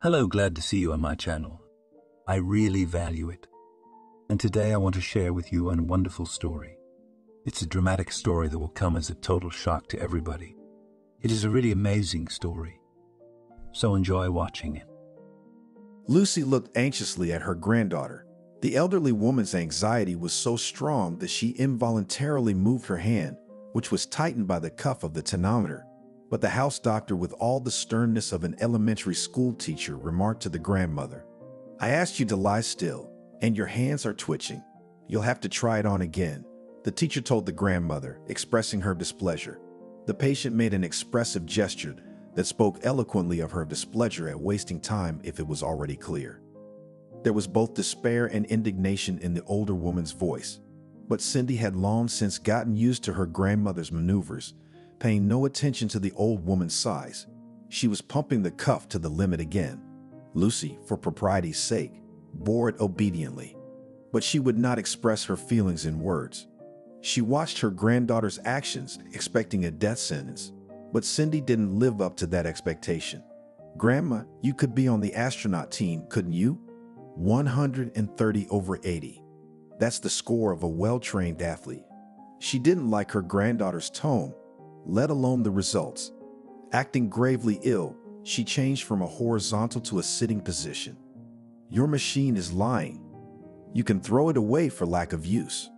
Hello, glad to see you on my channel. I really value it. And today I want to share with you a wonderful story. It's a dramatic story that will come as a total shock to everybody. It is a really amazing story. So enjoy watching it. Lucy looked anxiously at her granddaughter. The elderly woman's anxiety was so strong that she involuntarily moved her hand, which was tightened by the cuff of the tonometer. But the house doctor, with all the sternness of an elementary school teacher, remarked to the grandmother, I asked you to lie still, and your hands are twitching. You'll have to try it on again. The teacher told the grandmother, expressing her displeasure. The patient made an expressive gesture that spoke eloquently of her displeasure at wasting time if it was already clear. There was both despair and indignation in the older woman's voice, but Cindy had long since gotten used to her grandmother's maneuvers paying no attention to the old woman's sighs. She was pumping the cuff to the limit again. Lucy, for propriety's sake, bore it obediently. But she would not express her feelings in words. She watched her granddaughter's actions, expecting a death sentence. But Cindy didn't live up to that expectation. Grandma, you could be on the astronaut team, couldn't you? 130 over 80. That's the score of a well-trained athlete. She didn't like her granddaughter's tone, let alone the results. Acting gravely ill, she changed from a horizontal to a sitting position. Your machine is lying. You can throw it away for lack of use.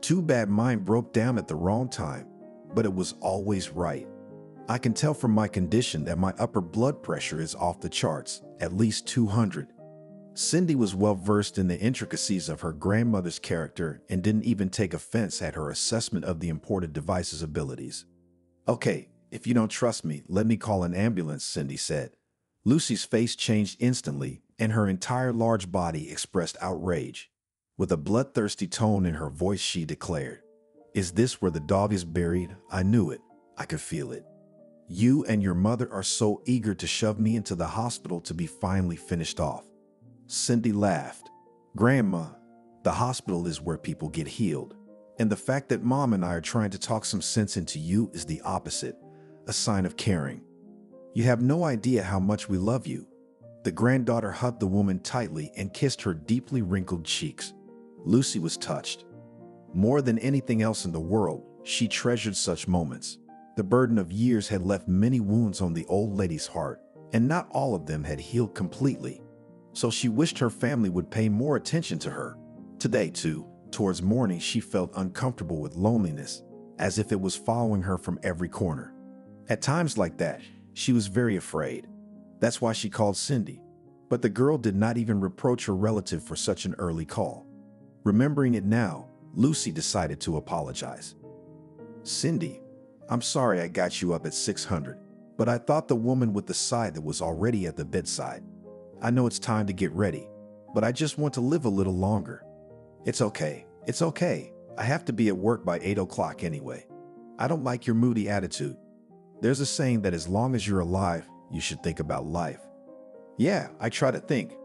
Too bad mine broke down at the wrong time, but it was always right. I can tell from my condition that my upper blood pressure is off the charts, at least 200. Cindy was well versed in the intricacies of her grandmother's character and didn't even take offense at her assessment of the imported device's abilities. Okay, if you don't trust me, let me call an ambulance, Cindy said. Lucy's face changed instantly, and her entire large body expressed outrage. With a bloodthirsty tone in her voice, she declared, Is this where the dog is buried? I knew it. I could feel it. You and your mother are so eager to shove me into the hospital to be finally finished off. Cindy laughed. Grandma, the hospital is where people get healed. And the fact that mom and I are trying to talk some sense into you is the opposite, a sign of caring. You have no idea how much we love you. The granddaughter hugged the woman tightly and kissed her deeply wrinkled cheeks. Lucy was touched. More than anything else in the world, she treasured such moments. The burden of years had left many wounds on the old lady's heart, and not all of them had healed completely. So she wished her family would pay more attention to her. Today, too, Towards morning, she felt uncomfortable with loneliness, as if it was following her from every corner. At times like that, she was very afraid. That's why she called Cindy. But the girl did not even reproach her relative for such an early call. Remembering it now, Lucy decided to apologize. Cindy, I'm sorry I got you up at 600, but I thought the woman with the sigh that was already at the bedside. I know it's time to get ready, but I just want to live a little longer. It's okay. It's okay. I have to be at work by 8 o'clock anyway. I don't like your moody attitude. There's a saying that as long as you're alive, you should think about life. Yeah, I try to think.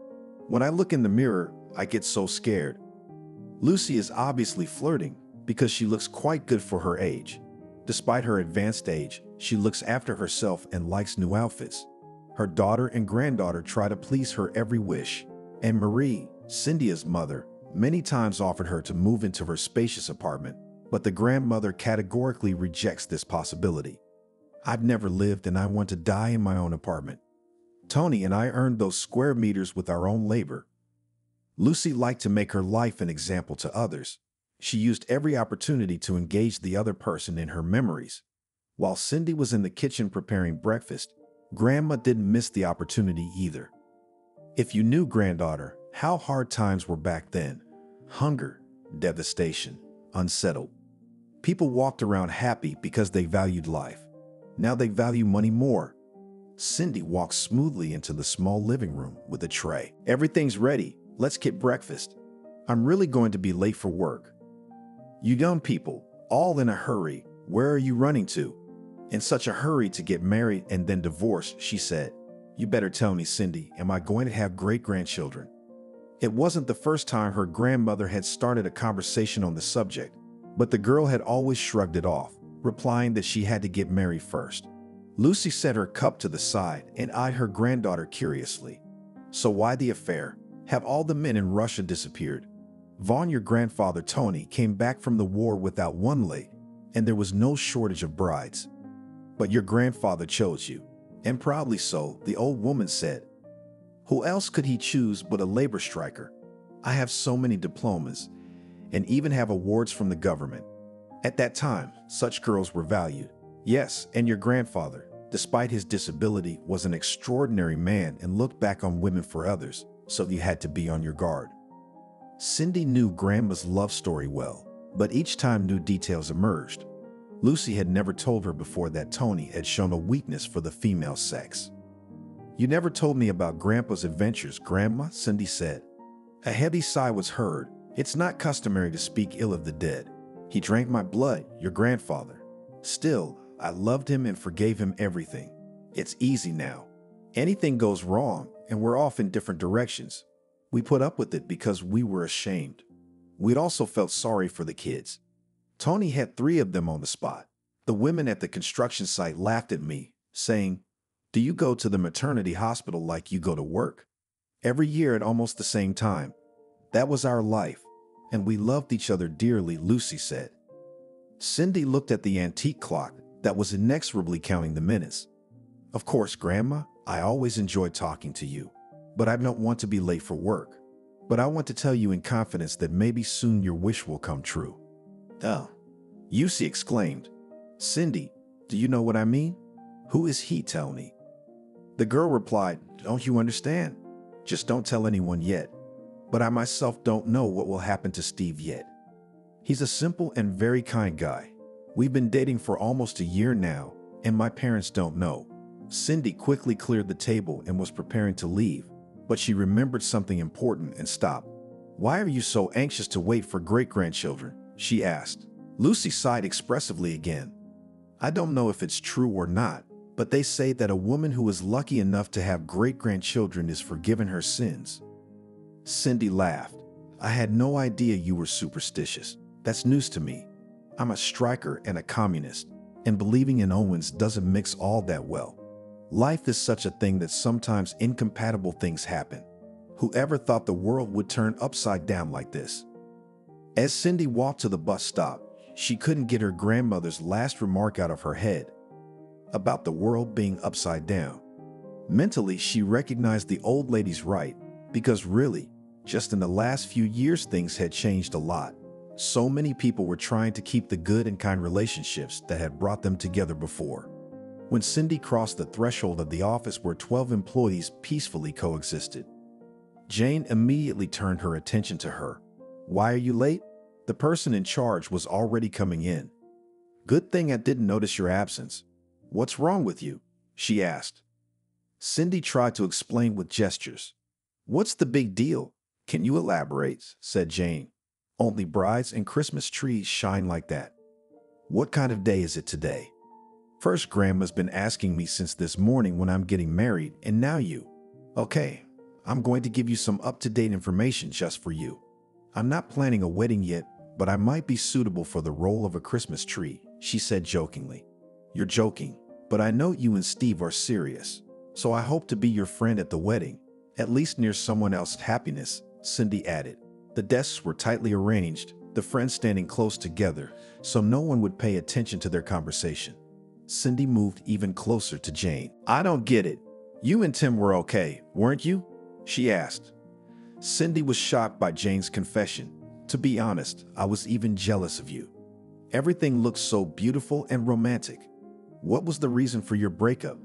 When I look in the mirror, I get so scared. Lucy is obviously flirting because she looks quite good for her age. Despite her advanced age, she looks after herself and likes new outfits. Her daughter and granddaughter try to please her every wish. And Marie, Cynthia's mother, many times offered her to move into her spacious apartment, but the grandmother categorically rejects this possibility. I've never lived and I want to die in my own apartment. Tony and I earned those square meters with our own labor. Lucy liked to make her life an example to others. She used every opportunity to engage the other person in her memories. While Cindy was in the kitchen preparing breakfast, Grandma didn't miss the opportunity either. If you knew granddaughter, how hard times were back then. Hunger, devastation, unsettled. People walked around happy because they valued life. Now they value money more. Cindy walked smoothly into the small living room with a tray. Everything's ready. Let's get breakfast. I'm really going to be late for work. You young people, all in a hurry, where are you running to? In such a hurry to get married and then divorced, she said. You better tell me, Cindy, am I going to have great grandchildren? It wasn't the first time her grandmother had started a conversation on the subject, but the girl had always shrugged it off, replying that she had to get married first. Lucy set her cup to the side and eyed her granddaughter curiously. So why the affair? Have all the men in Russia disappeared? Vaughn, your grandfather Tony, came back from the war without one leg, and there was no shortage of brides. But your grandfather chose you, and proudly so, the old woman said. Who else could he choose but a labor striker? I have so many diplomas, and even have awards from the government. At that time, such girls were valued. Yes, and your grandfather, despite his disability, was an extraordinary man and looked back on women for others, so you had to be on your guard. Cindy knew Grandma's love story well, but each time new details emerged. Lucy had never told her before that Tony had shown a weakness for the female sex. You never told me about Grandpa's adventures, Grandma, Cindy said. A heavy sigh was heard. It's not customary to speak ill of the dead. He drank my blood, your grandfather. Still, I loved him and forgave him everything. It's easy now. Anything goes wrong, and we're off in different directions. We put up with it because we were ashamed. We'd also felt sorry for the kids. Tony had three of them on the spot. The women at the construction site laughed at me, saying, Do you go to the maternity hospital like you go to work? Every year at almost the same time. That was our life, and we loved each other dearly, Lucy said. Cindy looked at the antique clock that was inexorably counting the minutes. Of course, Grandma, I always enjoy talking to you but I don't want to be late for work. But I want to tell you in confidence that maybe soon your wish will come true. Oh, Lucy exclaimed. Cindy, do you know what I mean? Who is he, Tony? The girl replied, Don't you understand? Just don't tell anyone yet. But I myself don't know what will happen to Steve yet. He's a simple and very kind guy. We've been dating for almost a year now, and my parents don't know. Cindy quickly cleared the table and was preparing to leave but she remembered something important and stopped. Why are you so anxious to wait for great-grandchildren? she asked. Lucy sighed expressively again. I don't know if it's true or not, but they say that a woman who is lucky enough to have great-grandchildren is forgiven her sins. Cindy laughed. I had no idea you were superstitious. That's news to me. I'm a striker and a communist, and believing in Owens doesn't mix all that well. Life is such a thing that sometimes incompatible things happen. Whoever thought the world would turn upside down like this? As Cindy walked to the bus stop, she couldn't get her grandmother's last remark out of her head about the world being upside down. Mentally, she recognized the old lady's right because really, just in the last few years, things had changed a lot. So many people were trying to keep the good and kind relationships that had brought them together before. When Cindy crossed the threshold of the office where 12 employees peacefully coexisted, Jane immediately turned her attention to her. Why are you late? The person in charge was already coming in. Good thing I didn't notice your absence. What's wrong with you? She asked. Cindy tried to explain with gestures. What's the big deal? Can you elaborate? said Jane. Only brides and Christmas trees shine like that. What kind of day is it today? First, Grandma's been asking me since this morning when I'm getting married, and now you. Okay, I'm going to give you some up-to-date information just for you. I'm not planning a wedding yet, but I might be suitable for the role of a Christmas tree, she said jokingly. You're joking, but I know you and Steve are serious, so I hope to be your friend at the wedding, at least near someone else's happiness, Cindy added. The desks were tightly arranged, the friends standing close together, so no one would pay attention to their conversation. Cindy moved even closer to Jane. I don't get it. You and Tim were okay, weren't you? She asked. Cindy was shocked by Jane's confession. To be honest, I was even jealous of you. Everything looked so beautiful and romantic. What was the reason for your breakup?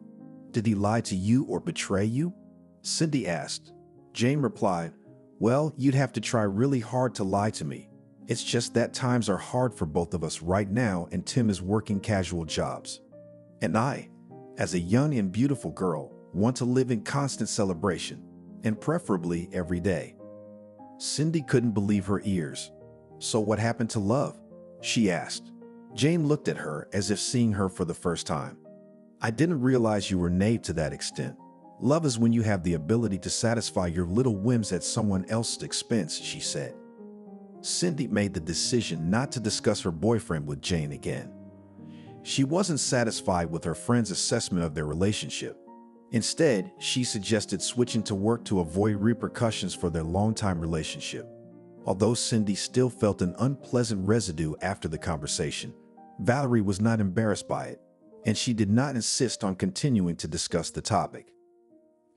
Did he lie to you or betray you? Cindy asked. Jane replied, Well, you'd have to try really hard to lie to me. It's just that times are hard for both of us right now, and Tim is working casual jobs. And I, as a young and beautiful girl, want to live in constant celebration, and preferably every day. Cindy couldn't believe her ears. So what happened to love? She asked. Jane looked at her as if seeing her for the first time. I didn't realize you were naive to that extent. Love is when you have the ability to satisfy your little whims at someone else's expense, she said. Cindy made the decision not to discuss her boyfriend with Jane again. She wasn't satisfied with her friend's assessment of their relationship. Instead, she suggested switching to work to avoid repercussions for their longtime relationship. Although Cindy still felt an unpleasant residue after the conversation, Valerie was not embarrassed by it, and she did not insist on continuing to discuss the topic.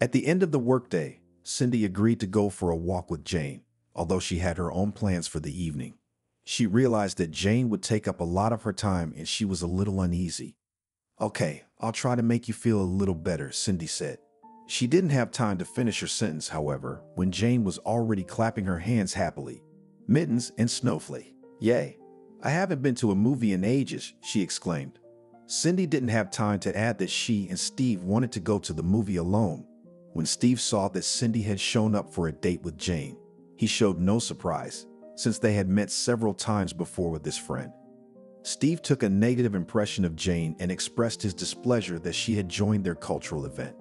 At the end of the workday, Cindy agreed to go for a walk with Jane, although she had her own plans for the evening. She realized that Jane would take up a lot of her time and she was a little uneasy. Okay, I'll try to make you feel a little better, Cindy said. She didn't have time to finish her sentence, however, when Jane was already clapping her hands happily. Mittens and Snowflake. Yay. I haven't been to a movie in ages, she exclaimed. Cindy didn't have time to add that she and Steve wanted to go to the movie alone. When Steve saw that Cindy had shown up for a date with Jane, he showed no surprise, since they had met several times before with this friend. Steve took a negative impression of Jane and expressed his displeasure that she had joined their cultural event.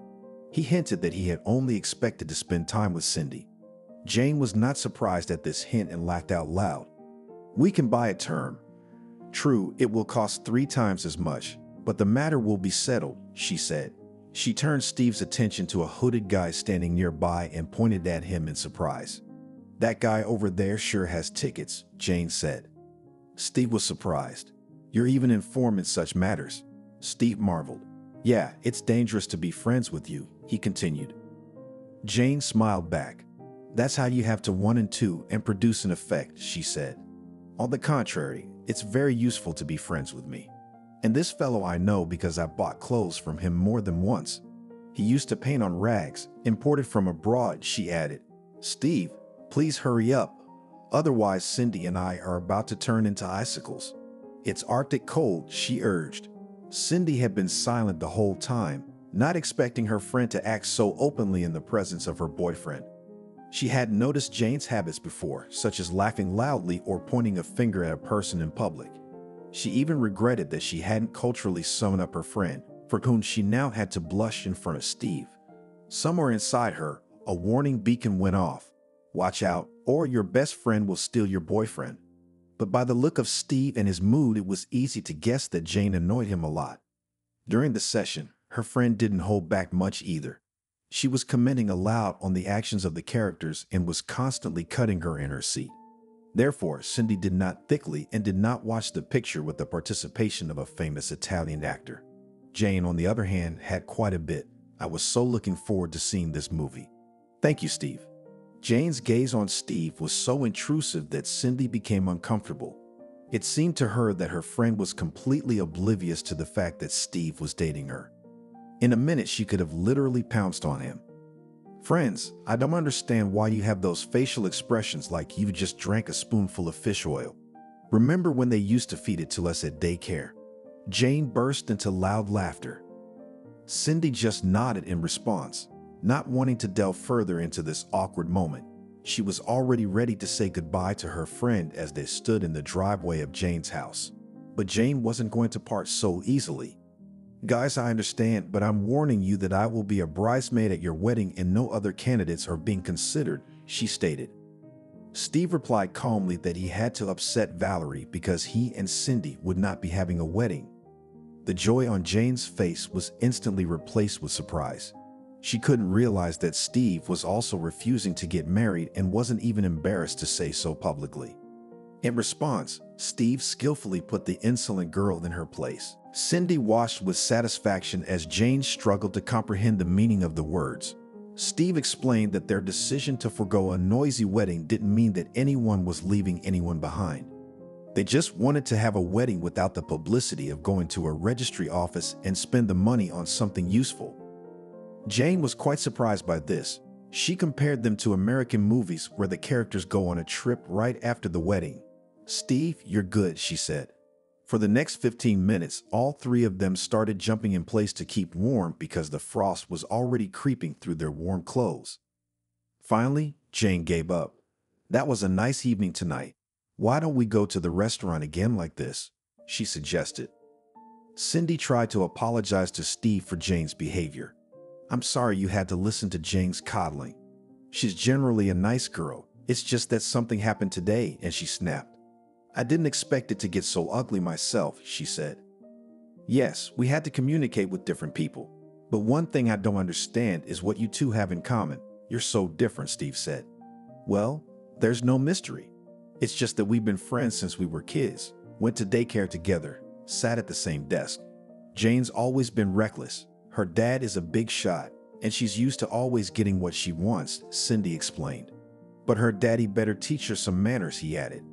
He hinted that he had only expected to spend time with Cindy. Jane was not surprised at this hint and laughed out loud. We can buy a term. True, it will cost three times as much, but the matter will be settled, she said. She turned Steve's attention to a hooded guy standing nearby and pointed at him in surprise. That guy over there sure has tickets, Jane said. Steve was surprised. You're even informed in such matters. Steve marveled. Yeah, it's dangerous to be friends with you, he continued. Jane smiled back. That's how you have to one and two and produce an effect, she said. On the contrary, it's very useful to be friends with me. And this fellow I know because I bought clothes from him more than once. He used to paint on rags, imported from abroad, she added. Steve, please hurry up. Otherwise, Cindy and I are about to turn into icicles. It's Arctic cold, she urged. Cindy had been silent the whole time, not expecting her friend to act so openly in the presence of her boyfriend. She had noticed Jane's habits before, such as laughing loudly or pointing a finger at a person in public. She even regretted that she hadn't culturally summoned up her friend, for whom she now had to blush in front of Steve. Somewhere inside her, a warning beacon went off. Watch out, or your best friend will steal your boyfriend. But by the look of Steve and his mood, it was easy to guess that Jane annoyed him a lot. During the session, her friend didn't hold back much either. She was commenting aloud on the actions of the characters and was constantly cutting her in her seat. Therefore, Cindy did not thickly and did not watch the picture with the participation of a famous Italian actor. Jane, on the other hand, had quite a bit. I was so looking forward to seeing this movie. Thank you, Steve. Jane's gaze on Steve was so intrusive that Cindy became uncomfortable. It seemed to her that her friend was completely oblivious to the fact that Steve was dating her. In a minute, she could have literally pounced on him. Friends, I don't understand why you have those facial expressions like you just drank a spoonful of fish oil. Remember when they used to feed it to us at daycare? Jane burst into loud laughter. Cindy just nodded in response. Not wanting to delve further into this awkward moment, she was already ready to say goodbye to her friend as they stood in the driveway of Jane's house. But Jane wasn't going to part so easily. Guys, I understand, but I'm warning you that I will be a bridesmaid at your wedding and no other candidates are being considered, she stated. Steve replied calmly that he had to upset Valerie because he and Cindy would not be having a wedding. The joy on Jane's face was instantly replaced with surprise. She couldn't realize that Steve was also refusing to get married and wasn't even embarrassed to say so publicly. In response, Steve skillfully put the insolent girl in her place. Cindy watched with satisfaction as Jane struggled to comprehend the meaning of the words. Steve explained that their decision to forego a noisy wedding didn't mean that anyone was leaving anyone behind. They just wanted to have a wedding without the publicity of going to a registry office and spend the money on something useful. Jane was quite surprised by this. She compared them to American movies where the characters go on a trip right after the wedding. Steve, you're good, she said. For the next 15 minutes, all three of them started jumping in place to keep warm because the frost was already creeping through their warm clothes. Finally, Jane gave up. That was a nice evening tonight. Why don't we go to the restaurant again like this? She suggested. Cindy tried to apologize to Steve for Jane's behavior. I'm sorry you had to listen to Jane's coddling. She's generally a nice girl. It's just that something happened today and she snapped. I didn't expect it to get so ugly myself, she said. Yes, we had to communicate with different people. But one thing I don't understand is what you two have in common. You're so different, Steve said. Well, there's no mystery. It's just that we've been friends since we were kids, went to daycare together, sat at the same desk. Jane's always been reckless. Her dad is a big shot, and she's used to always getting what she wants, Cindy explained. But her daddy better teach her some manners, he added.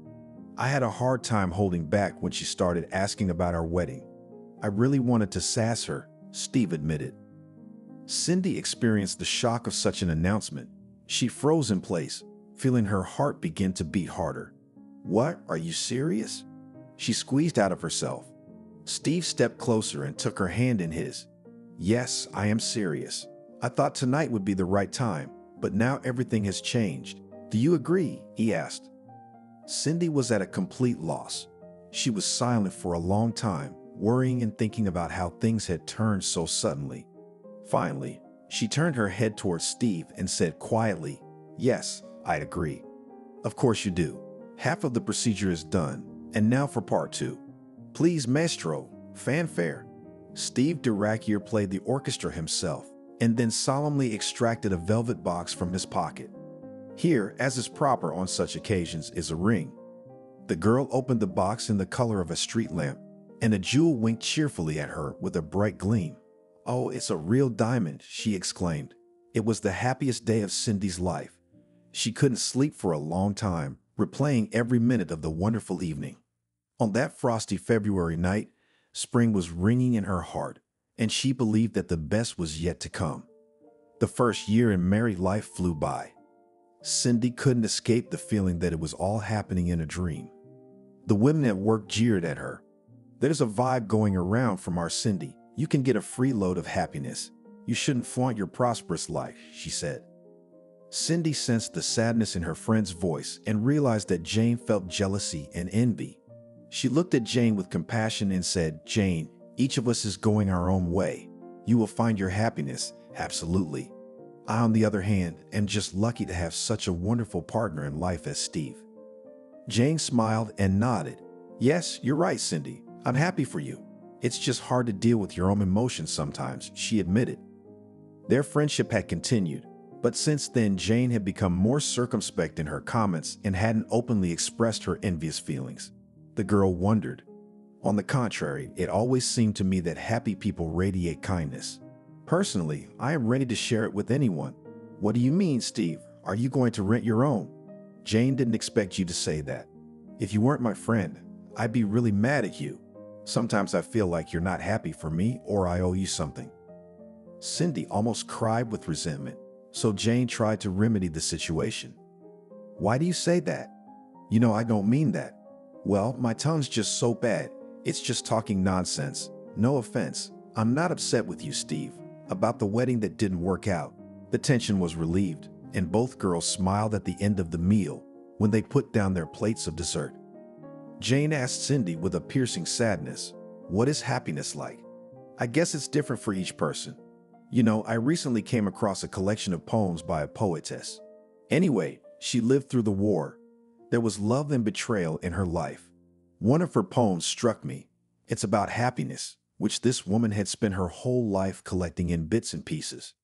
I had a hard time holding back when she started asking about our wedding. I really wanted to sass her, Steve admitted. Cindy experienced the shock of such an announcement. She froze in place, feeling her heart begin to beat harder. What? Are you serious? She squeezed out of herself. Steve stepped closer and took her hand in his. Yes, I am serious. I thought tonight would be the right time, but now everything has changed. Do you agree? He asked. Cindy was at a complete loss. She was silent for a long time, worrying and thinking about how things had turned so suddenly. Finally, she turned her head towards Steve and said quietly, Yes, I'd agree. Of course you do. Half of the procedure is done, and now for part two. Please, maestro, fanfare. Steve Durakier played the orchestra himself and then solemnly extracted a velvet box from his pocket. Here, as is proper on such occasions, is a ring. The girl opened the box in the color of a street lamp, and the jewel winked cheerfully at her with a bright gleam. Oh, it's a real diamond, she exclaimed. It was the happiest day of Cindy's life. She couldn't sleep for a long time, replaying every minute of the wonderful evening. On that frosty February night, spring was ringing in her heart, and she believed that the best was yet to come. The first year in married life flew by. Cindy couldn't escape the feeling that it was all happening in a dream. The women at work jeered at her. There's a vibe going around from our Cindy. You can get a free load of happiness. You shouldn't flaunt your prosperous life, she said. Cindy sensed the sadness in her friend's voice and realized that Jane felt jealousy and envy. She looked at Jane with compassion and said, Jane, each of us is going our own way. You will find your happiness, absolutely. I, on the other hand, am just lucky to have such a wonderful partner in life as Steve. Jane smiled and nodded. Yes, you're right, Cindy. I'm happy for you. It's just hard to deal with your own emotions sometimes, she admitted. Their friendship had continued, but since then, Jane had become more circumspect in her comments and hadn't openly expressed her envious feelings. The girl wondered. On the contrary, it always seemed to me that happy people radiate kindness. Personally, I am ready to share it with anyone. What do you mean, Steve? Are you going to rent your own? Jane didn't expect you to say that. If you weren't my friend, I'd be really mad at you. Sometimes I feel like you're not happy for me or I owe you something. Cindy almost cried with resentment so Jane tried to remedy the situation. Why do you say that? You know, I don't mean that. Well, my tongue's just so bad. It's just talking nonsense. No offense. I'm not upset with you, Steve, about the wedding that didn't work out. The tension was relieved, and both girls smiled at the end of the meal when they put down their plates of dessert. Jane asked Cindy with a piercing sadness, What is happiness like? I guess it's different for each person. You know, I recently came across a collection of poems by a poetess. Anyway, she lived through the war. There was love and betrayal in her life. One of her poems struck me. It's about happiness, which this woman had spent her whole life collecting in bits and pieces.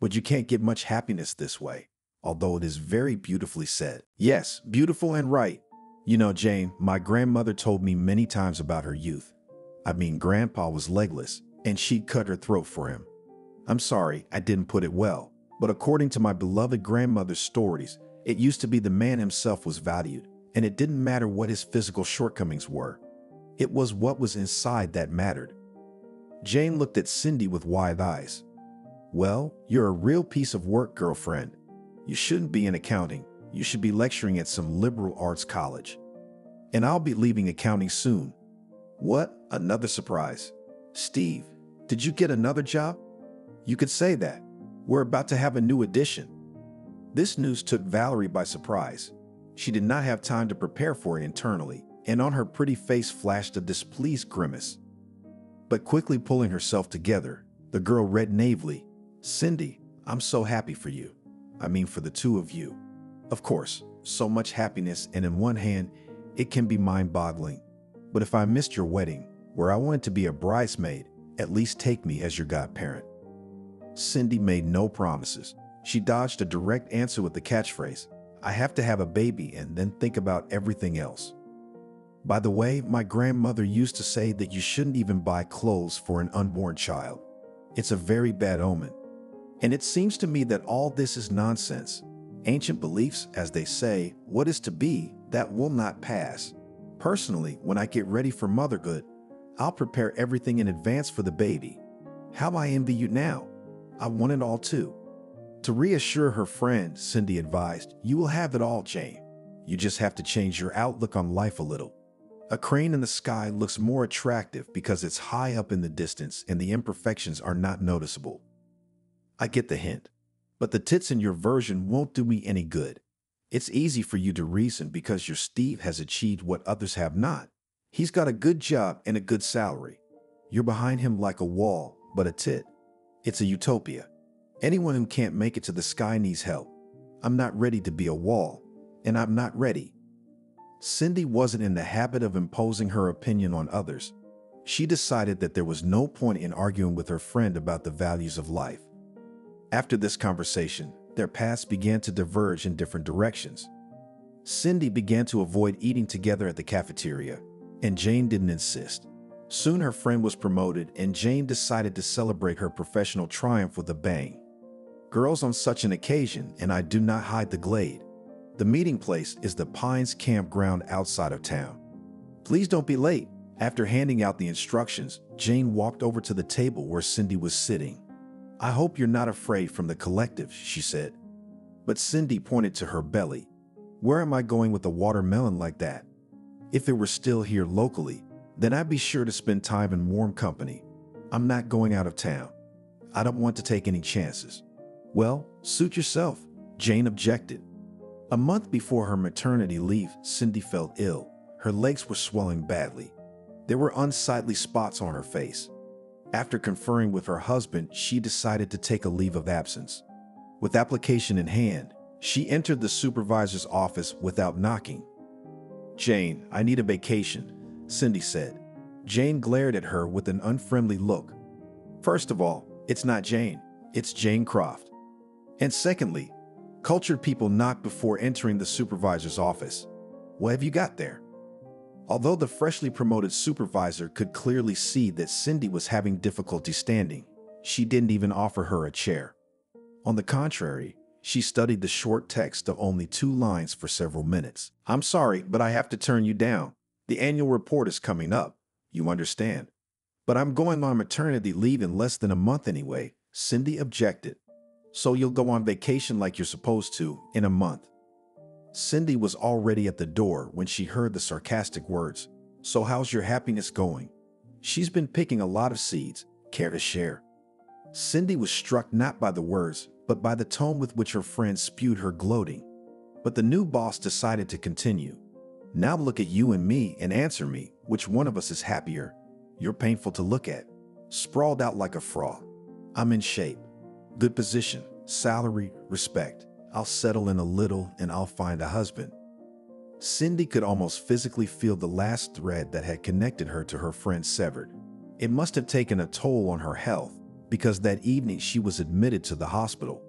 But you can't get much happiness this way, although it is very beautifully said. Yes, beautiful and right. You know, Jane, my grandmother told me many times about her youth. I mean, Grandpa was legless, and she'd cut her throat for him. I'm sorry, I didn't put it well, but according to my beloved grandmother's stories, it used to be the man himself was valued, and it didn't matter what his physical shortcomings were. It was what was inside that mattered. Jane looked at Cindy with wide eyes. Well, you're a real piece of work, girlfriend. You shouldn't be in accounting. You should be lecturing at some liberal arts college. And I'll be leaving accounting soon. What? Another surprise. Steve, did you get another job? You could say that. We're about to have a new addition. This news took Valerie by surprise. She did not have time to prepare for it internally, and on her pretty face flashed a displeased grimace. But quickly pulling herself together, the girl read naively, Cindy, I'm so happy for you. I mean, for the two of you. Of course, so much happiness, and in one hand, it can be mind boggling. But if I missed your wedding, where I wanted to be a bridesmaid, at least take me as your godparent. Cindy made no promises. She dodged a direct answer with the catchphrase, I have to have a baby and then think about everything else. By the way, my grandmother used to say that you shouldn't even buy clothes for an unborn child. It's a very bad omen. And it seems to me that all this is nonsense. Ancient beliefs, as they say, what is to be, that will not pass. Personally, when I get ready for motherhood, I'll prepare everything in advance for the baby. How I envy you now. I want it all too. To reassure her friend, Cindy advised, You will have it all, Jane. You just have to change your outlook on life a little. A crane in the sky looks more attractive because it's high up in the distance and the imperfections are not noticeable. I get the hint. But the tits in your version won't do me any good. It's easy for you to reason because your Steve has achieved what others have not. He's got a good job and a good salary. You're behind him like a wall, but a tit. It's a utopia. Anyone who can't make it to the sky needs help. I'm not ready to be a wall, and I'm not ready. Cindy wasn't in the habit of imposing her opinion on others. She decided that there was no point in arguing with her friend about the values of life. After this conversation, their paths began to diverge in different directions. Cindy began to avoid eating together at the cafeteria, and Jane didn't insist. Soon her friend was promoted, and Jane decided to celebrate her professional triumph with a bang. Girls on such an occasion, and I do not hide the glade. The meeting place is the Pines campground outside of town. Please don't be late. After handing out the instructions, Jane walked over to the table where Cindy was sitting. I hope you're not afraid from the collective, she said. But Cindy pointed to her belly. Where am I going with a watermelon like that? If it were still here locally, then I'd be sure to spend time in warm company. I'm not going out of town. I don't want to take any chances. Well, suit yourself, Jane objected. A month before her maternity leave, Cindy felt ill. Her legs were swelling badly. There were unsightly spots on her face. After conferring with her husband, she decided to take a leave of absence. With application in hand, she entered the supervisor's office without knocking. Jane, I need a vacation, Cindy said. Jane glared at her with an unfriendly look. First of all, it's not Jane, it's Jane Croft. And secondly, cultured people knock before entering the supervisor's office. What have you got there? Although the freshly promoted supervisor could clearly see that Cindy was having difficulty standing, she didn't even offer her a chair. On the contrary, she studied the short text of only two lines for several minutes. I'm sorry, but I have to turn you down. The annual report is coming up. You understand. But I'm going on maternity leave in less than a month anyway, Cindy objected. So you'll go on vacation like you're supposed to in a month. Cindy was already at the door when she heard the sarcastic words. So how's your happiness going? She's been picking a lot of seeds. Care to share? Cindy was struck not by the words, but by the tone with which her friend spewed her gloating. But the new boss decided to continue. Now look at you and me and answer me, which one of us is happier? You're painful to look at. Sprawled out like a frog. I'm in shape. Good position, salary, respect. I'll settle in a little and I'll find a husband. Cindy could almost physically feel the last thread that had connected her to her friend severed. It must have taken a toll on her health, because that evening she was admitted to the hospital.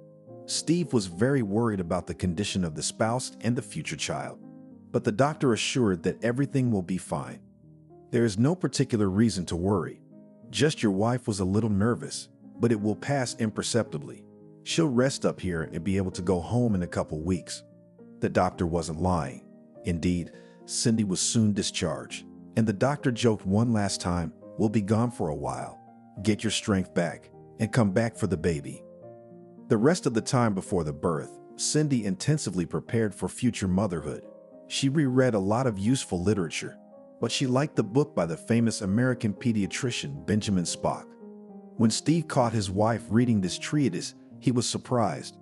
Steve was very worried about the condition of the spouse and the future child, but the doctor assured that everything will be fine. There is no particular reason to worry. Just your wife was a little nervous, but it will pass imperceptibly. She'll rest up here and be able to go home in a couple weeks. The doctor wasn't lying. Indeed, Cindy was soon discharged, and the doctor joked one last time, We'll be gone for a while. Get your strength back and come back for the baby. The rest of the time before the birth, Cindy intensively prepared for future motherhood. She reread a lot of useful literature, but she liked the book by the famous American pediatrician Benjamin Spock. When Steve caught his wife reading this treatise, he was surprised.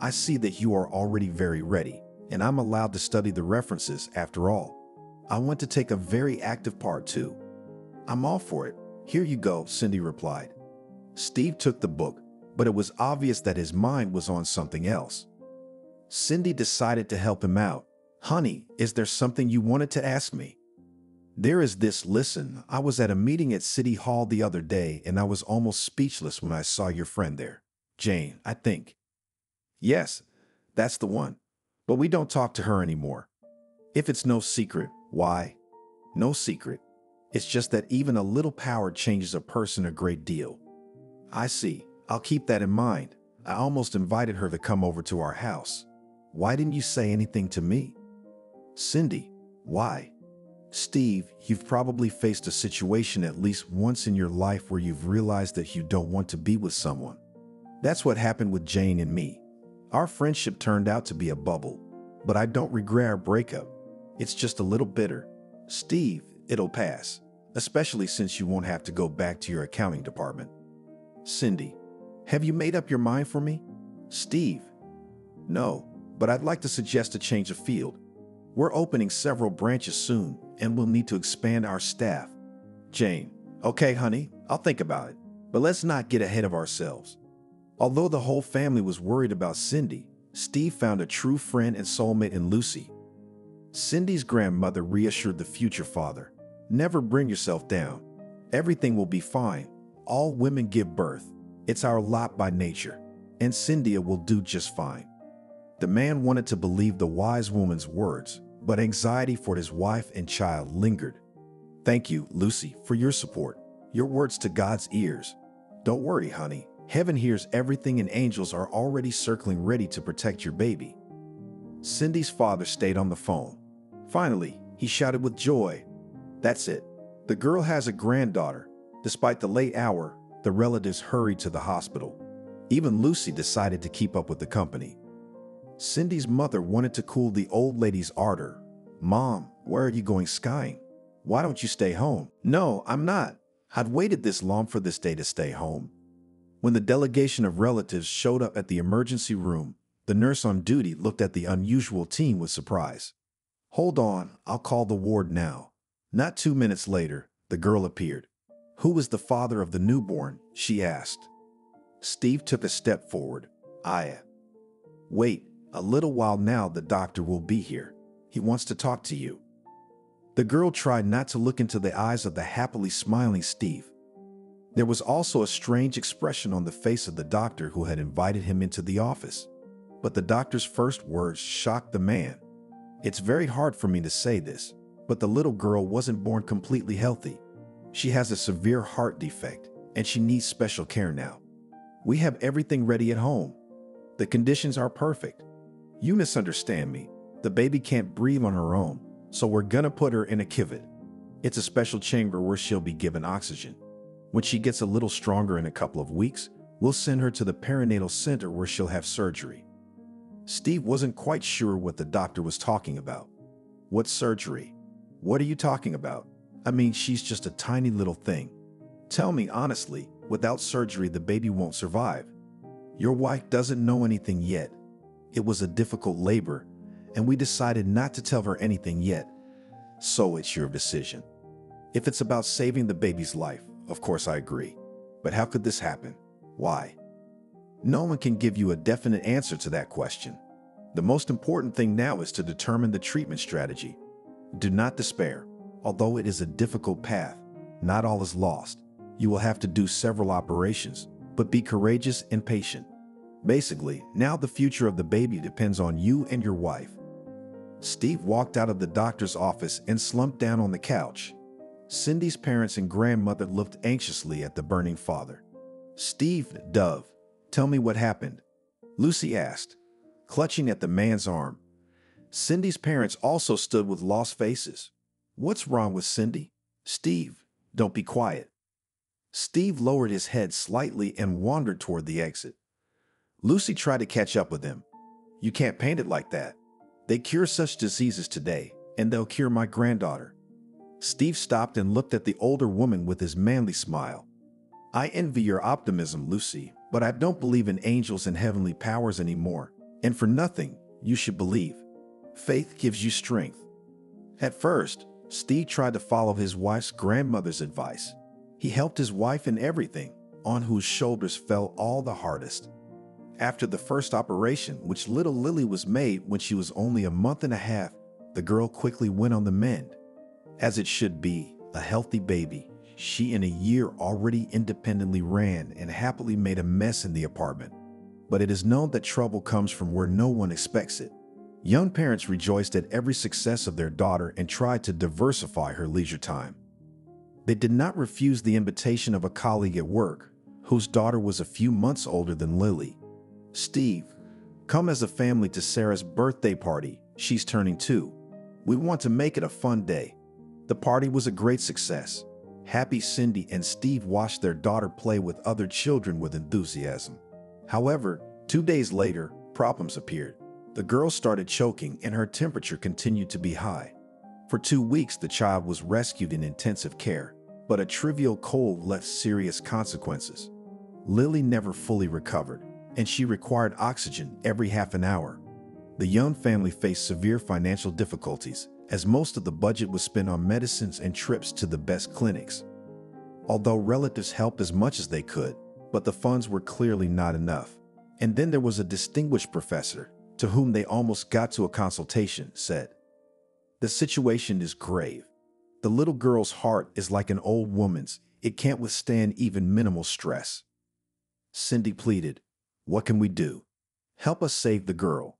I see that you are already very ready, and I'm allowed to study the references after all. I want to take a very active part too. I'm all for it. Here you go, Cindy replied. Steve took the book, but it was obvious that his mind was on something else. Cindy decided to help him out. Honey, is there something you wanted to ask me? There is this. Listen, I was at a meeting at City Hall the other day and I was almost speechless when I saw your friend there. Jane, I think. Yes, that's the one. But we don't talk to her anymore. If it's no secret, why? No secret. It's just that even a little power changes a person a great deal. I see. I'll keep that in mind. I almost invited her to come over to our house. Why didn't you say anything to me? Cindy, why? Steve, you've probably faced a situation at least once in your life where you've realized that you don't want to be with someone. That's what happened with Jane and me. Our friendship turned out to be a bubble, but I don't regret our breakup. It's just a little bitter. Steve, it'll pass, especially since you won't have to go back to your accounting department. Cindy, have you made up your mind for me? Steve, no, but I'd like to suggest a change of field. We're opening several branches soon, and we'll need to expand our staff. Jane, okay, honey, I'll think about it, but let's not get ahead of ourselves. Although the whole family was worried about Cindy, Steve found a true friend and soulmate in Lucy. Cindy's grandmother reassured the future father Never bring yourself down. Everything will be fine. All women give birth. It's our lot by nature, and Cynthia will do just fine. The man wanted to believe the wise woman's words, but anxiety for his wife and child lingered. Thank you, Lucy, for your support. Your words to God's ears. Don't worry, honey. Heaven hears everything and angels are already circling ready to protect your baby. Cindy's father stayed on the phone. Finally, he shouted with joy, That's it. The girl has a granddaughter. Despite the late hour, the relatives hurried to the hospital. Even Lucy decided to keep up with the company. Cindy's mother wanted to cool the old lady's ardor. Mom, where are you going skiing? Why don't you stay home? No, I'm not. I'd waited this long for this day to stay home. When the delegation of relatives showed up at the emergency room, the nurse on duty looked at the unusual team with surprise. Hold on, I'll call the ward now. Not two minutes later, the girl appeared. Who was the father of the newborn? she asked. Steve took a step forward. I. Wait, a little while now the doctor will be here. He wants to talk to you. The girl tried not to look into the eyes of the happily smiling Steve. There was also a strange expression on the face of the doctor who had invited him into the office. But the doctor's first words shocked the man. It's very hard for me to say this, but the little girl wasn't born completely healthy. She has a severe heart defect, and she needs special care now. We have everything ready at home. The conditions are perfect. You misunderstand me. The baby can't breathe on her own, so we're gonna put her in a kivit. It's a special chamber where she'll be given oxygen. When she gets a little stronger in a couple of weeks, we'll send her to the perinatal center where she'll have surgery. Steve wasn't quite sure what the doctor was talking about. What surgery? What are you talking about? I mean, she's just a tiny little thing. Tell me honestly, without surgery, the baby won't survive. Your wife doesn't know anything yet. It was a difficult labor, and we decided not to tell her anything yet. So it's your decision. If it's about saving the baby's life, of course, I agree. But how could this happen? Why? No one can give you a definite answer to that question. The most important thing now is to determine the treatment strategy. Do not despair. Although it is a difficult path, not all is lost. You will have to do several operations, but be courageous and patient. Basically, now the future of the baby depends on you and your wife. Steve walked out of the doctor's office and slumped down on the couch. Cindy's parents and grandmother looked anxiously at the burning father. Steve, Dove, tell me what happened. Lucy asked, clutching at the man's arm. Cindy's parents also stood with lost faces. What's wrong with Cindy? Steve, don't be quiet. Steve lowered his head slightly and wandered toward the exit. Lucy tried to catch up with him. You can't paint it like that. They cure such diseases today, and they'll cure my granddaughter. Steve stopped and looked at the older woman with his manly smile. I envy your optimism, Lucy, but I don't believe in angels and heavenly powers anymore. And for nothing, you should believe. Faith gives you strength. At first, Steve tried to follow his wife's grandmother's advice. He helped his wife in everything, on whose shoulders fell all the hardest. After the first operation, which little Lily was made when she was only a month and a half, the girl quickly went on the mend as it should be, a healthy baby. She in a year already independently ran and happily made a mess in the apartment. but it is known that trouble comes from where no one expects it. Young parents rejoiced at every success of their daughter and tried to diversify her leisure time. They did not refuse the invitation of a colleague at work, whose daughter was a few months older than Lily. Steve, come as a family to Sarah's birthday party. She's turning two. We want to make it a fun day. The party was a great success. Happy Cindy and Steve watched their daughter play with other children with enthusiasm. However, two days later, problems appeared. The girl started choking and her temperature continued to be high. For two weeks, the child was rescued in intensive care, but a trivial cold left serious consequences. Lily never fully recovered, and she required oxygen every half an hour. The young family faced severe financial difficulties, as most of the budget was spent on medicines and trips to the best clinics. Although relatives helped as much as they could, but the funds were clearly not enough. And then there was a distinguished professor to whom they almost got to a consultation, said, The situation is grave. The little girl's heart is like an old woman's. It can't withstand even minimal stress. Cindy pleaded, What can we do? Help us save the girl.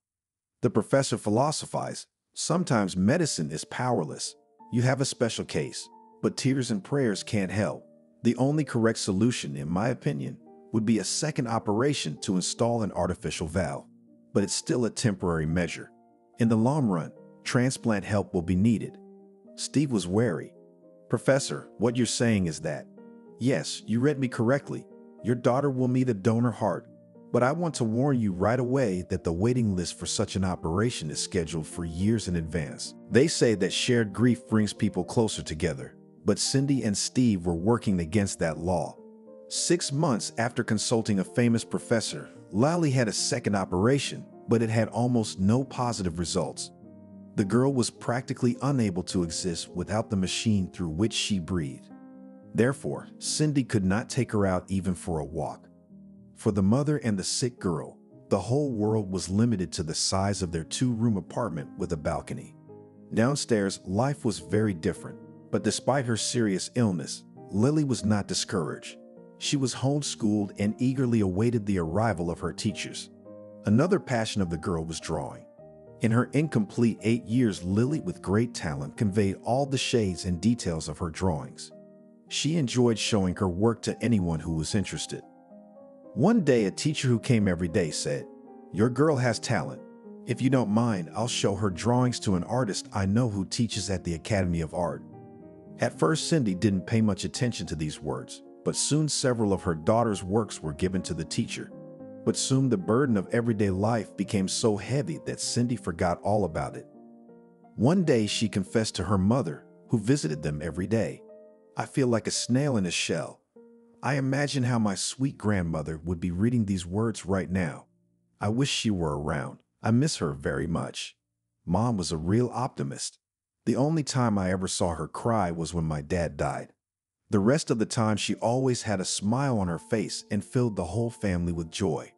The professor philosophized, Sometimes medicine is powerless. You have a special case, but tears and prayers can't help. The only correct solution, in my opinion, would be a second operation to install an artificial valve but it's still a temporary measure. In the long run, transplant help will be needed. Steve was wary. Professor, what you're saying is that, yes, you read me correctly. Your daughter will need a donor heart, but I want to warn you right away that the waiting list for such an operation is scheduled for years in advance. They say that shared grief brings people closer together, but Cindy and Steve were working against that law. Six months after consulting a famous professor, Lally had a second operation, but it had almost no positive results. The girl was practically unable to exist without the machine through which she breathed. Therefore, Cindy could not take her out even for a walk. For the mother and the sick girl, the whole world was limited to the size of their two-room apartment with a balcony. Downstairs, life was very different, but despite her serious illness, Lily was not discouraged. She was homeschooled and eagerly awaited the arrival of her teachers. Another passion of the girl was drawing. In her incomplete eight years, Lily, with great talent, conveyed all the shades and details of her drawings. She enjoyed showing her work to anyone who was interested. One day, a teacher who came every day said, Your girl has talent. If you don't mind, I'll show her drawings to an artist I know who teaches at the Academy of Art. At first, Cindy didn't pay much attention to these words but soon several of her daughter's works were given to the teacher. But soon the burden of everyday life became so heavy that Cindy forgot all about it. One day she confessed to her mother, who visited them every day, I feel like a snail in a shell. I imagine how my sweet grandmother would be reading these words right now. I wish she were around. I miss her very much. Mom was a real optimist. The only time I ever saw her cry was when my dad died. The rest of the time, she always had a smile on her face and filled the whole family with joy.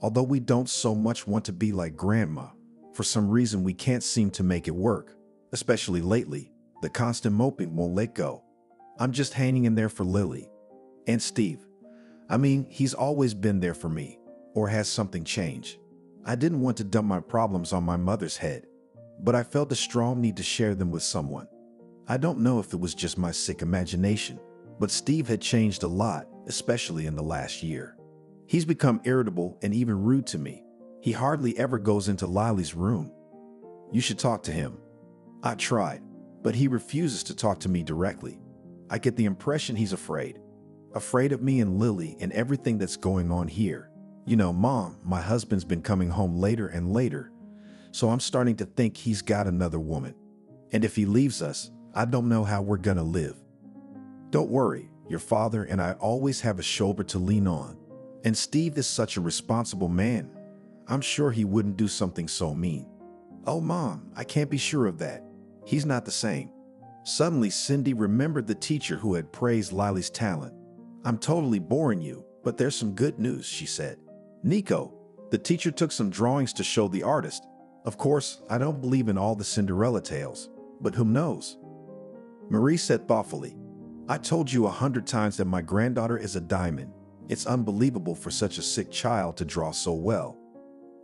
Although we don't so much want to be like Grandma, for some reason we can't seem to make it work, especially lately. The constant moping won't let go. I'm just hanging in there for Lily. And Steve. I mean, he's always been there for me. Or has something changed? I didn't want to dump my problems on my mother's head, but I felt a strong need to share them with someone. I don't know if it was just my sick imagination, but Steve had changed a lot, especially in the last year. He's become irritable and even rude to me. He hardly ever goes into Lily's room. You should talk to him. I tried, but he refuses to talk to me directly. I get the impression he's afraid. Afraid of me and Lily and everything that's going on here. You know, Mom, my husband's been coming home later and later, so I'm starting to think he's got another woman. And if he leaves us, I don't know how we're gonna live. Don't worry, your father and I always have a shoulder to lean on. And Steve is such a responsible man. I'm sure he wouldn't do something so mean. Oh, Mom, I can't be sure of that. He's not the same. Suddenly, Cindy remembered the teacher who had praised Lily's talent. I'm totally boring you, but there's some good news, she said. Nico, the teacher took some drawings to show the artist. Of course, I don't believe in all the Cinderella tales, but who knows? Marie said thoughtfully, I told you a hundred times that my granddaughter is a diamond. It's unbelievable for such a sick child to draw so well.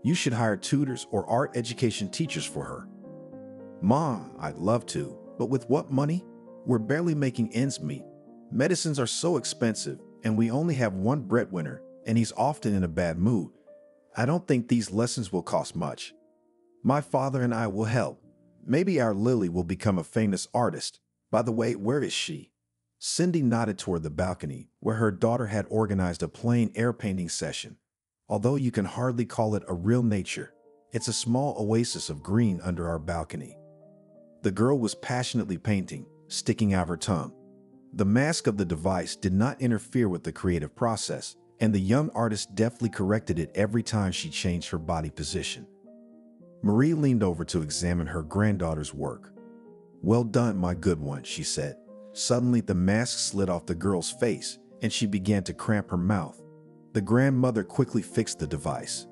You should hire tutors or art education teachers for her. Mom, I'd love to, but with what money? We're barely making ends meet. Medicines are so expensive, and we only have one breadwinner, and he's often in a bad mood. I don't think these lessons will cost much. My father and I will help. Maybe our Lily will become a famous artist. By the way, where is she? Cindy nodded toward the balcony, where her daughter had organized a plein air painting session. Although you can hardly call it a real nature, it's a small oasis of green under our balcony. The girl was passionately painting, sticking out her tongue. The mask of the device did not interfere with the creative process, and the young artist deftly corrected it every time she changed her body position. Marie leaned over to examine her granddaughter's work. Well done, my good one, she said. Suddenly, the mask slid off the girl's face, and she began to cramp her mouth. The grandmother quickly fixed the device.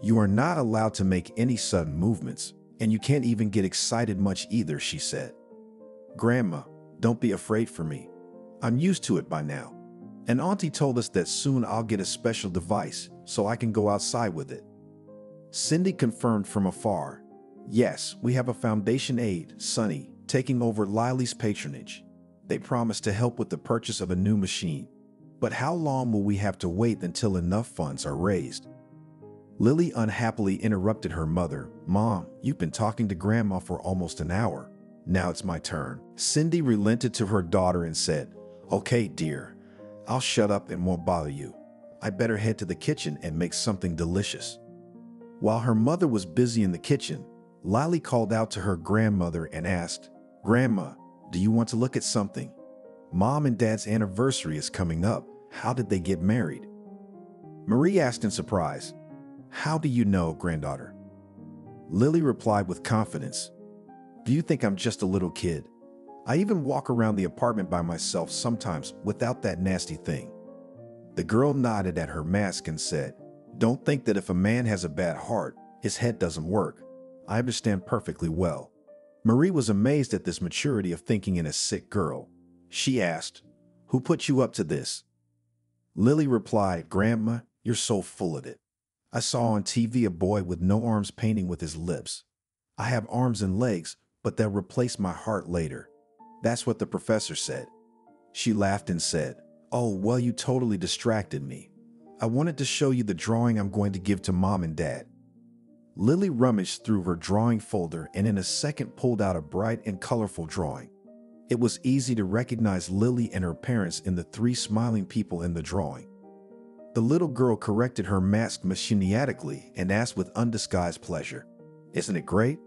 You are not allowed to make any sudden movements, and you can't even get excited much either, she said. Grandma, don't be afraid for me. I'm used to it by now. And Auntie told us that soon I'll get a special device so I can go outside with it. Cindy confirmed from afar. Yes, we have a foundation aide, Sonny, taking over Lily's patronage. They promised to help with the purchase of a new machine. But how long will we have to wait until enough funds are raised? Lily unhappily interrupted her mother. Mom, you've been talking to Grandma for almost an hour. Now it's my turn. Cindy relented to her daughter and said, Okay, dear, I'll shut up and won't bother you. I better head to the kitchen and make something delicious. While her mother was busy in the kitchen, Lily called out to her grandmother and asked, Grandma, do you want to look at something? Mom and Dad's anniversary is coming up. How did they get married? Marie asked in surprise, How do you know, granddaughter? Lily replied with confidence, Do you think I'm just a little kid? I even walk around the apartment by myself sometimes without that nasty thing. The girl nodded at her mask and said, Don't think that if a man has a bad heart, his head doesn't work. I understand perfectly well. Marie was amazed at this maturity of thinking in a sick girl. She asked, Who put you up to this? Lily replied, Grandma, you're so full of it. I saw on TV a boy with no arms painting with his lips. I have arms and legs, but they'll replace my heart later. That's what the professor said. She laughed and said, Oh, well, you totally distracted me. I wanted to show you the drawing I'm going to give to mom and dad. Lily rummaged through her drawing folder and in a second pulled out a bright and colorful drawing. It was easy to recognize Lily and her parents in the three smiling people in the drawing. The little girl corrected her mask machiniatically and asked with undisguised pleasure, Isn't it great?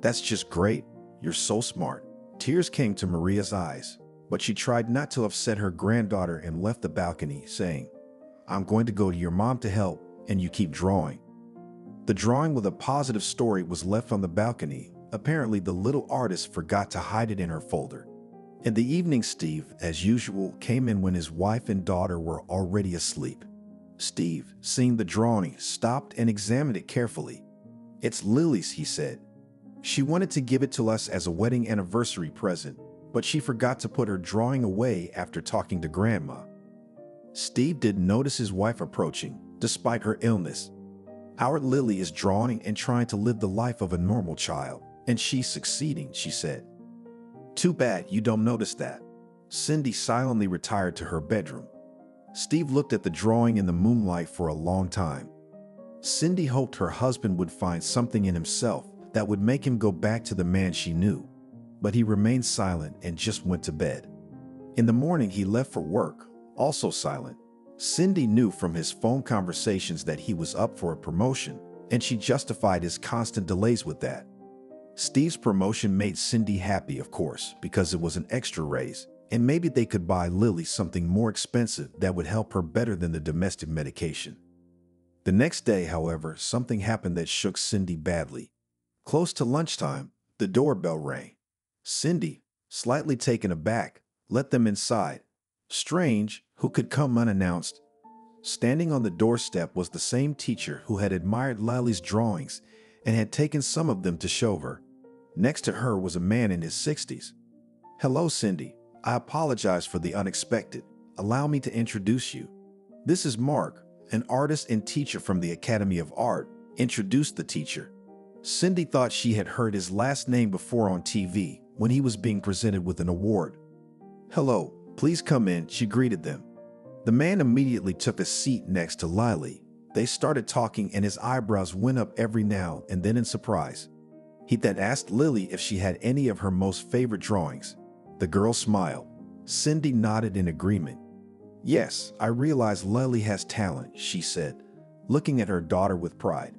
That's just great. You're so smart. Tears came to Maria's eyes, but she tried not to upset her granddaughter and left the balcony, saying, I'm going to go to your mom to help, and you keep drawing. The drawing with a positive story was left on the balcony. Apparently, the little artist forgot to hide it in her folder. In the evening, Steve, as usual, came in when his wife and daughter were already asleep. Steve, seeing the drawing, stopped and examined it carefully. It's Lily's, he said. She wanted to give it to us as a wedding anniversary present, but she forgot to put her drawing away after talking to Grandma. Steve didn't notice his wife approaching, despite her illness. Our Lily is drawing and trying to live the life of a normal child, and she's succeeding, she said. Too bad you don't notice that. Cindy silently retired to her bedroom. Steve looked at the drawing in the moonlight for a long time. Cindy hoped her husband would find something in himself that would make him go back to the man she knew. But he remained silent and just went to bed. In the morning, he left for work, also silent. Cindy knew from his phone conversations that he was up for a promotion, and she justified his constant delays with that. Steve's promotion made Cindy happy, of course, because it was an extra raise, and maybe they could buy Lily something more expensive that would help her better than the domestic medication. The next day, however, something happened that shook Cindy badly. Close to lunchtime, the doorbell rang. Cindy, slightly taken aback, let them inside. Strange, who could come unannounced? Standing on the doorstep was the same teacher who had admired Lily's drawings and had taken some of them to show her. Next to her was a man in his 60s. Hello, Cindy. I apologize for the unexpected. Allow me to introduce you. This is Mark, an artist and teacher from the Academy of Art, introduced the teacher. Cindy thought she had heard his last name before on TV when he was being presented with an award. Hello, please come in, she greeted them. The man immediately took a seat next to Lily. They started talking and his eyebrows went up every now and then in surprise. He then asked Lily if she had any of her most favorite drawings. The girl smiled. Cindy nodded in agreement. Yes, I realize Lily has talent, she said, looking at her daughter with pride.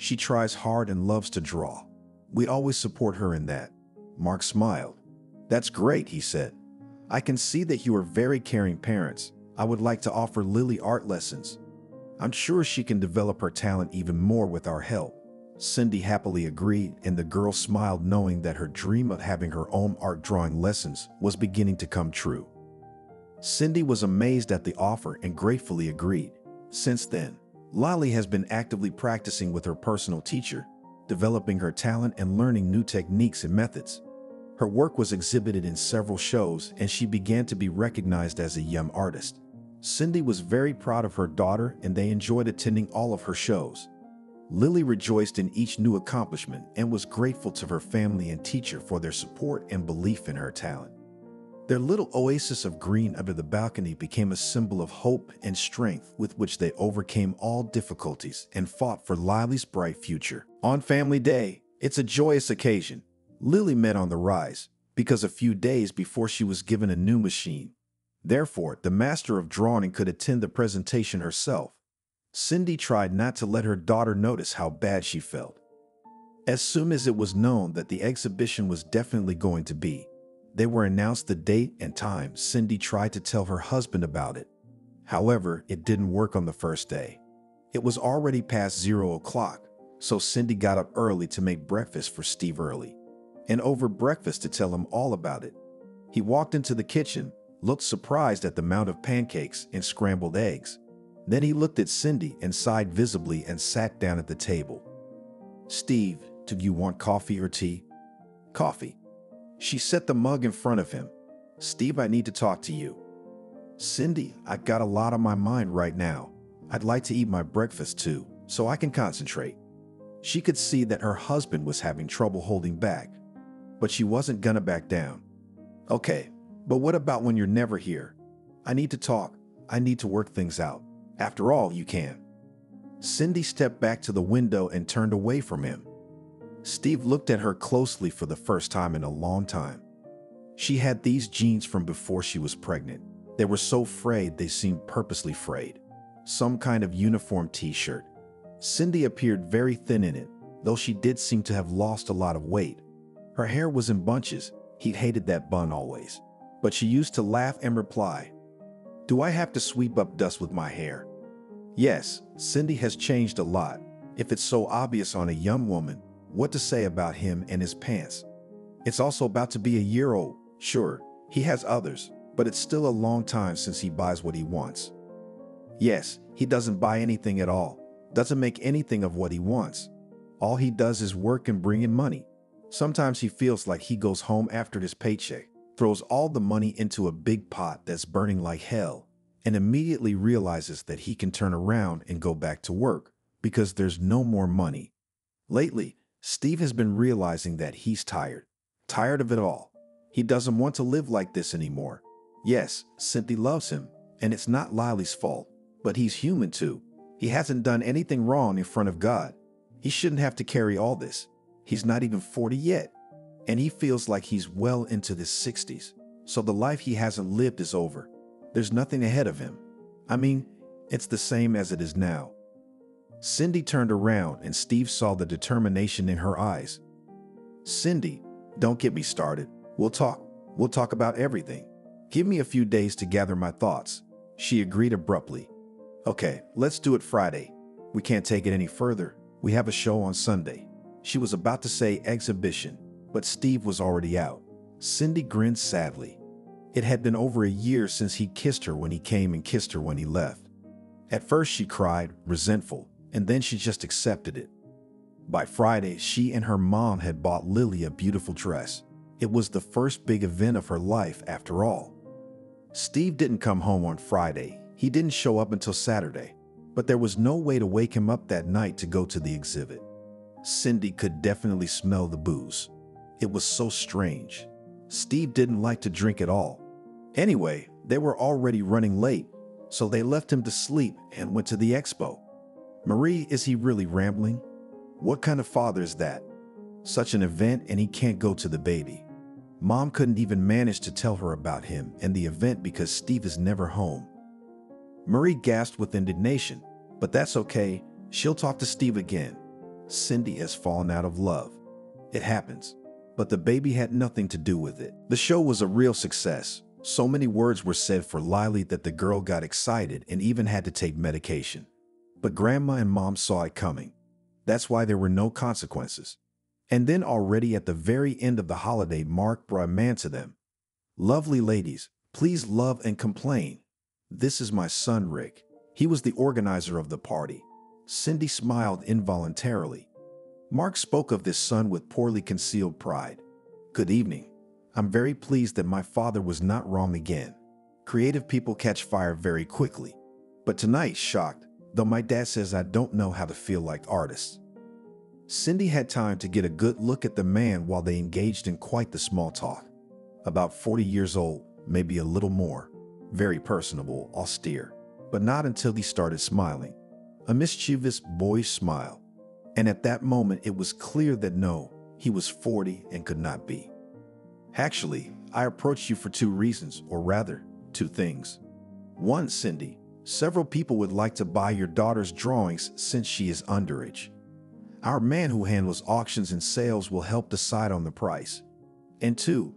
She tries hard and loves to draw. We always support her in that. Mark smiled. That's great, he said. I can see that you are very caring parents. I would like to offer Lily art lessons. I'm sure she can develop her talent even more with our help. Cindy happily agreed, and the girl smiled knowing that her dream of having her own art drawing lessons was beginning to come true. Cindy was amazed at the offer and gratefully agreed. Since then, Lolly has been actively practicing with her personal teacher, developing her talent and learning new techniques and methods. Her work was exhibited in several shows and she began to be recognized as a young artist. Cindy was very proud of her daughter and they enjoyed attending all of her shows. Lily rejoiced in each new accomplishment and was grateful to her family and teacher for their support and belief in her talent. Their little oasis of green under the balcony became a symbol of hope and strength with which they overcame all difficulties and fought for Lily's bright future. On Family Day, it's a joyous occasion. Lily met on the rise because a few days before she was given a new machine. Therefore, the master of drawing could attend the presentation herself. Cindy tried not to let her daughter notice how bad she felt. As soon as it was known that the exhibition was definitely going to be, they were announced the date and time. Cindy tried to tell her husband about it. However, it didn't work on the first day. It was already past zero o'clock, so Cindy got up early to make breakfast for Steve early, and over breakfast to tell him all about it. He walked into the kitchen, looked surprised at the amount of pancakes and scrambled eggs. Then he looked at Cindy and sighed visibly and sat down at the table. Steve, do you want coffee or tea? Coffee. She set the mug in front of him. Steve, I need to talk to you. Cindy, I got a lot on my mind right now. I'd like to eat my breakfast too, so I can concentrate. She could see that her husband was having trouble holding back, but she wasn't gonna back down. Okay, but what about when you're never here? I need to talk. I need to work things out. After all, you can. Cindy stepped back to the window and turned away from him. Steve looked at her closely for the first time in a long time. She had these jeans from before she was pregnant. They were so frayed they seemed purposely frayed. Some kind of uniform t-shirt. Cindy appeared very thin in it, though she did seem to have lost a lot of weight. Her hair was in bunches. He'd hated that bun always. But she used to laugh and reply, Do I have to sweep up dust with my hair? Yes, Cindy has changed a lot. If it's so obvious on a young woman, what to say about him and his pants. It's also about to be a year old. Sure, he has others, but it's still a long time since he buys what he wants. Yes, he doesn't buy anything at all, doesn't make anything of what he wants. All he does is work and bring in money. Sometimes he feels like he goes home after his paycheck, throws all the money into a big pot that's burning like hell, and immediately realizes that he can turn around and go back to work because there's no more money. Lately, Steve has been realizing that he's tired, tired of it all. He doesn't want to live like this anymore. Yes, Cynthia loves him, and it's not Lily's fault, but he's human too. He hasn't done anything wrong in front of God. He shouldn't have to carry all this. He's not even 40 yet, and he feels like he's well into his 60s. So the life he hasn't lived is over. There's nothing ahead of him. I mean, it's the same as it is now. Cindy turned around and Steve saw the determination in her eyes. Cindy, don't get me started. We'll talk. We'll talk about everything. Give me a few days to gather my thoughts. She agreed abruptly. Okay, let's do it Friday. We can't take it any further. We have a show on Sunday. She was about to say exhibition, but Steve was already out. Cindy grinned sadly. It had been over a year since he kissed her when he came and kissed her when he left. At first, she cried, resentful, and then she just accepted it. By Friday, she and her mom had bought Lily a beautiful dress. It was the first big event of her life after all. Steve didn't come home on Friday. He didn't show up until Saturday, but there was no way to wake him up that night to go to the exhibit. Cindy could definitely smell the booze. It was so strange. Steve didn't like to drink at all. Anyway, they were already running late, so they left him to sleep and went to the expo. Marie, is he really rambling? What kind of father is that? Such an event and he can't go to the baby. Mom couldn't even manage to tell her about him and the event because Steve is never home. Marie gasped with indignation, but that's okay. She'll talk to Steve again. Cindy has fallen out of love. It happens. But the baby had nothing to do with it. The show was a real success. So many words were said for Lily that the girl got excited and even had to take medication. But Grandma and Mom saw it coming. That's why there were no consequences. And then already at the very end of the holiday, Mark brought a man to them. Lovely ladies, please love and complain. This is my son, Rick. He was the organizer of the party. Cindy smiled involuntarily. Mark spoke of this son with poorly concealed pride. Good evening. I'm very pleased that my father was not wrong again. Creative people catch fire very quickly. But tonight, shocked, though my dad says I don't know how to feel like artists. Cindy had time to get a good look at the man while they engaged in quite the small talk. About 40 years old, maybe a little more. Very personable, austere. But not until he started smiling. A mischievous, boyish smile. And at that moment, it was clear that no, he was 40 and could not be. Actually, I approached you for two reasons, or rather, two things. One, Cindy, several people would like to buy your daughter's drawings since she is underage. Our man who handles auctions and sales will help decide on the price. And two,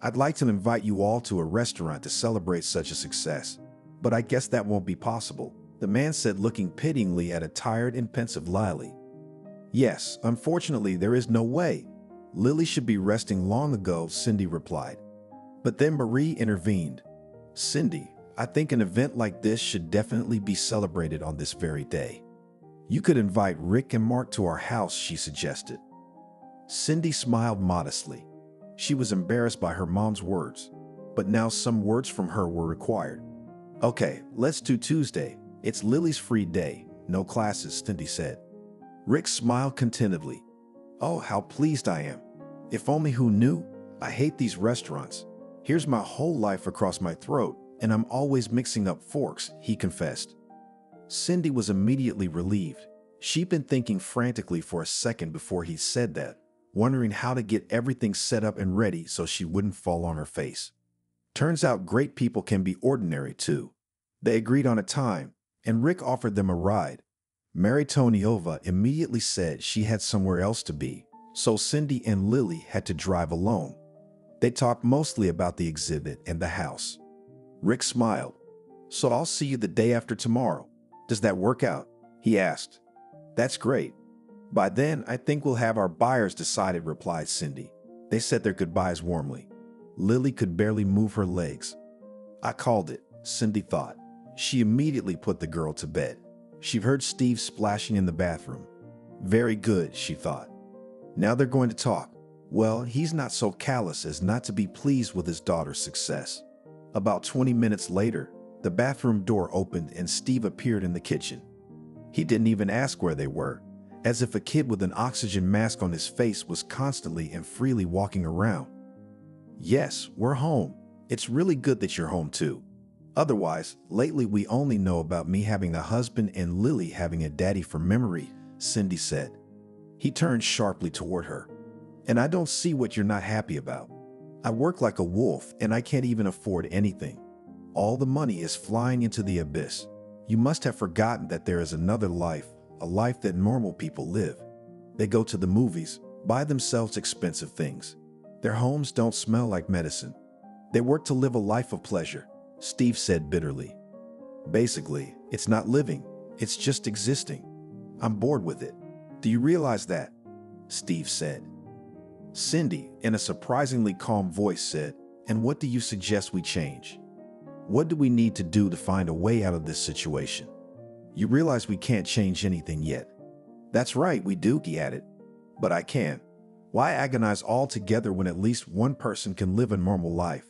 I'd like to invite you all to a restaurant to celebrate such a success. But I guess that won't be possible, the man said looking pityingly at a tired and pensive Lily. Yes, unfortunately there is no way. Lily should be resting long ago, Cindy replied. But then Marie intervened. Cindy, I think an event like this should definitely be celebrated on this very day. You could invite Rick and Mark to our house, she suggested. Cindy smiled modestly. She was embarrassed by her mom's words, but now some words from her were required. Okay, let's do Tuesday. It's Lily's free day. No classes, Cindy said. Rick smiled contentedly. Oh, how pleased I am. If only who knew? I hate these restaurants. Here's my whole life across my throat, and I'm always mixing up forks, he confessed. Cindy was immediately relieved. She'd been thinking frantically for a second before he said that, wondering how to get everything set up and ready so she wouldn't fall on her face. Turns out great people can be ordinary too. They agreed on a time, and Rick offered them a ride. Mary Toniova immediately said she had somewhere else to be, so Cindy and Lily had to drive alone. They talked mostly about the exhibit and the house. Rick smiled. So I'll see you the day after tomorrow. Does that work out? He asked. That's great. By then, I think we'll have our buyers decided, replied Cindy. They said their goodbyes warmly. Lily could barely move her legs. I called it, Cindy thought. She immediately put the girl to bed. She heard Steve splashing in the bathroom. Very good, she thought. Now they're going to talk. Well, he's not so callous as not to be pleased with his daughter's success. About 20 minutes later, the bathroom door opened and Steve appeared in the kitchen. He didn't even ask where they were, as if a kid with an oxygen mask on his face was constantly and freely walking around. Yes, we're home. It's really good that you're home too. Otherwise, lately we only know about me having a husband and Lily having a daddy from memory, Cindy said. He turned sharply toward her. And I don't see what you're not happy about. I work like a wolf and I can't even afford anything all the money is flying into the abyss. You must have forgotten that there is another life, a life that normal people live. They go to the movies, buy themselves expensive things. Their homes don't smell like medicine. They work to live a life of pleasure, Steve said bitterly. Basically, it's not living, it's just existing. I'm bored with it. Do you realize that? Steve said. Cindy, in a surprisingly calm voice, said, And what do you suggest we change? What do we need to do to find a way out of this situation? You realize we can't change anything yet. That's right, we do, he added. But I can. Why agonize altogether when at least one person can live a normal life?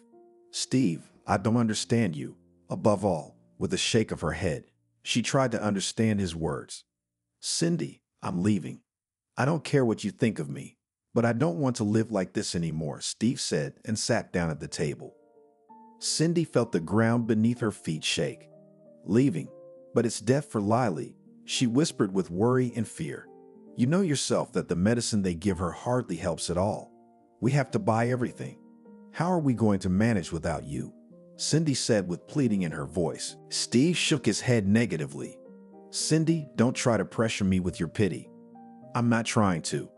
Steve, I don't understand you. Above all, with a shake of her head. She tried to understand his words. Cindy, I'm leaving. I don't care what you think of me, but I don't want to live like this anymore, Steve said and sat down at the table. Cindy felt the ground beneath her feet shake. Leaving, but it's death for Lily, she whispered with worry and fear. You know yourself that the medicine they give her hardly helps at all. We have to buy everything. How are we going to manage without you? Cindy said with pleading in her voice. Steve shook his head negatively. Cindy, don't try to pressure me with your pity. I'm not trying to.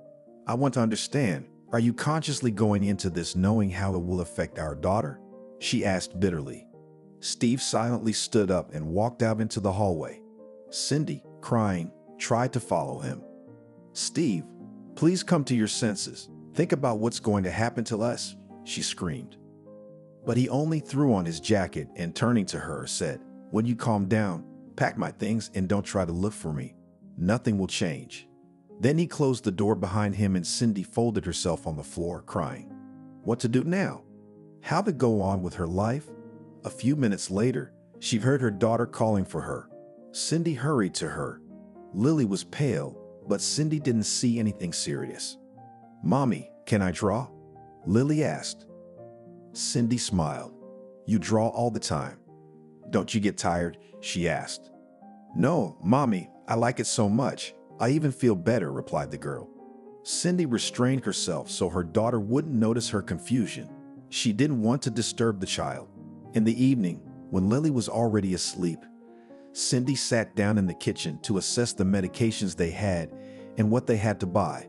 I want to understand. Are you consciously going into this knowing how it will affect our daughter? She asked bitterly. Steve silently stood up and walked out into the hallway. Cindy, crying, tried to follow him. Steve, please come to your senses. Think about what's going to happen to us, she screamed. But he only threw on his jacket and turning to her said, When you calm down, pack my things and don't try to look for me. Nothing will change. Then he closed the door behind him and Cindy folded herself on the floor, crying. What to do now? How to go on with her life? A few minutes later, she heard her daughter calling for her. Cindy hurried to her. Lily was pale, but Cindy didn't see anything serious. Mommy, can I draw? Lily asked. Cindy smiled. You draw all the time. Don't you get tired? She asked. No, Mommy, I like it so much. I even feel better, replied the girl. Cindy restrained herself so her daughter wouldn't notice her confusion. She didn't want to disturb the child. In the evening, when Lily was already asleep, Cindy sat down in the kitchen to assess the medications they had and what they had to buy.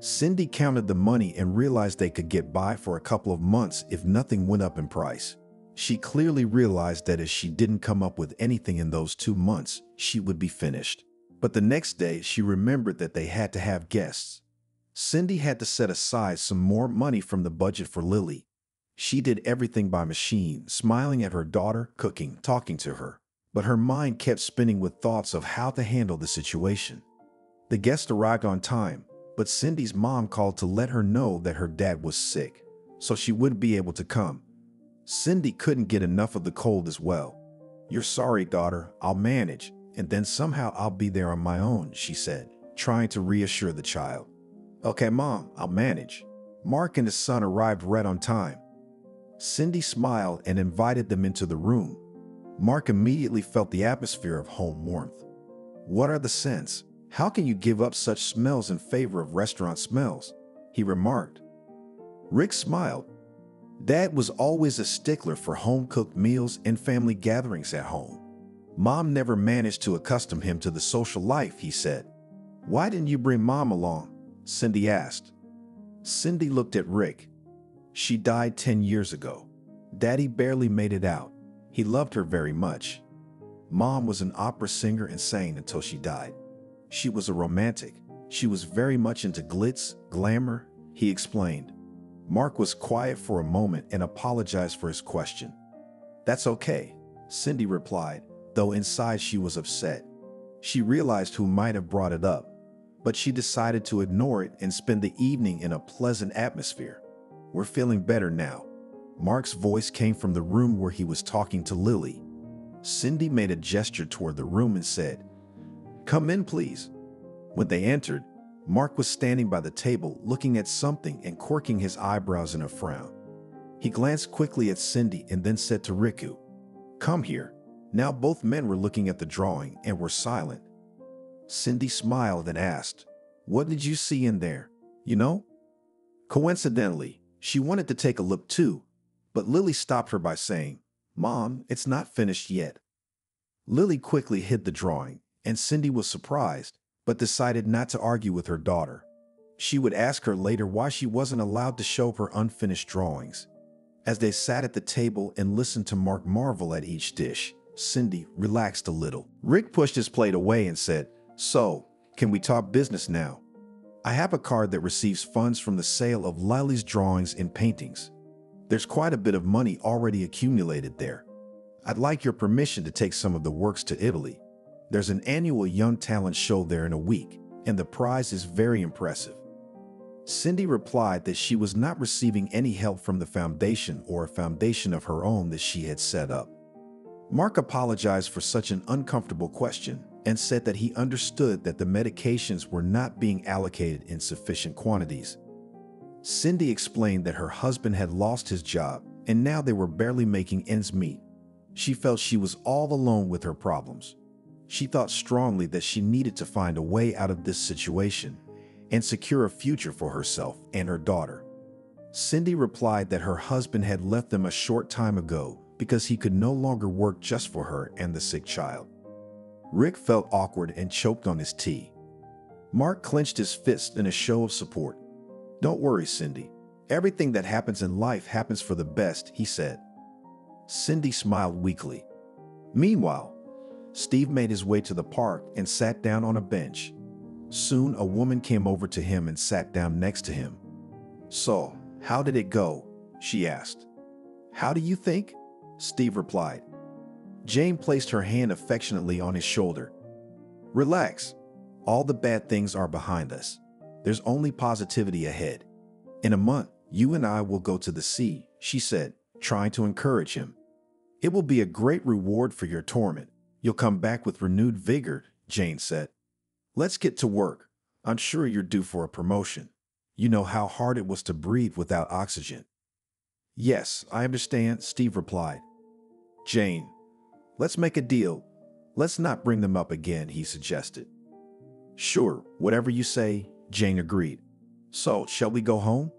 Cindy counted the money and realized they could get by for a couple of months if nothing went up in price. She clearly realized that if she didn't come up with anything in those two months, she would be finished. But the next day, she remembered that they had to have guests. Cindy had to set aside some more money from the budget for Lily. She did everything by machine, smiling at her daughter, cooking, talking to her. But her mind kept spinning with thoughts of how to handle the situation. The guests arrived on time, but Cindy's mom called to let her know that her dad was sick, so she wouldn't be able to come. Cindy couldn't get enough of the cold as well. You're sorry, daughter, I'll manage, and then somehow I'll be there on my own, she said, trying to reassure the child. Okay, mom, I'll manage. Mark and his son arrived right on time. Cindy smiled and invited them into the room. Mark immediately felt the atmosphere of home warmth. What are the scents? How can you give up such smells in favor of restaurant smells? He remarked. Rick smiled. Dad was always a stickler for home cooked meals and family gatherings at home. Mom never managed to accustom him to the social life, he said. Why didn't you bring Mom along? Cindy asked. Cindy looked at Rick. She died 10 years ago. Daddy barely made it out. He loved her very much. Mom was an opera singer and sang until she died. She was a romantic. She was very much into glitz, glamour, he explained. Mark was quiet for a moment and apologized for his question. That's okay, Cindy replied, though inside she was upset. She realized who might have brought it up, but she decided to ignore it and spend the evening in a pleasant atmosphere. We're feeling better now. Mark's voice came from the room where he was talking to Lily. Cindy made a gesture toward the room and said, Come in, please. When they entered, Mark was standing by the table looking at something and quirking his eyebrows in a frown. He glanced quickly at Cindy and then said to Riku, Come here. Now both men were looking at the drawing and were silent. Cindy smiled and asked, What did you see in there? You know? Coincidentally, she wanted to take a look too, but Lily stopped her by saying, Mom, it's not finished yet. Lily quickly hid the drawing and Cindy was surprised, but decided not to argue with her daughter. She would ask her later why she wasn't allowed to show her unfinished drawings. As they sat at the table and listened to Mark marvel at each dish, Cindy relaxed a little. Rick pushed his plate away and said, So, can we talk business now? I have a card that receives funds from the sale of Lily's drawings and paintings. There's quite a bit of money already accumulated there. I'd like your permission to take some of the works to Italy. There's an annual Young Talent show there in a week, and the prize is very impressive. Cindy replied that she was not receiving any help from the foundation or a foundation of her own that she had set up. Mark apologized for such an uncomfortable question and said that he understood that the medications were not being allocated in sufficient quantities. Cindy explained that her husband had lost his job and now they were barely making ends meet. She felt she was all alone with her problems. She thought strongly that she needed to find a way out of this situation and secure a future for herself and her daughter. Cindy replied that her husband had left them a short time ago because he could no longer work just for her and the sick child. Rick felt awkward and choked on his tea. Mark clenched his fist in a show of support. Don't worry, Cindy. Everything that happens in life happens for the best, he said. Cindy smiled weakly. Meanwhile, Steve made his way to the park and sat down on a bench. Soon, a woman came over to him and sat down next to him. So, how did it go? She asked. How do you think? Steve replied. Jane placed her hand affectionately on his shoulder. Relax. All the bad things are behind us. There's only positivity ahead. In a month, you and I will go to the sea, she said, trying to encourage him. It will be a great reward for your torment. You'll come back with renewed vigor, Jane said. Let's get to work. I'm sure you're due for a promotion. You know how hard it was to breathe without oxygen. Yes, I understand, Steve replied. Jane, let's make a deal. Let's not bring them up again, he suggested. Sure, whatever you say, Jane agreed. So, shall we go home?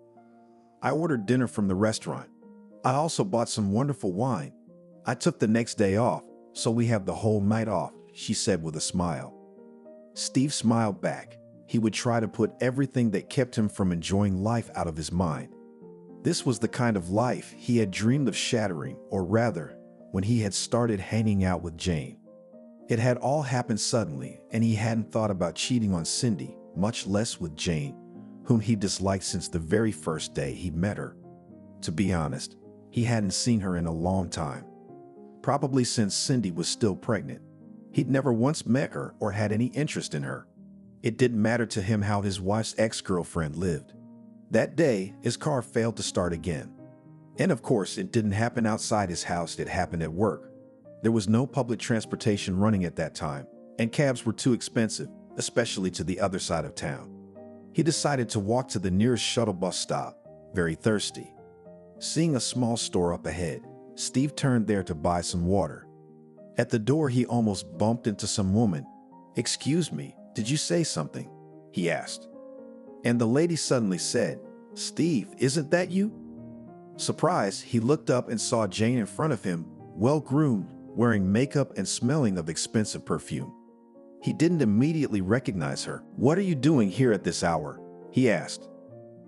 I ordered dinner from the restaurant. I also bought some wonderful wine. I took the next day off, so we have the whole night off, she said with a smile. Steve smiled back. He would try to put everything that kept him from enjoying life out of his mind. This was the kind of life he had dreamed of shattering, or rather, when he had started hanging out with Jane. It had all happened suddenly, and he hadn't thought about cheating on Cindy, much less with Jane, whom he disliked since the very first day he met her. To be honest, he hadn't seen her in a long time, probably since Cindy was still pregnant. He'd never once met her or had any interest in her. It didn't matter to him how his wife's ex-girlfriend lived. That day, his car failed to start again. And of course, it didn't happen outside his house, it happened at work. There was no public transportation running at that time, and cabs were too expensive, especially to the other side of town. He decided to walk to the nearest shuttle bus stop, very thirsty. Seeing a small store up ahead, Steve turned there to buy some water. At the door, he almost bumped into some woman. Excuse me, did you say something? He asked. And the lady suddenly said, Steve, isn't that you? Surprised, he looked up and saw Jane in front of him, well groomed, wearing makeup and smelling of expensive perfume. He didn't immediately recognize her. What are you doing here at this hour? He asked.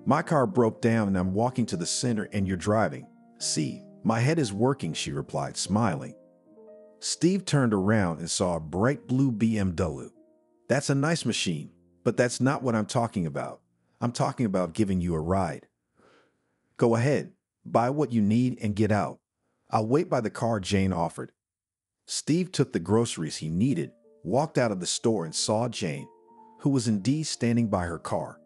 My car broke down and I'm walking to the center and you're driving. See, my head is working, she replied, smiling. Steve turned around and saw a bright blue BMW. That's a nice machine, but that's not what I'm talking about. I'm talking about giving you a ride. Go ahead, buy what you need and get out. I'll wait by the car Jane offered. Steve took the groceries he needed walked out of the store and saw Jane, who was indeed standing by her car.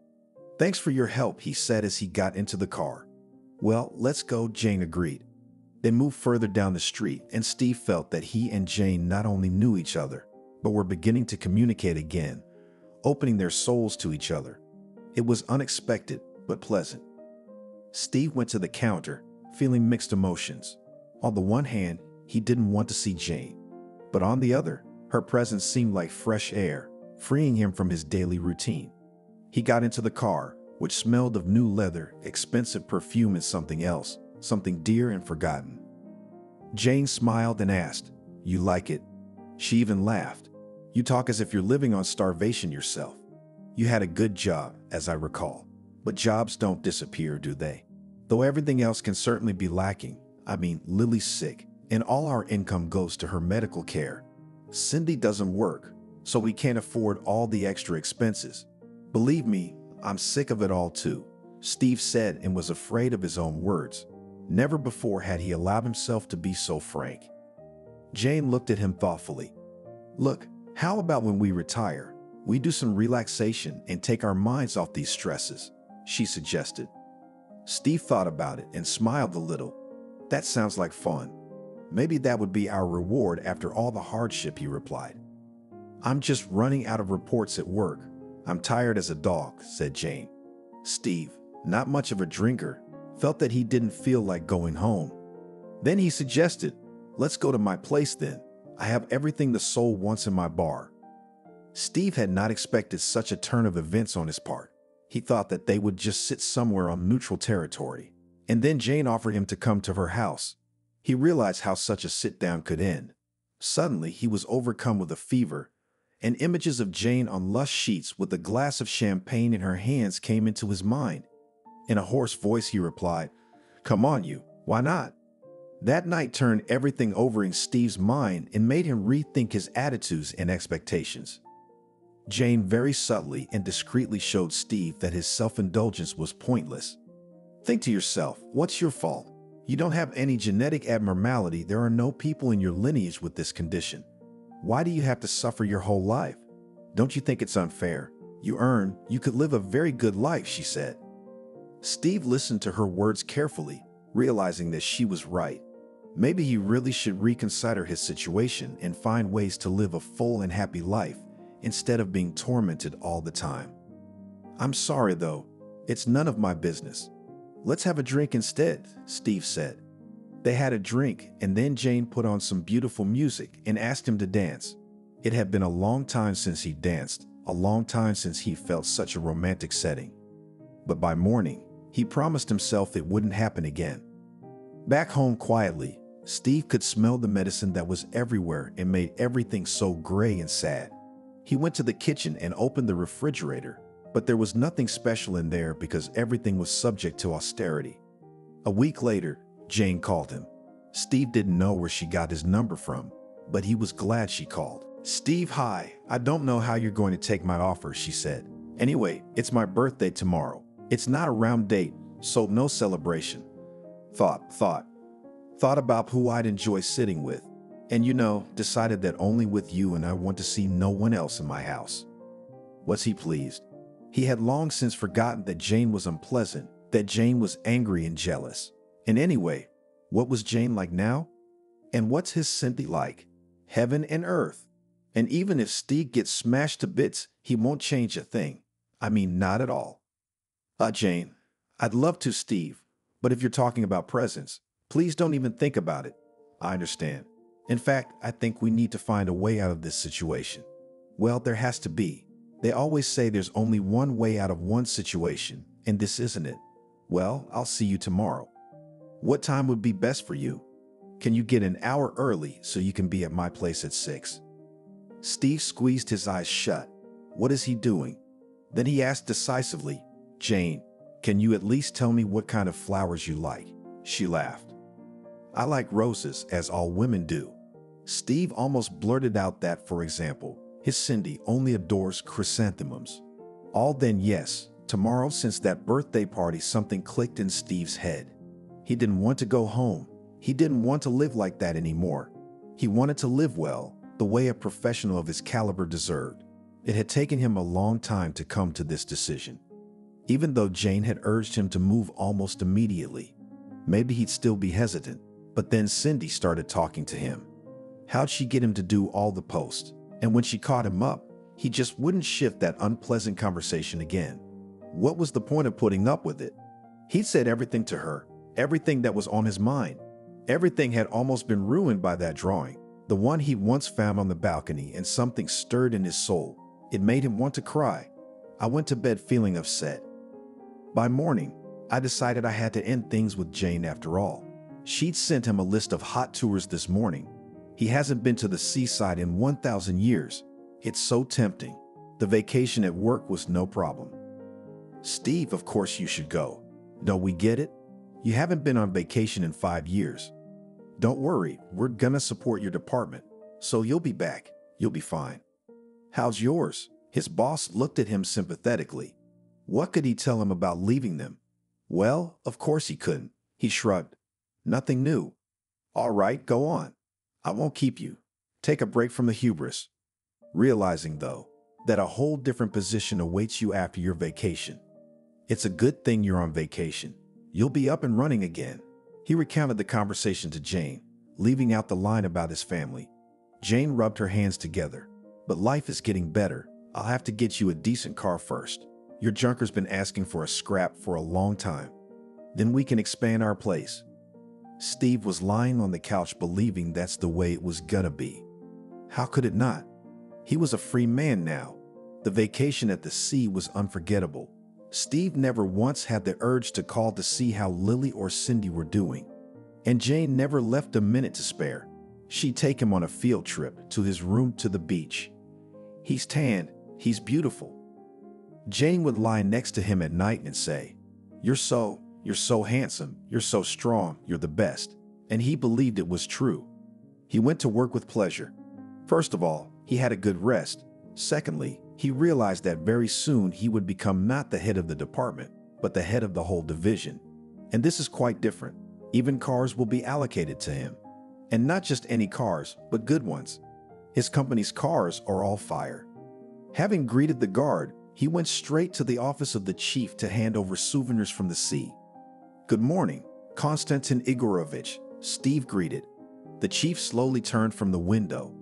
Thanks for your help, he said as he got into the car. Well, let's go, Jane agreed. They moved further down the street, and Steve felt that he and Jane not only knew each other, but were beginning to communicate again, opening their souls to each other. It was unexpected, but pleasant. Steve went to the counter, feeling mixed emotions. On the one hand, he didn't want to see Jane, but on the other, her presence seemed like fresh air, freeing him from his daily routine. He got into the car, which smelled of new leather, expensive perfume, and something else, something dear and forgotten. Jane smiled and asked, You like it? She even laughed. You talk as if you're living on starvation yourself. You had a good job, as I recall. But jobs don't disappear, do they? Though everything else can certainly be lacking. I mean, Lily's sick, and all our income goes to her medical care. Cindy doesn't work, so we can't afford all the extra expenses. Believe me, I'm sick of it all too, Steve said and was afraid of his own words. Never before had he allowed himself to be so frank. Jane looked at him thoughtfully. Look, how about when we retire, we do some relaxation and take our minds off these stresses, she suggested. Steve thought about it and smiled a little. That sounds like fun. Maybe that would be our reward after all the hardship, he replied. I'm just running out of reports at work. I'm tired as a dog, said Jane. Steve, not much of a drinker, felt that he didn't feel like going home. Then he suggested, Let's go to my place then. I have everything the soul wants in my bar. Steve had not expected such a turn of events on his part. He thought that they would just sit somewhere on neutral territory. And then Jane offered him to come to her house. He realized how such a sit down could end. Suddenly, he was overcome with a fever and images of Jane on lush sheets with a glass of champagne in her hands came into his mind. In a hoarse voice, he replied, Come on, you, why not? That night turned everything over in Steve's mind and made him rethink his attitudes and expectations. Jane very subtly and discreetly showed Steve that his self indulgence was pointless. Think to yourself, what's your fault? You don't have any genetic abnormality. There are no people in your lineage with this condition. Why do you have to suffer your whole life? Don't you think it's unfair? You earn, you could live a very good life, she said. Steve listened to her words carefully, realizing that she was right. Maybe he really should reconsider his situation and find ways to live a full and happy life instead of being tormented all the time. I'm sorry, though. It's none of my business. Let's have a drink instead, Steve said. They had a drink, and then Jane put on some beautiful music and asked him to dance. It had been a long time since he danced, a long time since he felt such a romantic setting. But by morning, he promised himself it wouldn't happen again. Back home quietly, Steve could smell the medicine that was everywhere and made everything so gray and sad. He went to the kitchen and opened the refrigerator, but there was nothing special in there because everything was subject to austerity. A week later, Jane called him. Steve didn't know where she got his number from, but he was glad she called. Steve, hi. I don't know how you're going to take my offer, she said. Anyway, it's my birthday tomorrow. It's not a round date, so no celebration. Thought, thought. Thought about who I'd enjoy sitting with. And you know, decided that only with you and I want to see no one else in my house. Was he pleased? He had long since forgotten that Jane was unpleasant, that Jane was angry and jealous. And anyway, what was Jane like now? And what's his Cynthia like? Heaven and earth. And even if Steve gets smashed to bits, he won't change a thing. I mean, not at all. Uh, Jane, I'd love to, Steve, but if you're talking about presents, please don't even think about it. I understand. In fact, I think we need to find a way out of this situation. Well, there has to be. They always say there's only one way out of one situation, and this isn't it. Well, I'll see you tomorrow. What time would be best for you? Can you get an hour early so you can be at my place at 6? Steve squeezed his eyes shut. What is he doing? Then he asked decisively, Jane, can you at least tell me what kind of flowers you like? She laughed. I like roses, as all women do. Steve almost blurted out that, for example, his Cindy only adores chrysanthemums. All then, yes, tomorrow, since that birthday party, something clicked in Steve's head. He didn't want to go home. He didn't want to live like that anymore. He wanted to live well, the way a professional of his caliber deserved. It had taken him a long time to come to this decision. Even though Jane had urged him to move almost immediately, maybe he'd still be hesitant. But then Cindy started talking to him. How'd she get him to do all the posts? And when she caught him up, he just wouldn't shift that unpleasant conversation again. What was the point of putting up with it? He'd said everything to her, everything that was on his mind. Everything had almost been ruined by that drawing, the one he once found on the balcony, and something stirred in his soul. It made him want to cry. I went to bed feeling upset. By morning, I decided I had to end things with Jane after all. She'd sent him a list of hot tours this morning. He hasn't been to the seaside in 1,000 years. It's so tempting. The vacation at work was no problem. Steve, of course you should go. Don't we get it? You haven't been on vacation in five years. Don't worry, we're gonna support your department, so you'll be back. You'll be fine. How's yours? His boss looked at him sympathetically. What could he tell him about leaving them? Well, of course he couldn't. He shrugged. Nothing new. All right, go on. I won't keep you. Take a break from the hubris. Realizing, though, that a whole different position awaits you after your vacation. It's a good thing you're on vacation. You'll be up and running again. He recounted the conversation to Jane, leaving out the line about his family. Jane rubbed her hands together. But life is getting better. I'll have to get you a decent car first. Your junker's been asking for a scrap for a long time. Then we can expand our place. Steve was lying on the couch believing that's the way it was gonna be. How could it not? He was a free man now. The vacation at the sea was unforgettable. Steve never once had the urge to call to see how Lily or Cindy were doing. And Jane never left a minute to spare. She'd take him on a field trip to his room to the beach. He's tanned, he's beautiful. Jane would lie next to him at night and say, You're so, you're so handsome, you're so strong, you're the best. And he believed it was true. He went to work with pleasure. First of all, he had a good rest. Secondly, he realized that very soon he would become not the head of the department, but the head of the whole division. And this is quite different. Even cars will be allocated to him. And not just any cars, but good ones. His company's cars are all fire. Having greeted the guard, he went straight to the office of the chief to hand over souvenirs from the sea. Good morning, Konstantin Igorovich, Steve greeted. The chief slowly turned from the window.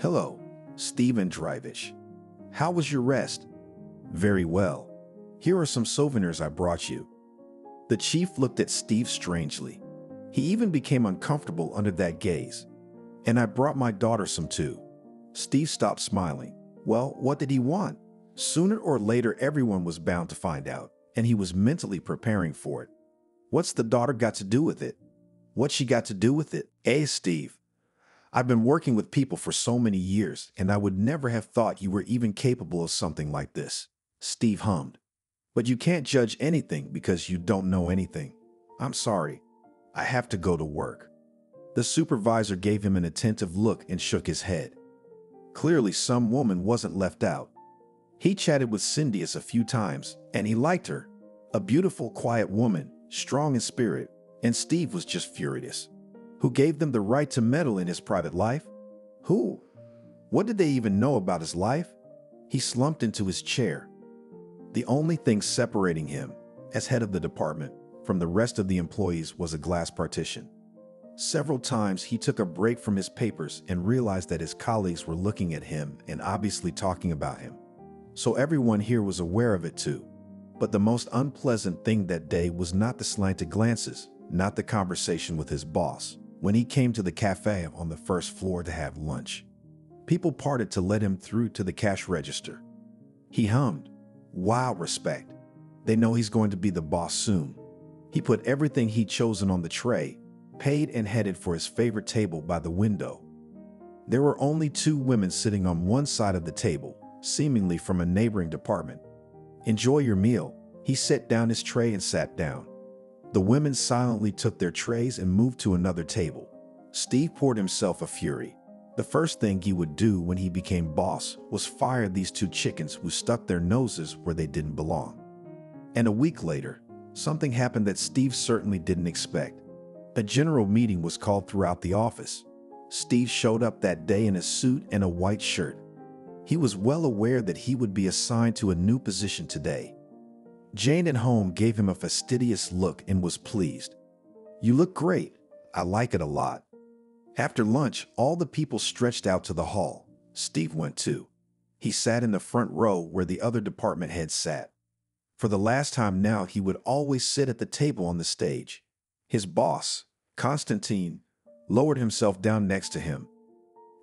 Hello, Steve Andreevich. How was your rest? Very well. Here are some souvenirs I brought you. The chief looked at Steve strangely. He even became uncomfortable under that gaze. And I brought my daughter some too. Steve stopped smiling. Well, what did he want? Sooner or later, everyone was bound to find out, and he was mentally preparing for it. What's the daughter got to do with it? What's she got to do with it? Eh, Steve? I've been working with people for so many years, and I would never have thought you were even capable of something like this. Steve hummed. But you can't judge anything because you don't know anything. I'm sorry. I have to go to work. The supervisor gave him an attentive look and shook his head. Clearly, some woman wasn't left out. He chatted with Cindy a few times, and he liked her. A beautiful, quiet woman, strong in spirit, and Steve was just furious. Who gave them the right to meddle in his private life? Who? What did they even know about his life? He slumped into his chair. The only thing separating him, as head of the department, from the rest of the employees was a glass partition. Several times he took a break from his papers and realized that his colleagues were looking at him and obviously talking about him. So everyone here was aware of it too. But the most unpleasant thing that day was not the slanted glances, not the conversation with his boss, when he came to the cafe on the first floor to have lunch. People parted to let him through to the cash register. He hummed, Wow, respect. They know he's going to be the boss soon. He put everything he'd chosen on the tray paid and headed for his favorite table by the window. There were only two women sitting on one side of the table, seemingly from a neighboring department. Enjoy your meal. He set down his tray and sat down. The women silently took their trays and moved to another table. Steve poured himself a fury. The first thing he would do when he became boss was fire these two chickens who stuck their noses where they didn't belong. And a week later, something happened that Steve certainly didn't expect. A general meeting was called throughout the office. Steve showed up that day in a suit and a white shirt. He was well aware that he would be assigned to a new position today. Jane at home gave him a fastidious look and was pleased. You look great. I like it a lot. After lunch, all the people stretched out to the hall. Steve went too. He sat in the front row where the other department heads sat. For the last time now, he would always sit at the table on the stage. His boss, Konstantin, lowered himself down next to him.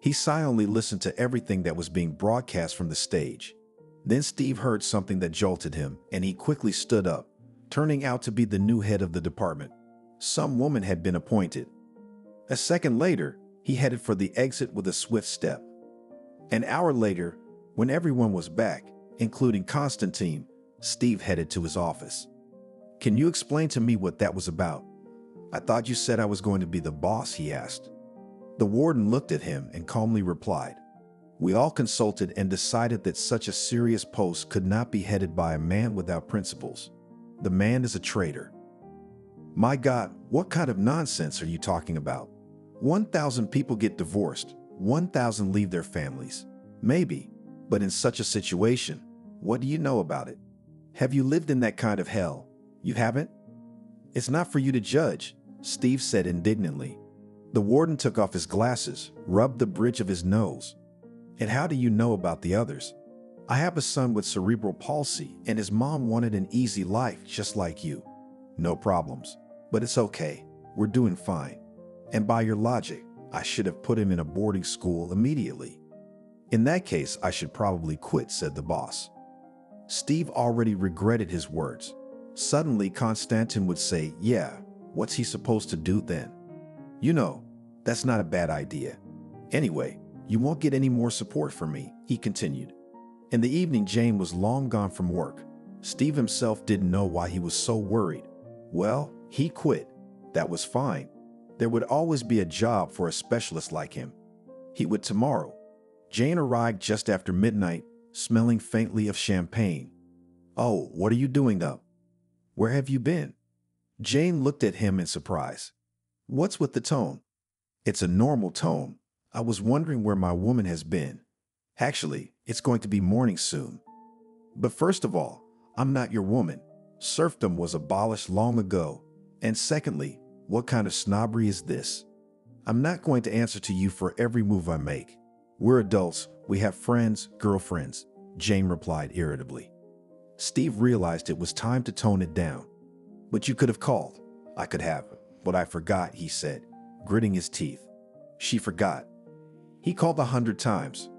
He silently listened to everything that was being broadcast from the stage. Then Steve heard something that jolted him, and he quickly stood up, turning out to be the new head of the department. Some woman had been appointed. A second later, he headed for the exit with a swift step. An hour later, when everyone was back, including Constantine, Steve headed to his office. Can you explain to me what that was about? I thought you said I was going to be the boss, he asked. The warden looked at him and calmly replied, We all consulted and decided that such a serious post could not be headed by a man without principles. The man is a traitor. My God, what kind of nonsense are you talking about? 1,000 people get divorced, 1,000 leave their families. Maybe, but in such a situation, what do you know about it? Have you lived in that kind of hell? You haven't? It's not for you to judge. Steve said indignantly. The warden took off his glasses, rubbed the bridge of his nose. And how do you know about the others? I have a son with cerebral palsy, and his mom wanted an easy life just like you. No problems. But it's okay. We're doing fine. And by your logic, I should have put him in a boarding school immediately. In that case, I should probably quit, said the boss. Steve already regretted his words. Suddenly, Konstantin would say, Yeah, what's he supposed to do then? You know, that's not a bad idea. Anyway, you won't get any more support from me, he continued. In the evening, Jane was long gone from work. Steve himself didn't know why he was so worried. Well, he quit. That was fine. There would always be a job for a specialist like him. He would tomorrow. Jane arrived just after midnight, smelling faintly of champagne. Oh, what are you doing up? Where have you been? Jane looked at him in surprise. What's with the tone? It's a normal tone. I was wondering where my woman has been. Actually, it's going to be morning soon. But first of all, I'm not your woman. Serfdom was abolished long ago. And secondly, what kind of snobbery is this? I'm not going to answer to you for every move I make. We're adults. We have friends, girlfriends, Jane replied irritably. Steve realized it was time to tone it down. But you could have called. I could have. But I forgot, he said, gritting his teeth. She forgot. He called a hundred times.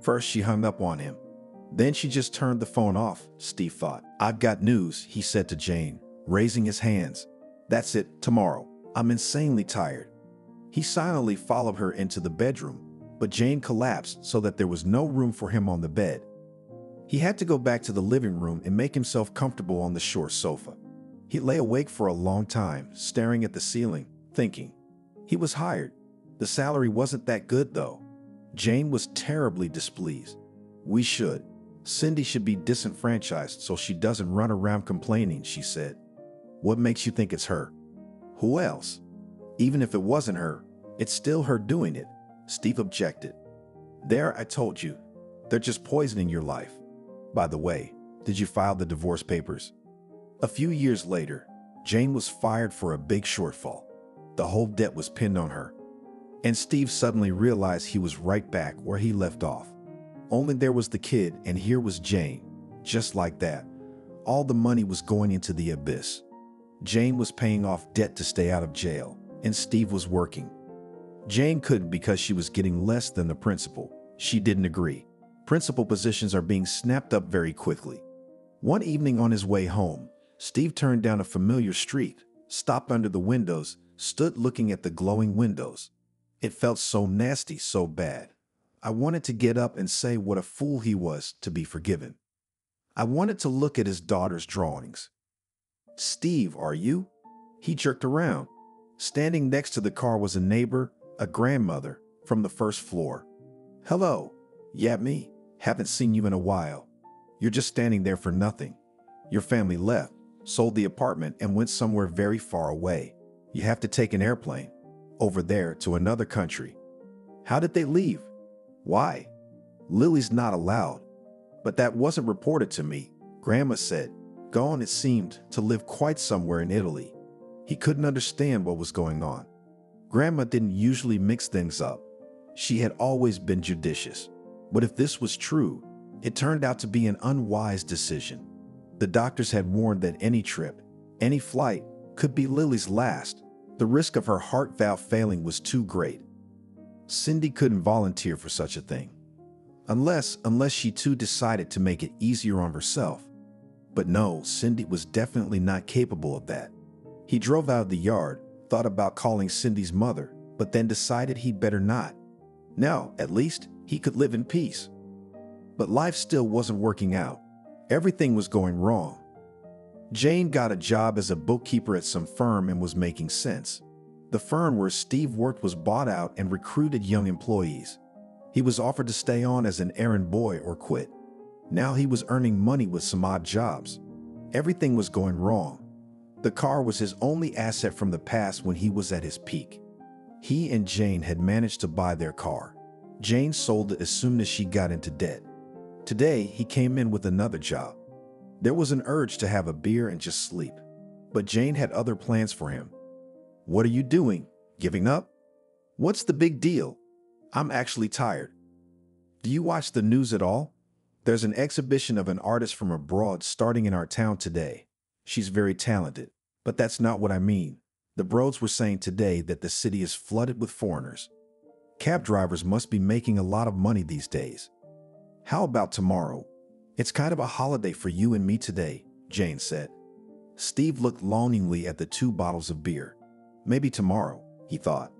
First, she hung up on him. Then she just turned the phone off, Steve thought. I've got news, he said to Jane, raising his hands. That's it, tomorrow. I'm insanely tired. He silently followed her into the bedroom, but Jane collapsed so that there was no room for him on the bed. He had to go back to the living room and make himself comfortable on the short sofa. He lay awake for a long time, staring at the ceiling, thinking. He was hired. The salary wasn't that good, though. Jane was terribly displeased. We should. Cindy should be disenfranchised so she doesn't run around complaining, she said. What makes you think it's her? Who else? Even if it wasn't her, it's still her doing it, Steve objected. There, I told you. They're just poisoning your life. By the way, did you file the divorce papers? A few years later, Jane was fired for a big shortfall. The whole debt was pinned on her. And Steve suddenly realized he was right back where he left off. Only there was the kid, and here was Jane. Just like that, all the money was going into the abyss. Jane was paying off debt to stay out of jail, and Steve was working. Jane couldn't because she was getting less than the principal. She didn't agree. Principal positions are being snapped up very quickly. One evening on his way home, Steve turned down a familiar street, stopped under the windows, stood looking at the glowing windows. It felt so nasty, so bad. I wanted to get up and say what a fool he was to be forgiven. I wanted to look at his daughter's drawings. Steve, are you? He jerked around. Standing next to the car was a neighbor, a grandmother, from the first floor. Hello. Yeah, me. Haven't seen you in a while. You're just standing there for nothing. Your family left, sold the apartment, and went somewhere very far away. You have to take an airplane over there to another country. How did they leave? Why? Lily's not allowed. But that wasn't reported to me, Grandma said. Gone, it seemed, to live quite somewhere in Italy. He couldn't understand what was going on. Grandma didn't usually mix things up. She had always been judicious. But if this was true, it turned out to be an unwise decision. The doctors had warned that any trip, any flight, could be Lily's last. The risk of her heart valve failing was too great. Cindy couldn't volunteer for such a thing. Unless, unless she too decided to make it easier on herself. But no, Cindy was definitely not capable of that. He drove out of the yard, thought about calling Cindy's mother, but then decided he'd better not. Now, at least, he could live in peace. But life still wasn't working out. Everything was going wrong. Jane got a job as a bookkeeper at some firm and was making sense. The firm where Steve worked was bought out and recruited young employees. He was offered to stay on as an errand boy or quit. Now he was earning money with some odd jobs. Everything was going wrong. The car was his only asset from the past when he was at his peak. He and Jane had managed to buy their car. Jane sold it as soon as she got into debt. Today, he came in with another job. There was an urge to have a beer and just sleep. But Jane had other plans for him. What are you doing? Giving up? What's the big deal? I'm actually tired. Do you watch the news at all? There's an exhibition of an artist from abroad starting in our town today. She's very talented, but that's not what I mean. The Broads were saying today that the city is flooded with foreigners. Cab drivers must be making a lot of money these days. How about tomorrow? It's kind of a holiday for you and me today, Jane said. Steve looked longingly at the two bottles of beer. Maybe tomorrow, he thought.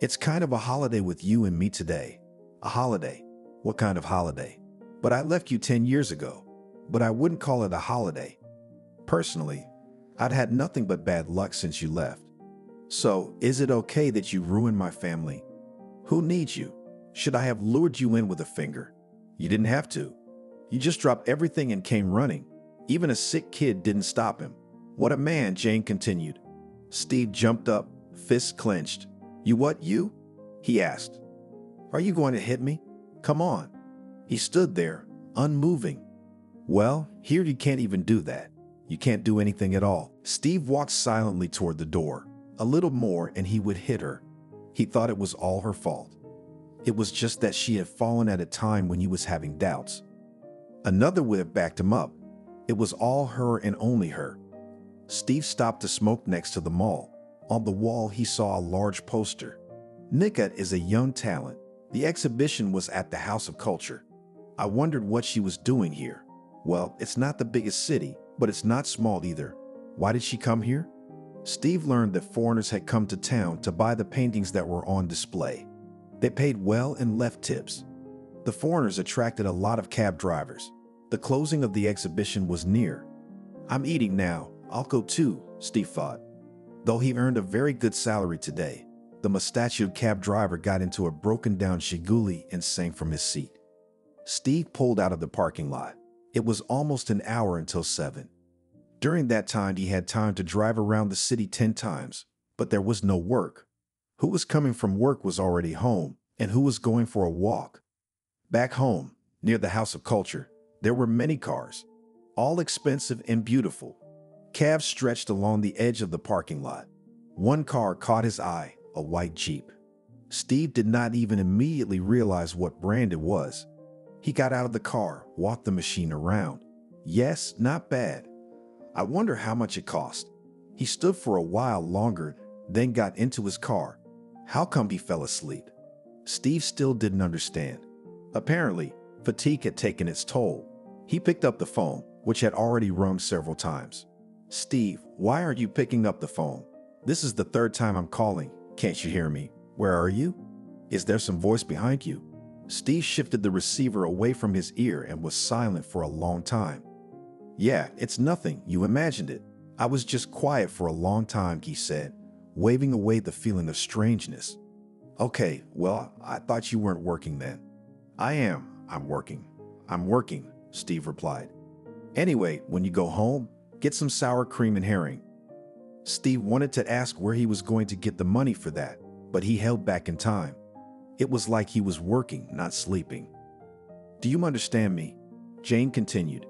It's kind of a holiday with you and me today. A holiday. What kind of holiday? But I left you 10 years ago. But I wouldn't call it a holiday. Personally, I'd had nothing but bad luck since you left. So, is it okay that you ruined my family who needs you? Should I have lured you in with a finger? You didn't have to. You just dropped everything and came running. Even a sick kid didn't stop him. What a man, Jane continued. Steve jumped up, fists clenched. You what, you? He asked. Are you going to hit me? Come on. He stood there, unmoving. Well, here you can't even do that. You can't do anything at all. Steve walked silently toward the door. A little more and he would hit her. He thought it was all her fault. It was just that she had fallen at a time when he was having doubts. Another would have backed him up. It was all her and only her. Steve stopped to smoke next to the mall. On the wall, he saw a large poster. Nikat is a young talent. The exhibition was at the House of Culture. I wondered what she was doing here. Well, it's not the biggest city, but it's not small either. Why did she come here? Steve learned that foreigners had come to town to buy the paintings that were on display. They paid well and left tips. The foreigners attracted a lot of cab drivers. The closing of the exhibition was near. I'm eating now. I'll go too, Steve thought. Though he earned a very good salary today, the mustachioed cab driver got into a broken down Zhiguli and sang from his seat. Steve pulled out of the parking lot. It was almost an hour until 7. During that time, he had time to drive around the city 10 times, but there was no work. Who was coming from work was already home, and who was going for a walk? Back home, near the House of Culture, there were many cars, all expensive and beautiful. Cabs stretched along the edge of the parking lot. One car caught his eye, a white Jeep. Steve did not even immediately realize what brand it was. He got out of the car, walked the machine around. Yes, not bad. I wonder how much it cost. He stood for a while longer, then got into his car. How come he fell asleep? Steve still didn't understand. Apparently, fatigue had taken its toll. He picked up the phone, which had already rung several times. Steve, why aren't you picking up the phone? This is the third time I'm calling. Can't you hear me? Where are you? Is there some voice behind you? Steve shifted the receiver away from his ear and was silent for a long time. Yeah, it's nothing. You imagined it. I was just quiet for a long time, he said, waving away the feeling of strangeness. Okay, well, I thought you weren't working then. I am. I'm working. I'm working, Steve replied. Anyway, when you go home, get some sour cream and herring. Steve wanted to ask where he was going to get the money for that, but he held back in time. It was like he was working, not sleeping. Do you understand me? Jane continued.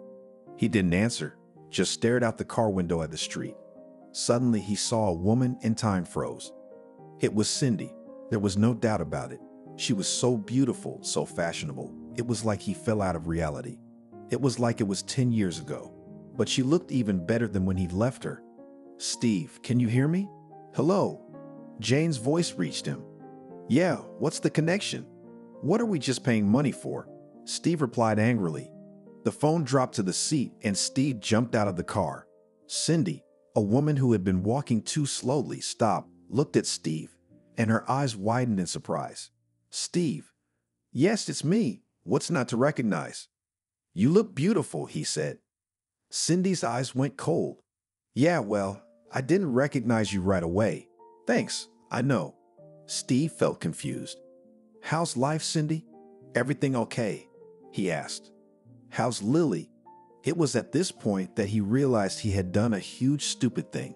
He didn't answer, just stared out the car window at the street. Suddenly, he saw a woman and time froze. It was Cindy. There was no doubt about it. She was so beautiful, so fashionable. It was like he fell out of reality. It was like it was 10 years ago. But she looked even better than when he left her. Steve, can you hear me? Hello? Jane's voice reached him. Yeah, what's the connection? What are we just paying money for? Steve replied angrily. The phone dropped to the seat and Steve jumped out of the car. Cindy, a woman who had been walking too slowly, stopped, looked at Steve, and her eyes widened in surprise. Steve, yes, it's me. What's not to recognize? You look beautiful, he said. Cindy's eyes went cold. Yeah, well, I didn't recognize you right away. Thanks, I know. Steve felt confused. How's life, Cindy? Everything okay? He asked. How's Lily? It was at this point that he realized he had done a huge stupid thing.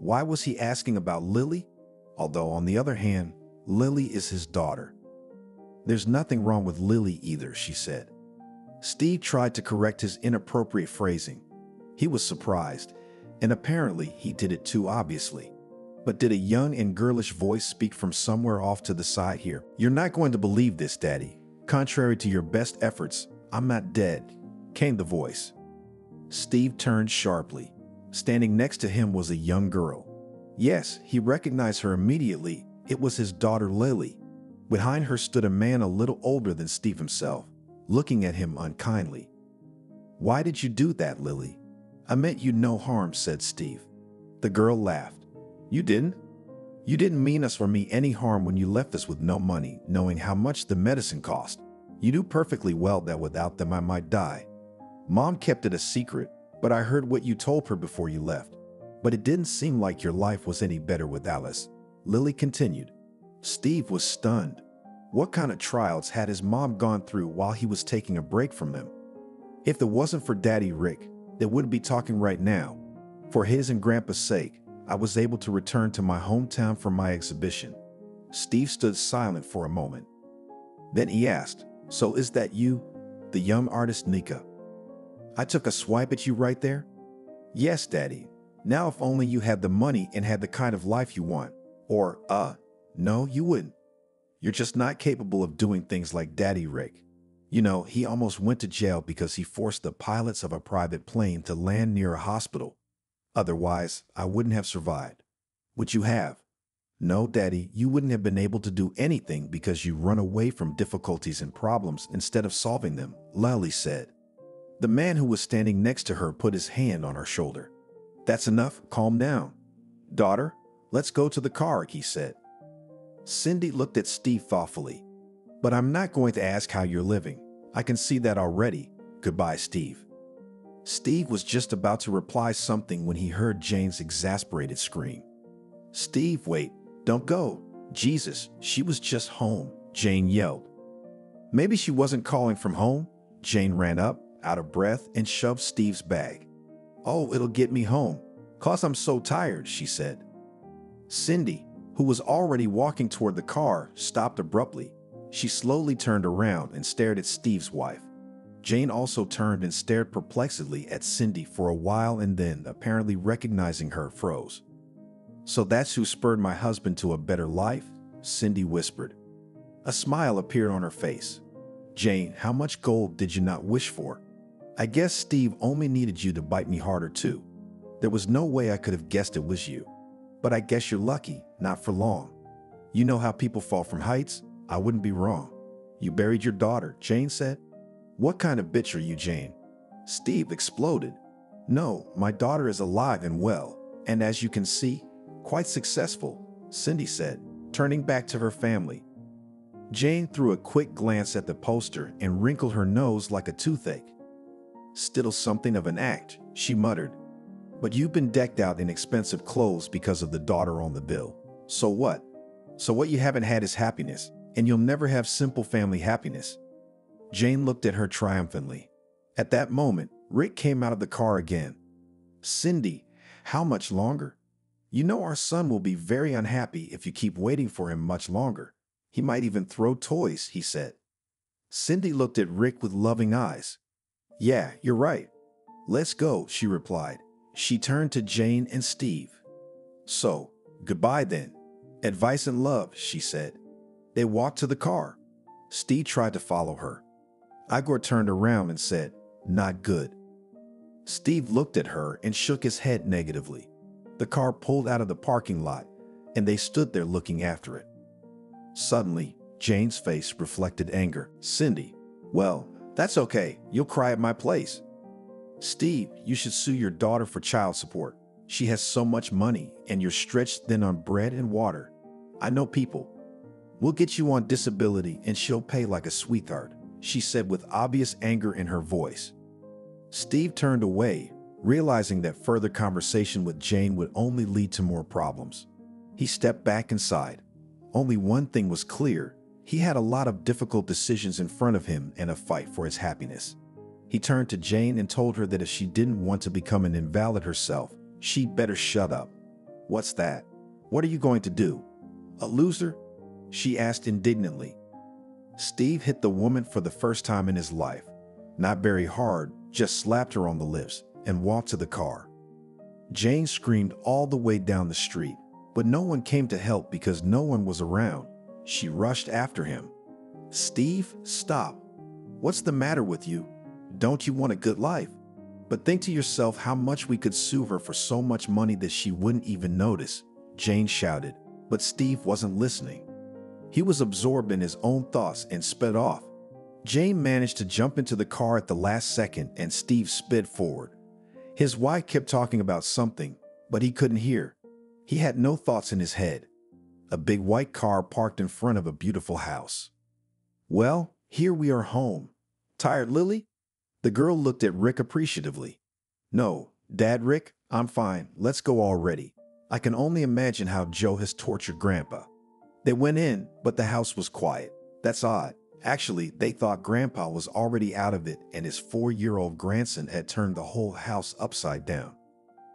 Why was he asking about Lily? Although, on the other hand, Lily is his daughter. There's nothing wrong with Lily either, she said. Steve tried to correct his inappropriate phrasing. He was surprised, and apparently he did it too obviously. But did a young and girlish voice speak from somewhere off to the side here? You're not going to believe this, Daddy. Contrary to your best efforts, I'm not dead, came the voice. Steve turned sharply. Standing next to him was a young girl. Yes, he recognized her immediately. It was his daughter Lily. Behind her stood a man a little older than Steve himself, looking at him unkindly. Why did you do that, Lily? I meant you no harm, said Steve. The girl laughed. You didn't? You didn't mean us or me any harm when you left us with no money, knowing how much the medicine cost. You knew perfectly well that without them I might die. Mom kept it a secret, but I heard what you told her before you left. But it didn't seem like your life was any better with Alice. Lily continued. Steve was stunned. What kind of trials had his mom gone through while he was taking a break from them? If it wasn't for Daddy Rick, they wouldn't be talking right now. For his and Grandpa's sake, I was able to return to my hometown for my exhibition. Steve stood silent for a moment. Then he asked, So is that you, the young artist Nika? I took a swipe at you right there? Yes, Daddy. Now if only you had the money and had the kind of life you want. Or, uh, no, you wouldn't. You're just not capable of doing things like Daddy Rick. You know, he almost went to jail because he forced the pilots of a private plane to land near a hospital. Otherwise, I wouldn't have survived. Would you have? No, Daddy, you wouldn't have been able to do anything because you run away from difficulties and problems instead of solving them, Lally said. The man who was standing next to her put his hand on her shoulder. That's enough, calm down. Daughter, let's go to the car, he said. Cindy looked at Steve thoughtfully. But I'm not going to ask how you're living. I can see that already. Goodbye, Steve. Steve was just about to reply something when he heard Jane's exasperated scream. Steve, wait, don't go. Jesus, she was just home, Jane yelled. Maybe she wasn't calling from home. Jane ran up, out of breath, and shoved Steve's bag. Oh, it'll get me home. Cause I'm so tired, she said. Cindy, who was already walking toward the car, stopped abruptly. She slowly turned around and stared at Steve's wife. Jane also turned and stared perplexedly at Cindy for a while and then, apparently recognizing her, froze. So that's who spurred my husband to a better life? Cindy whispered. A smile appeared on her face. Jane, how much gold did you not wish for? I guess Steve only needed you to bite me harder too. There was no way I could have guessed it was you. But I guess you're lucky, not for long. You know how people fall from heights? I wouldn't be wrong. You buried your daughter, Jane said. What kind of bitch are you, Jane? Steve exploded. No, my daughter is alive and well, and as you can see, quite successful, Cindy said, turning back to her family. Jane threw a quick glance at the poster and wrinkled her nose like a toothache. Still something of an act, she muttered. But you've been decked out in expensive clothes because of the daughter on the bill. So what? So what you haven't had is happiness and you'll never have simple family happiness. Jane looked at her triumphantly. At that moment, Rick came out of the car again. Cindy, how much longer? You know our son will be very unhappy if you keep waiting for him much longer. He might even throw toys, he said. Cindy looked at Rick with loving eyes. Yeah, you're right. Let's go, she replied. She turned to Jane and Steve. So, goodbye then. Advice and love, she said. They walked to the car. Steve tried to follow her. Igor turned around and said, Not good. Steve looked at her and shook his head negatively. The car pulled out of the parking lot, and they stood there looking after it. Suddenly, Jane's face reflected anger. Cindy, well, that's okay. You'll cry at my place. Steve, you should sue your daughter for child support. She has so much money, and you're stretched thin on bread and water. I know people. We'll get you on disability and she'll pay like a sweetheart, she said with obvious anger in her voice. Steve turned away, realizing that further conversation with Jane would only lead to more problems. He stepped back inside. Only one thing was clear. He had a lot of difficult decisions in front of him and a fight for his happiness. He turned to Jane and told her that if she didn't want to become an invalid herself, she'd better shut up. What's that? What are you going to do? A loser? She asked indignantly. Steve hit the woman for the first time in his life. Not very hard, just slapped her on the lips and walked to the car. Jane screamed all the way down the street. but no one came to help because no one was around. She rushed after him. Steve, stop. What's the matter with you? Don't you want a good life? But think to yourself how much we could sue her for so much money that she wouldn't even notice, Jane shouted. But Steve wasn't listening. He was absorbed in his own thoughts and sped off. Jane managed to jump into the car at the last second and Steve sped forward. His wife kept talking about something, but he couldn't hear. He had no thoughts in his head. A big white car parked in front of a beautiful house. Well, here we are home. Tired, Lily? The girl looked at Rick appreciatively. No, Dad Rick, I'm fine. Let's go already. I can only imagine how Joe has tortured Grandpa. They went in, but the house was quiet. That's odd. Actually, they thought Grandpa was already out of it and his four year old grandson had turned the whole house upside down.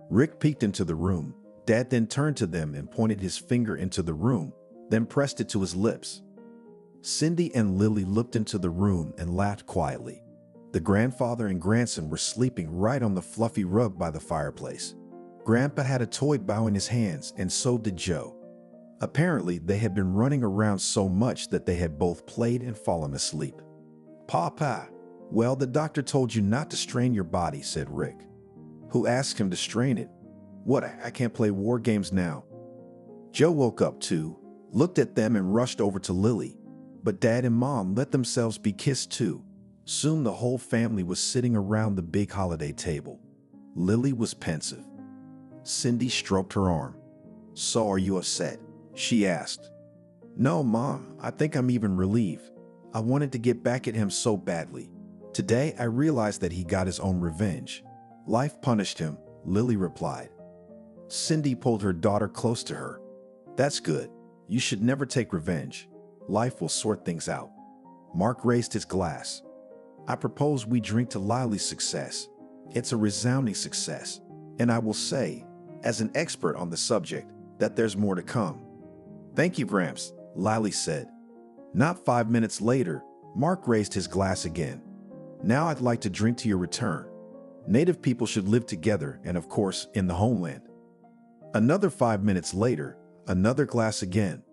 Rick peeked into the room. Dad then turned to them and pointed his finger into the room, then pressed it to his lips. Cindy and Lily looked into the room and laughed quietly. The grandfather and grandson were sleeping right on the fluffy rug by the fireplace. Grandpa had a toy bow in his hands, and so did Joe. Apparently, they had been running around so much that they had both played and fallen asleep. Papa, well, the doctor told you not to strain your body, said Rick. Who asked him to strain it? What, I can't play war games now. Joe woke up too, looked at them and rushed over to Lily. But Dad and Mom let themselves be kissed too. Soon the whole family was sitting around the big holiday table. Lily was pensive. Cindy stroked her arm. So are you upset? She asked. No, Mom, I think I'm even relieved. I wanted to get back at him so badly. Today, I realized that he got his own revenge. Life punished him, Lily replied. Cindy pulled her daughter close to her. That's good. You should never take revenge. Life will sort things out. Mark raised his glass. I propose we drink to Lily's success. It's a resounding success. And I will say, as an expert on the subject, that there's more to come. Thank you, Gramps, Lily said. Not five minutes later, Mark raised his glass again. Now I'd like to drink to your return. Native people should live together and, of course, in the homeland. Another five minutes later, another glass again.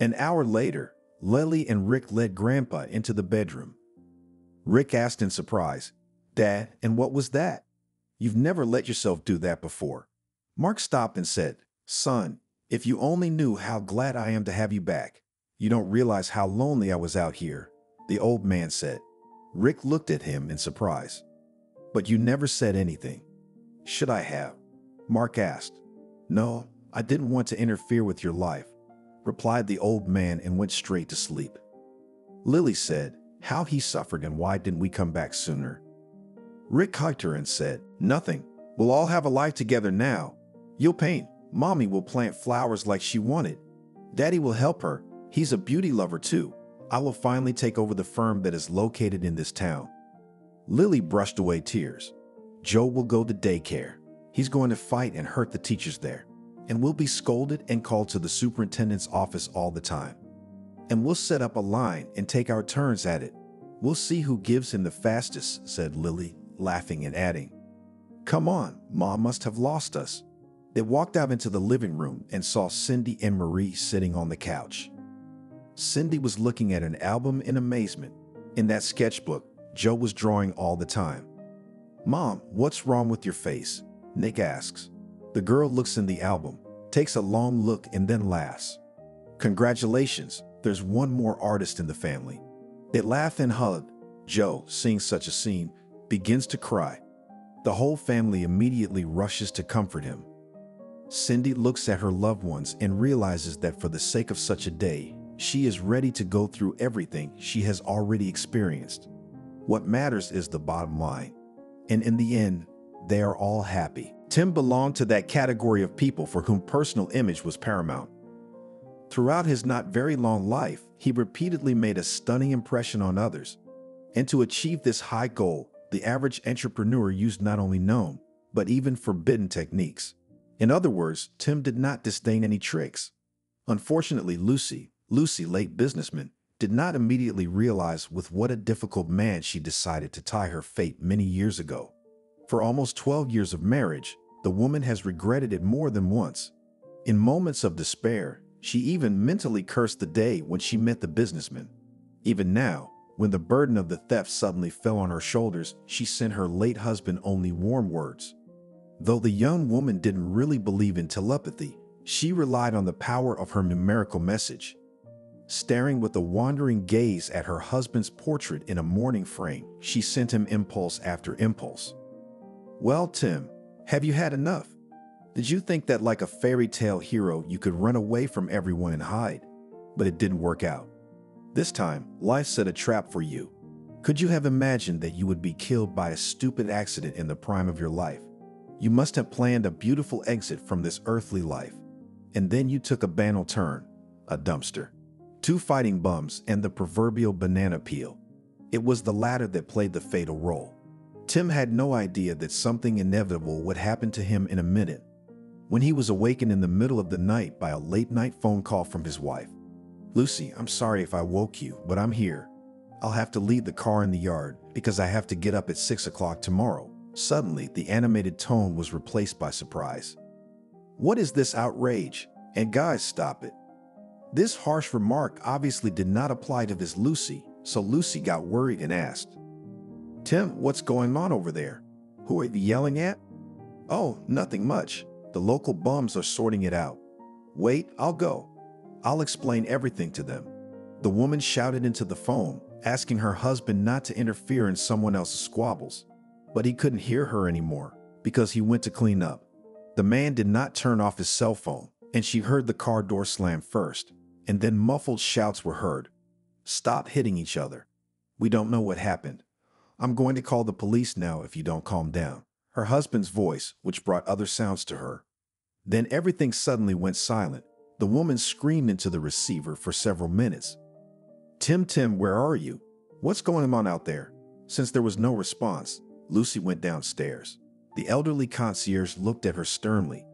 An hour later, Lily and Rick led Grandpa into the bedroom. Rick asked in surprise, Dad, and what was that? You've never let yourself do that before. Mark stopped and said, Son, if you only knew how glad I am to have you back. You don't realize how lonely I was out here, the old man said. Rick looked at him in surprise. But you never said anything. Should I have? Mark asked. No, I didn't want to interfere with your life, replied the old man and went straight to sleep. Lily said, how he suffered and why didn't we come back sooner? Rick hugged her and said, Nothing. We'll all have a life together now. You'll paint. Mommy will plant flowers like she wanted. Daddy will help her. He's a beauty lover too. I will finally take over the firm that is located in this town. Lily brushed away tears. Joe will go to daycare. He's going to fight and hurt the teachers there. And we'll be scolded and called to the superintendent's office all the time. And we'll set up a line and take our turns at it. We'll see who gives him the fastest, said Lily, laughing and adding, Come on, Mom must have lost us. They walked out into the living room and saw Cindy and Marie sitting on the couch. Cindy was looking at an album in amazement. In that sketchbook, Joe was drawing all the time. Mom, what's wrong with your face? Nick asks. The girl looks in the album, takes a long look, and then laughs. Congratulations, there's one more artist in the family. They laugh and hug. Joe, seeing such a scene, begins to cry. The whole family immediately rushes to comfort him. Cindy looks at her loved ones and realizes that for the sake of such a day, she is ready to go through everything she has already experienced. What matters is the bottom line. And in the end, they are all happy. Tim belonged to that category of people for whom personal image was paramount. Throughout his not very long life, he repeatedly made a stunning impression on others. And to achieve this high goal, the average entrepreneur used not only known, but even forbidden techniques. In other words, Tim did not disdain any tricks. Unfortunately, Lucy, Lucy, late businessman, did not immediately realize with what a difficult man she decided to tie her fate many years ago. For almost 12 years of marriage, the woman has regretted it more than once. In moments of despair, she even mentally cursed the day when she met the businessman. Even now, when the burden of the theft suddenly fell on her shoulders, she sent her late husband only warm words. Though the young woman didn't really believe in telepathy, she relied on the power of her numerical message. Staring with a wandering gaze at her husband's portrait in a mourning frame, she sent him impulse after impulse. Well, Tim, have you had enough? Did you think that like a fairy tale hero you could run away from everyone and hide? But it didn't work out. This time, life set a trap for you. Could you have imagined that you would be killed by a stupid accident in the prime of your life? You must have planned a beautiful exit from this earthly life. And then you took a banal turn, a dumpster two fighting bums, and the proverbial banana peel. It was the latter that played the fatal role. Tim had no idea that something inevitable would happen to him in a minute. When he was awakened in the middle of the night by a late night phone call from his wife. Lucy, I'm sorry if I woke you, but I'm here. I'll have to leave the car in the yard because I have to get up at 6 o'clock tomorrow. Suddenly, the animated tone was replaced by surprise. What is this outrage? And guys, stop it. This harsh remark obviously did not apply to this Lucy, so Lucy got worried and asked, Tim, what's going on over there? Who are you yelling at? Oh, nothing much. The local bums are sorting it out. Wait, I'll go. I'll explain everything to them. The woman shouted into the phone, asking her husband not to interfere in someone else's squabbles. But he couldn't hear her anymore because he went to clean up. The man did not turn off his cell phone, and she heard the car door slam first and then muffled shouts were heard. Stop hitting each other. We don't know what happened. I'm going to call the police now if you don't calm down. Her husband's voice, which brought other sounds to her. Then everything suddenly went silent. The woman screamed into the receiver for several minutes. Tim, Tim, where are you? What's going on out there? Since there was no response, Lucy went downstairs. The elderly concierge looked at her sternly.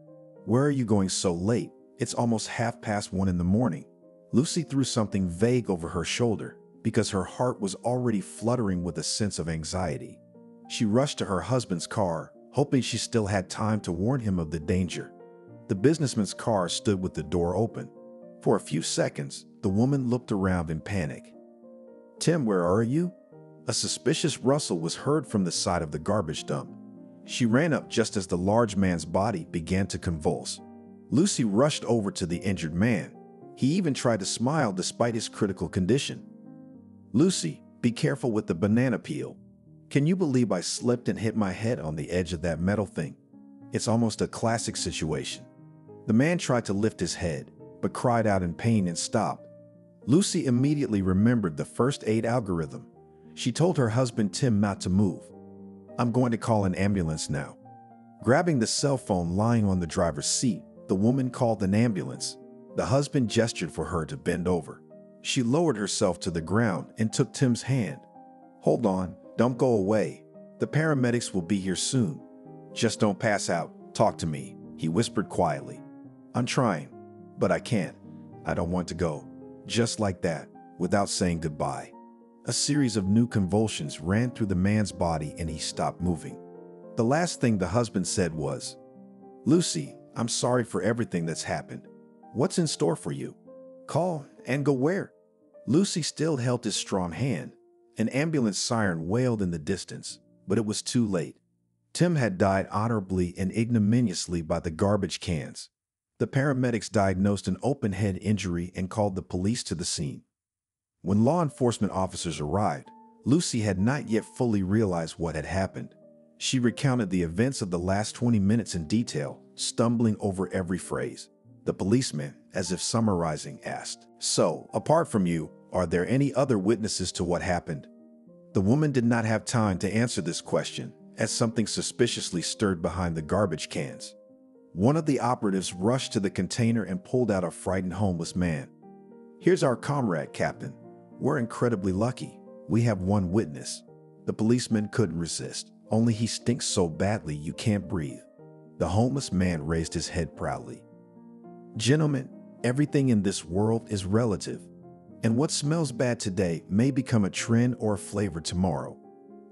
Where are you going so late? It's almost half past one in the morning. Lucy threw something vague over her shoulder because her heart was already fluttering with a sense of anxiety. She rushed to her husband's car, hoping she still had time to warn him of the danger. The businessman's car stood with the door open. For a few seconds, the woman looked around in panic. Tim, where are you? A suspicious rustle was heard from the side of the garbage dump. She ran up just as the large man's body began to convulse. Lucy rushed over to the injured man, he even tried to smile despite his critical condition. Lucy, be careful with the banana peel. Can you believe I slipped and hit my head on the edge of that metal thing? It's almost a classic situation. The man tried to lift his head, but cried out in pain and stopped. Lucy immediately remembered the first aid algorithm. She told her husband Tim not to move. I'm going to call an ambulance now. Grabbing the cell phone lying on the driver's seat, the woman called an ambulance the husband gestured for her to bend over. She lowered herself to the ground and took Tim's hand. Hold on, don't go away. The paramedics will be here soon. Just don't pass out. Talk to me, he whispered quietly. I'm trying, but I can't. I don't want to go. Just like that, without saying goodbye. A series of new convulsions ran through the man's body and he stopped moving. The last thing the husband said was, Lucy, I'm sorry for everything that's happened. What's in store for you? Call and go where? Lucy still held his strong hand. An ambulance siren wailed in the distance, but it was too late. Tim had died honorably and ignominiously by the garbage cans. The paramedics diagnosed an open head injury and called the police to the scene. When law enforcement officers arrived, Lucy had not yet fully realized what had happened. She recounted the events of the last 20 minutes in detail, stumbling over every phrase. The policeman, as if summarizing, asked, So, apart from you, are there any other witnesses to what happened? The woman did not have time to answer this question, as something suspiciously stirred behind the garbage cans. One of the operatives rushed to the container and pulled out a frightened homeless man. Here's our comrade, Captain. We're incredibly lucky. We have one witness. The policeman couldn't resist, only he stinks so badly you can't breathe. The homeless man raised his head proudly. Gentlemen, everything in this world is relative, and what smells bad today may become a trend or a flavor tomorrow.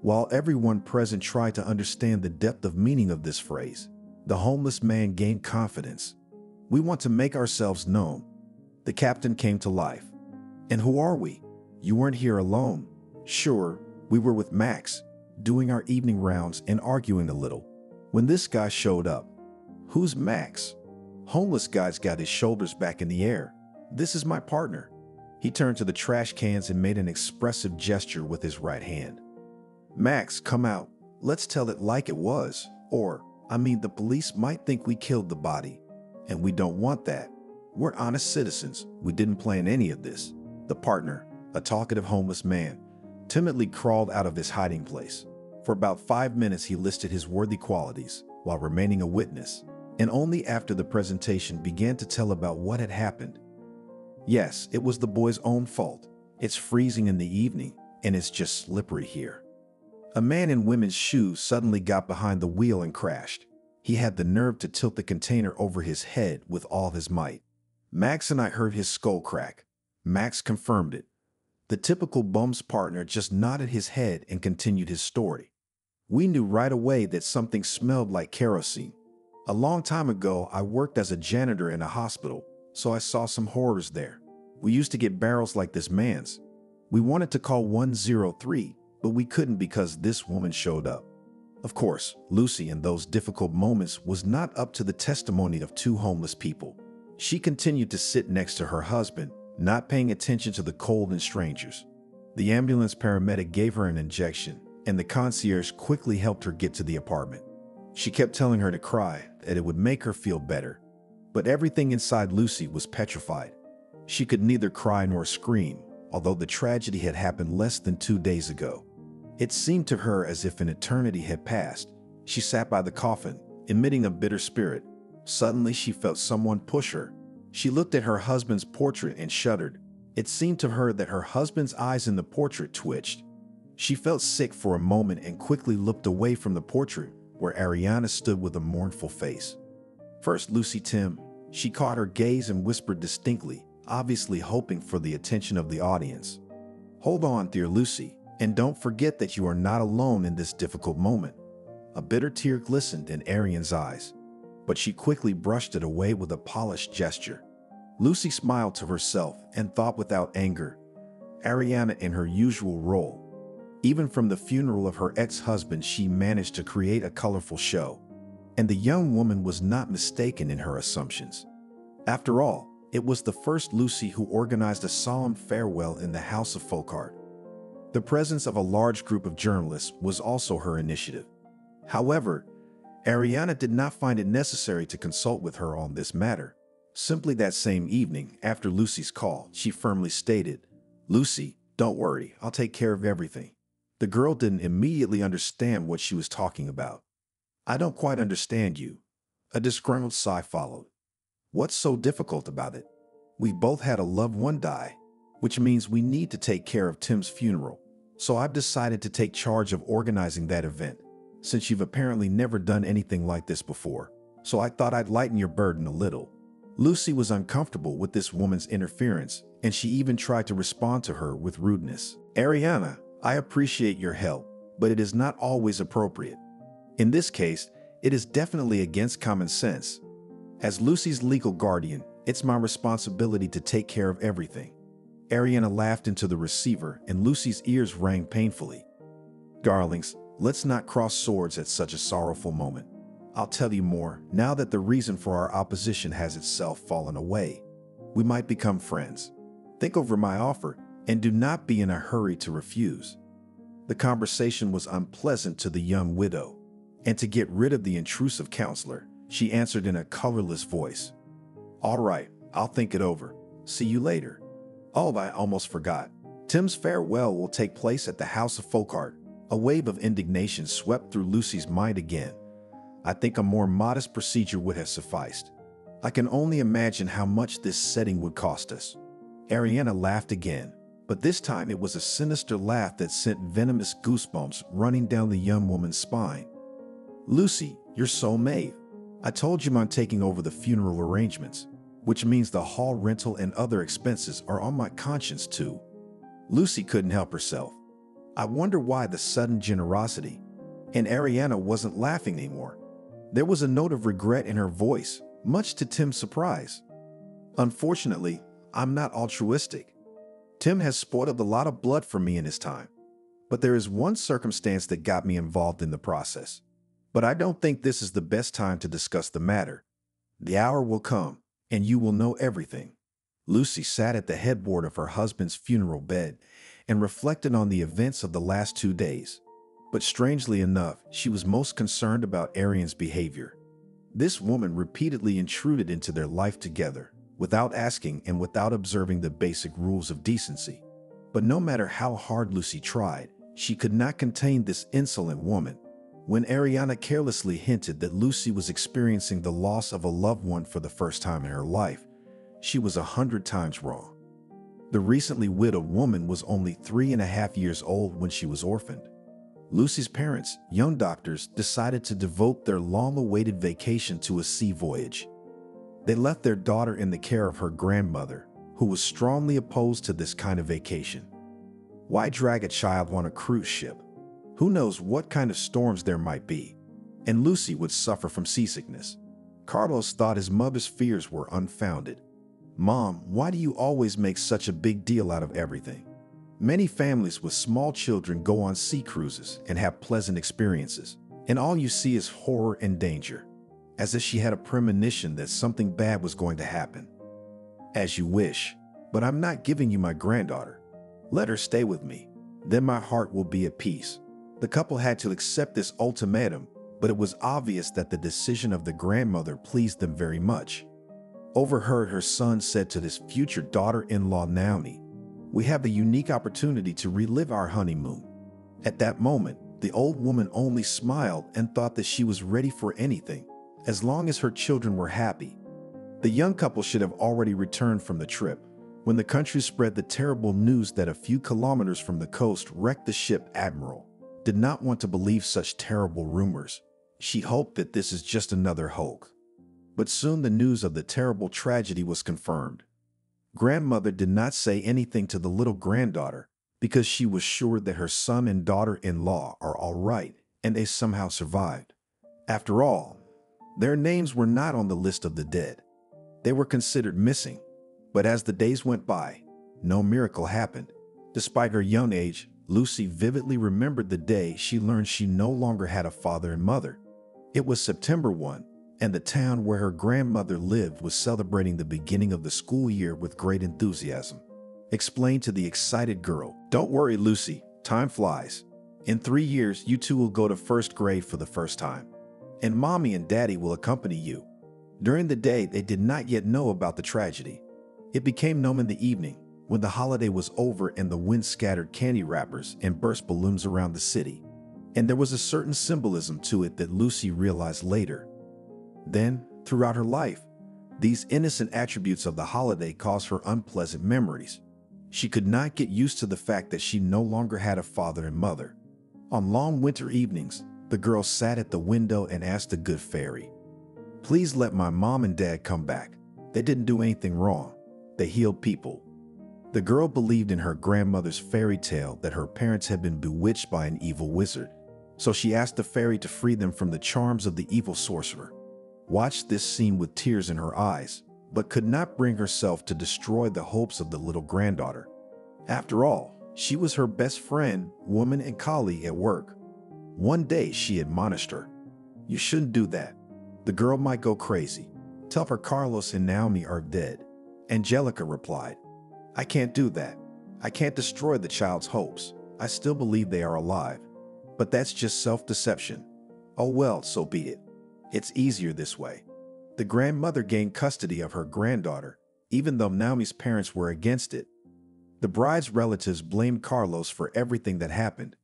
While everyone present tried to understand the depth of meaning of this phrase, the homeless man gained confidence. We want to make ourselves known. The captain came to life. And who are we? You weren't here alone. Sure, we were with Max, doing our evening rounds and arguing a little. When this guy showed up, who's Max? Homeless guy's got his shoulders back in the air. This is my partner. He turned to the trash cans and made an expressive gesture with his right hand. Max, come out. Let's tell it like it was. Or, I mean, the police might think we killed the body, and we don't want that. We're honest citizens. We didn't plan any of this. The partner, a talkative homeless man, timidly crawled out of his hiding place. For about five minutes, he listed his worthy qualities while remaining a witness, and only after the presentation began to tell about what had happened. Yes, it was the boy's own fault. It's freezing in the evening, and it's just slippery here. A man in women's shoes suddenly got behind the wheel and crashed. He had the nerve to tilt the container over his head with all his might. Max and I heard his skull crack. Max confirmed it. The typical bum's partner just nodded his head and continued his story. We knew right away that something smelled like kerosene. A long time ago, I worked as a janitor in a hospital, so I saw some horrors there. We used to get barrels like this man's. We wanted to call 103, but we couldn't because this woman showed up. Of course, Lucy in those difficult moments was not up to the testimony of two homeless people. She continued to sit next to her husband, not paying attention to the cold and strangers. The ambulance paramedic gave her an injection, and the concierge quickly helped her get to the apartment. She kept telling her to cry, that it would make her feel better. But everything inside Lucy was petrified. She could neither cry nor scream, although the tragedy had happened less than two days ago. It seemed to her as if an eternity had passed. She sat by the coffin, emitting a bitter spirit. Suddenly, she felt someone push her. She looked at her husband's portrait and shuddered. It seemed to her that her husband's eyes in the portrait twitched. She felt sick for a moment and quickly looked away from the portrait, where Ariana stood with a mournful face. First, Lucy Tim. She caught her gaze and whispered distinctly, obviously hoping for the attention of the audience. Hold on, dear Lucy. And don't forget that you are not alone in this difficult moment. A bitter tear glistened in Ariana's eyes, but she quickly brushed it away with a polished gesture. Lucy smiled to herself and thought without anger, Ariana in her usual role. Even from the funeral of her ex-husband, she managed to create a colorful show. And the young woman was not mistaken in her assumptions. After all, it was the first Lucy who organized a solemn farewell in the House of Folkart. The presence of a large group of journalists was also her initiative. However, Ariana did not find it necessary to consult with her on this matter. Simply that same evening, after Lucy's call, she firmly stated, Lucy, don't worry, I'll take care of everything. The girl didn't immediately understand what she was talking about. I don't quite understand you. A disgruntled sigh followed. What's so difficult about it? We both had a loved one die, which means we need to take care of Tim's funeral. So I've decided to take charge of organizing that event, since you've apparently never done anything like this before. So I thought I'd lighten your burden a little. Lucy was uncomfortable with this woman's interference, and she even tried to respond to her with rudeness. Ariana, I appreciate your help, but it is not always appropriate. In this case, it is definitely against common sense. As Lucy's legal guardian, it's my responsibility to take care of everything. Ariana laughed into the receiver and Lucy's ears rang painfully. Darlings, let's not cross swords at such a sorrowful moment. I'll tell you more now that the reason for our opposition has itself fallen away. We might become friends. Think over my offer and do not be in a hurry to refuse. The conversation was unpleasant to the young widow, and to get rid of the intrusive counselor, she answered in a colorless voice. All right, I'll think it over. See you later. Oh, I almost forgot. Tim's farewell will take place at the House of Folkart. A wave of indignation swept through Lucy's mind again. I think a more modest procedure would have sufficed. I can only imagine how much this setting would cost us. Ariana laughed again, but this time it was a sinister laugh that sent venomous goosebumps running down the young woman's spine. Lucy, you're so. I told you I'm taking over the funeral arrangements which means the hall rental and other expenses are on my conscience too. Lucy couldn't help herself. I wonder why the sudden generosity. And Ariana wasn't laughing anymore. There was a note of regret in her voice, much to Tim's surprise. Unfortunately, I'm not altruistic. Tim has spoiled a lot of blood for me in his time. But there is one circumstance that got me involved in the process. But I don't think this is the best time to discuss the matter. The hour will come, and you will know everything. Lucy sat at the headboard of her husband's funeral bed and reflected on the events of the last two days. But strangely enough, she was most concerned about Ariana's behavior. This woman repeatedly intruded into their life together, without asking and without observing the basic rules of decency. But no matter how hard Lucy tried, she could not contain this insolent woman. When Ariana carelessly hinted that Lucy was experiencing the loss of a loved one for the first time in her life, she was a hundred times wrong. The recently widowed woman was only three and a half years old when she was orphaned. Lucy's parents, young doctors, decided to devote their long-awaited vacation to a sea voyage. They left their daughter in the care of her grandmother, who was strongly opposed to this kind of vacation. Why drag a child on a cruise ship? Who knows what kind of storms there might be? And Lucy would suffer from seasickness. Carlos thought his mother's fears were unfounded. Mom, why do you always make such a big deal out of everything? Many families with small children go on sea cruises and have pleasant experiences, and all you see is horror and danger as if she had a premonition that something bad was going to happen. As you wish, but I'm not giving you my granddaughter. Let her stay with me. Then my heart will be at peace. The couple had to accept this ultimatum, but it was obvious that the decision of the grandmother pleased them very much. Overheard, her son said to his future daughter-in-law Naomi, We have the unique opportunity to relive our honeymoon. At that moment, the old woman only smiled and thought that she was ready for anything as long as her children were happy. The young couple should have already returned from the trip when the country spread the terrible news that a few kilometers from the coast wrecked the ship Admiral. Did not want to believe such terrible rumors. She hoped that this is just another hoax. But soon the news of the terrible tragedy was confirmed. Grandmother did not say anything to the little granddaughter because she was sure that her son and daughter-in-law are all right and they somehow survived. After all, their names were not on the list of the dead. They were considered missing. But as the days went by, no miracle happened. Despite her young age, Lucy vividly remembered the day she learned she no longer had a father and mother. It was September 1, and the town where her grandmother lived was celebrating the beginning of the school year with great enthusiasm. Explained to the excited girl, Don't worry, Lucy, time flies. In three years, you two will go to first grade for the first time and mommy and daddy will accompany you. During the day, they did not yet know about the tragedy. It became known in the evening, when the holiday was over and the wind scattered candy wrappers and burst balloons around the city. And there was a certain symbolism to it that Lucy realized later. Then, throughout her life, these innocent attributes of the holiday caused her unpleasant memories. She could not get used to the fact that she no longer had a father and mother. On long winter evenings, the girl sat at the window and asked the good fairy, Please let my mom and dad come back. They didn't do anything wrong. They healed people. The girl believed in her grandmother's fairy tale that her parents had been bewitched by an evil wizard. So she asked the fairy to free them from the charms of the evil sorcerer. Watched this scene with tears in her eyes, but could not bring herself to destroy the hopes of the little granddaughter. After all, she was her best friend, woman, and colleague at work. One day she admonished her, You shouldn't do that. The girl might go crazy. Tell her Carlos and Naomi are dead. Angelica replied, I can't do that. I can't destroy the child's hopes. I still believe they are alive. But that's just self-deception. Oh well, so be it. It's easier this way. The grandmother gained custody of her granddaughter, even though Naomi's parents were against it. The bride's relatives blamed Carlos for everything that happened,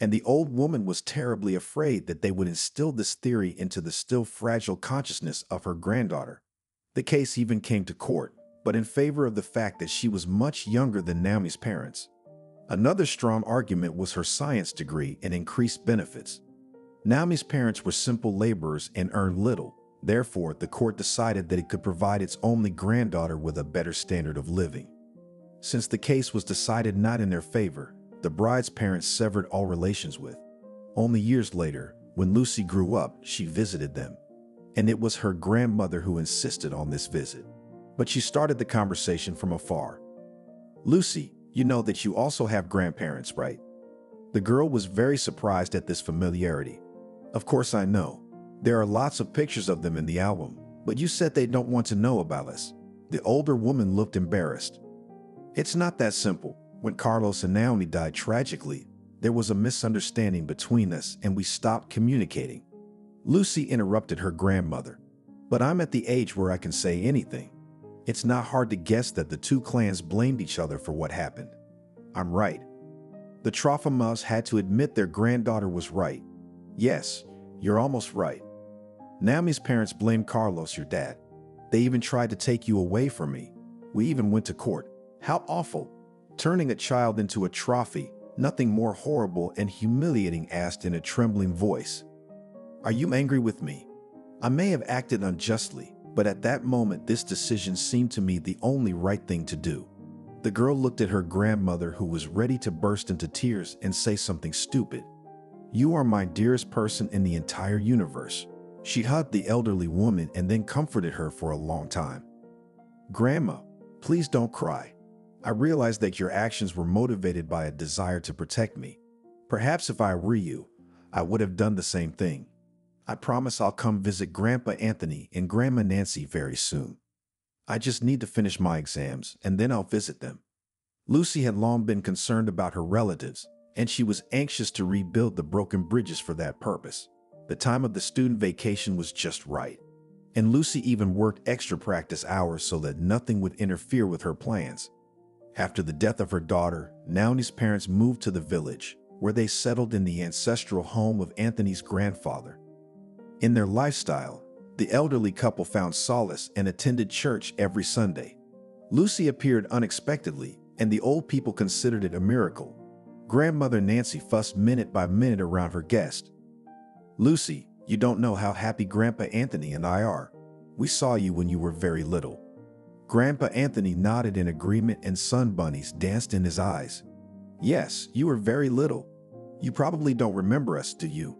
and the old woman was terribly afraid that they would instill this theory into the still fragile consciousness of her granddaughter. The case even came to court, but in favor of the fact that she was much younger than Naomi's parents. Another strong argument was her science degree and increased benefits. Naomi's parents were simple laborers and earned little. Therefore, the court decided that it could provide its only granddaughter with a better standard of living. Since the case was decided not in their favor, the bride's parents severed all relations with. Only years later, when Lucy grew up, she visited them. and it was her grandmother who insisted on this visit. But she started the conversation from afar. Lucy, you know that you also have grandparents, right? The girl was very surprised at this familiarity. Of course I know. There are lots of pictures of them in the album, but you said they don't want to know about us. The older woman looked embarrassed. It's not that simple. When Carlos and Naomi died tragically, there was a misunderstanding between us and we stopped communicating. Lucy interrupted her grandmother. But I'm at the age where I can say anything. It's not hard to guess that the two clans blamed each other for what happened. I'm right. The Trofimovs had to admit their granddaughter was right. Yes, you're almost right. Naomi's parents blamed Carlos, your dad. They even tried to take you away from me. We even went to court. How awful. Turning a child into a trophy, nothing more horrible and humiliating asked in a trembling voice. Are you angry with me? I may have acted unjustly, but at that moment this decision seemed to me the only right thing to do. The girl looked at her grandmother who was ready to burst into tears and say something stupid. You are my dearest person in the entire universe. She hugged the elderly woman and then comforted her for a long time. Grandma, please don't cry. I realize that your actions were motivated by a desire to protect me. Perhaps if I were you, I would have done the same thing. I promise I'll come visit Grandpa Anthony and Grandma Nancy very soon. I just need to finish my exams, and then I'll visit them. Lucy had long been concerned about her relatives, and she was anxious to rebuild the broken bridges for that purpose. The time of the student vacation was just right, and Lucy even worked extra practice hours so that nothing would interfere with her plans. After the death of her daughter, Naomi's parents moved to the village, where they settled in the ancestral home of Anthony's grandfather. In their lifestyle, the elderly couple found solace and attended church every Sunday. Lucy appeared unexpectedly, and the old people considered it a miracle. Grandmother Nancy fussed minute by minute around her guest. Lucy, you don't know how happy Grandpa Anthony and I are. We saw you when you were very little. Grandpa Anthony nodded in agreement and sun bunnies danced in his eyes. Yes, you were very little. You probably don't remember us, do you?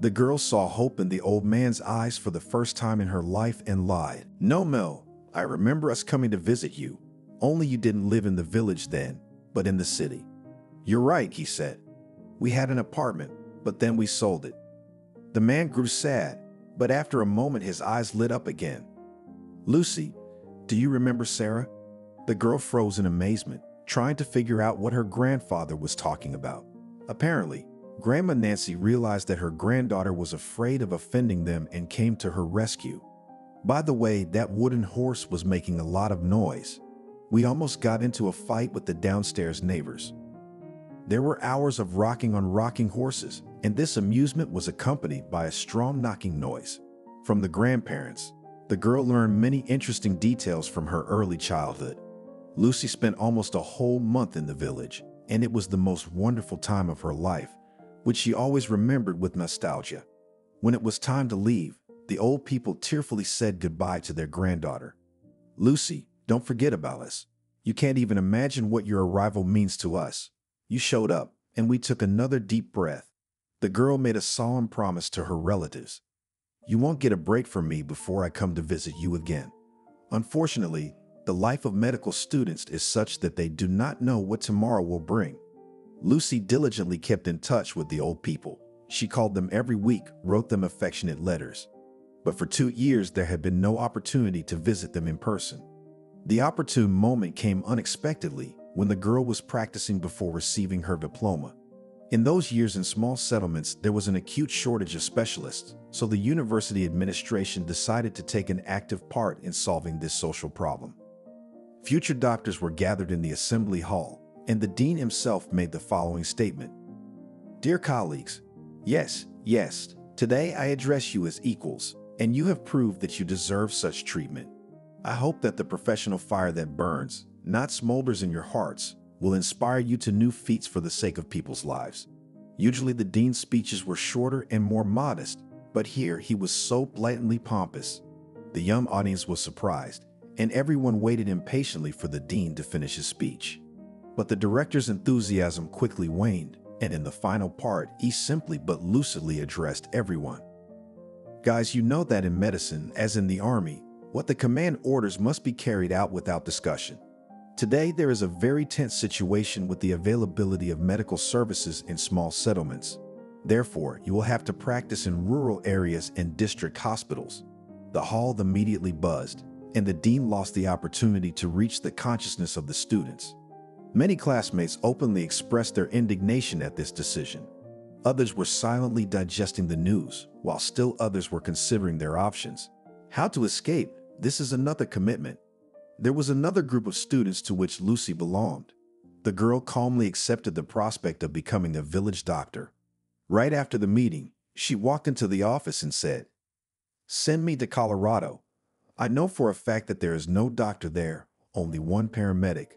The girl saw hope in the old man's eyes for the first time in her life and lied. No, Mel, I remember us coming to visit you. Only you didn't live in the village then, but in the city. You're right, he said. We had an apartment, but then we sold it. The man grew sad, but after a moment his eyes lit up again. Lucy, do you remember Sarah? The girl froze in amazement, trying to figure out what her grandfather was talking about. Apparently, Grandma Nancy realized that her granddaughter was afraid of offending them and came to her rescue. By the way, that wooden horse was making a lot of noise. We almost got into a fight with the downstairs neighbors. There were hours of rocking on rocking horses, and this amusement was accompanied by a strong knocking noise. From the grandparents, the girl learned many interesting details from her early childhood. Lucy spent almost a whole month in the village, and it was the most wonderful time of her life which she always remembered with nostalgia. When it was time to leave, the old people tearfully said goodbye to their granddaughter. Lucy, don't forget about us. You can't even imagine what your arrival means to us. You showed up, and we took another deep breath. The girl made a solemn promise to her relatives. You won't get a break from me before I come to visit you again. Unfortunately, the life of medical students is such that they do not know what tomorrow will bring. Lucy diligently kept in touch with the old people. She called them every week, wrote them affectionate letters. But for two years, there had been no opportunity to visit them in person. The opportune moment came unexpectedly when the girl was practicing before receiving her diploma. In those years in small settlements, there was an acute shortage of specialists, so the university administration decided to take an active part in solving this social problem. Future doctors were gathered in the assembly hall, and the dean himself made the following statement Dear colleagues, yes, yes, today I address you as equals, and you have proved that you deserve such treatment. I hope that the professional fire that burns, not smolders in your hearts, will inspire you to new feats for the sake of people's lives. Usually the dean's speeches were shorter and more modest, but here he was so blatantly pompous. The young audience was surprised, and everyone waited impatiently for the dean to finish his speech. But the director's enthusiasm quickly waned, and in the final part, he simply but lucidly addressed everyone. Guys, you know that in medicine, as in the army, what the command orders must be carried out without discussion. Today, there is a very tense situation with the availability of medical services in small settlements. Therefore, you will have to practice in rural areas and district hospitals. The hall immediately buzzed, and the dean lost the opportunity to reach the consciousness of the students. Many classmates openly expressed their indignation at this decision. Others were silently digesting the news, while still others were considering their options. How to escape? This is another commitment. There was another group of students to which Lucy belonged. The girl calmly accepted the prospect of becoming a village doctor. Right after the meeting, she walked into the office and said, Send me to Colorado. I know for a fact that there is no doctor there, only one paramedic.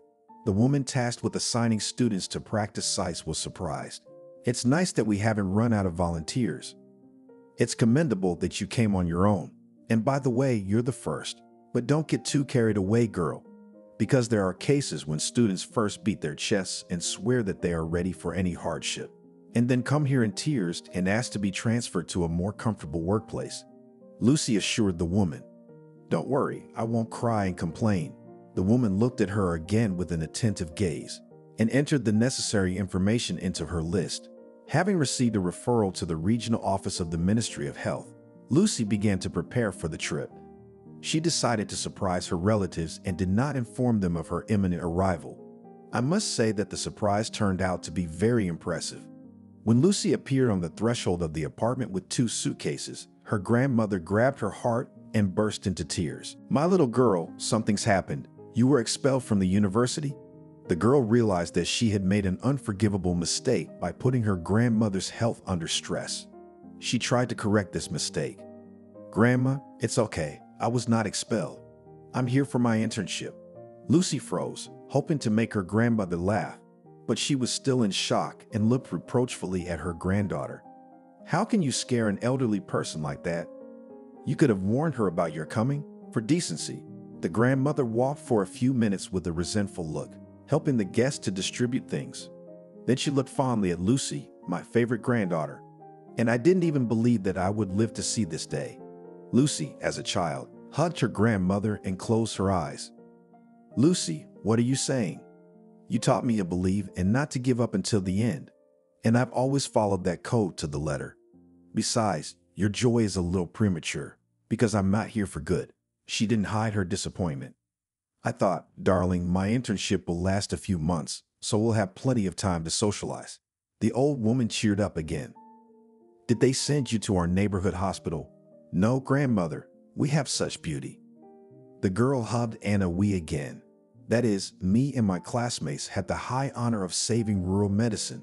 The woman tasked with assigning students to practice sites was surprised. It's nice that we haven't run out of volunteers. It's commendable that you came on your own. And by the way, you're the first. But don't get too carried away, girl, because there are cases when students first beat their chests and swear that they are ready for any hardship, and then come here in tears and ask to be transferred to a more comfortable workplace. Lucy assured the woman, Don't worry, I won't cry and complain. The woman looked at her again with an attentive gaze and entered the necessary information into her list. Having received a referral to the regional office of the Ministry of Health, Lucy began to prepare for the trip. She decided to surprise her relatives and did not inform them of her imminent arrival. I must say that the surprise turned out to be very impressive. When Lucy appeared on the threshold of the apartment with two suitcases, her grandmother grabbed her heart and burst into tears. My little girl, something's happened. You were expelled from the university? The girl realized that she had made an unforgivable mistake by putting her grandmother's health under stress. She tried to correct this mistake. Grandma, it's okay. I was not expelled. I'm here for my internship. Lucy froze, hoping to make her grandmother laugh, but she was still in shock and looked reproachfully at her granddaughter. How can you scare an elderly person like that? You could have warned her about your coming, for decency. The grandmother walked for a few minutes with a resentful look helping the guests to distribute things. Then she looked fondly at Lucy, my favorite granddaughter, and I didn't even believe that I would live to see this day. Lucy, as a child, hugged her grandmother and closed her eyes. Lucy, what are you saying? You taught me to believe and not to give up until the end, and I've always followed that code to the letter. Besides, your joy is a little premature because I'm not here for good. She didn't hide her disappointment. I thought, darling, my internship will last a few months, so we'll have plenty of time to socialize. The old woman cheered up again. Did they send you to our neighborhood hospital? No, grandmother, we have such beauty. The girl hugged Anna we again. That is, me and my classmates had the high honor of saving rural medicine.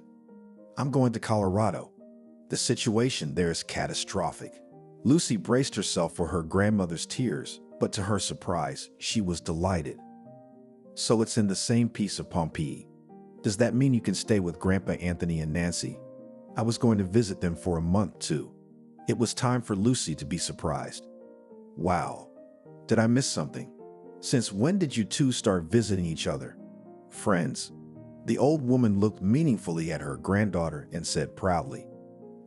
I'm going to Colorado. The situation there is catastrophic. Lucy braced herself for her grandmother's tears, but to her surprise, she was delighted. So it's in the same piece of Pompeii. Does that mean you can stay with Grandpa Anthony and Nancy? I was going to visit them for a month too. It was time for Lucy to be surprised. Wow, did I miss something? Since when did you two start visiting each other? Friends. The old woman looked meaningfully at her granddaughter and said proudly,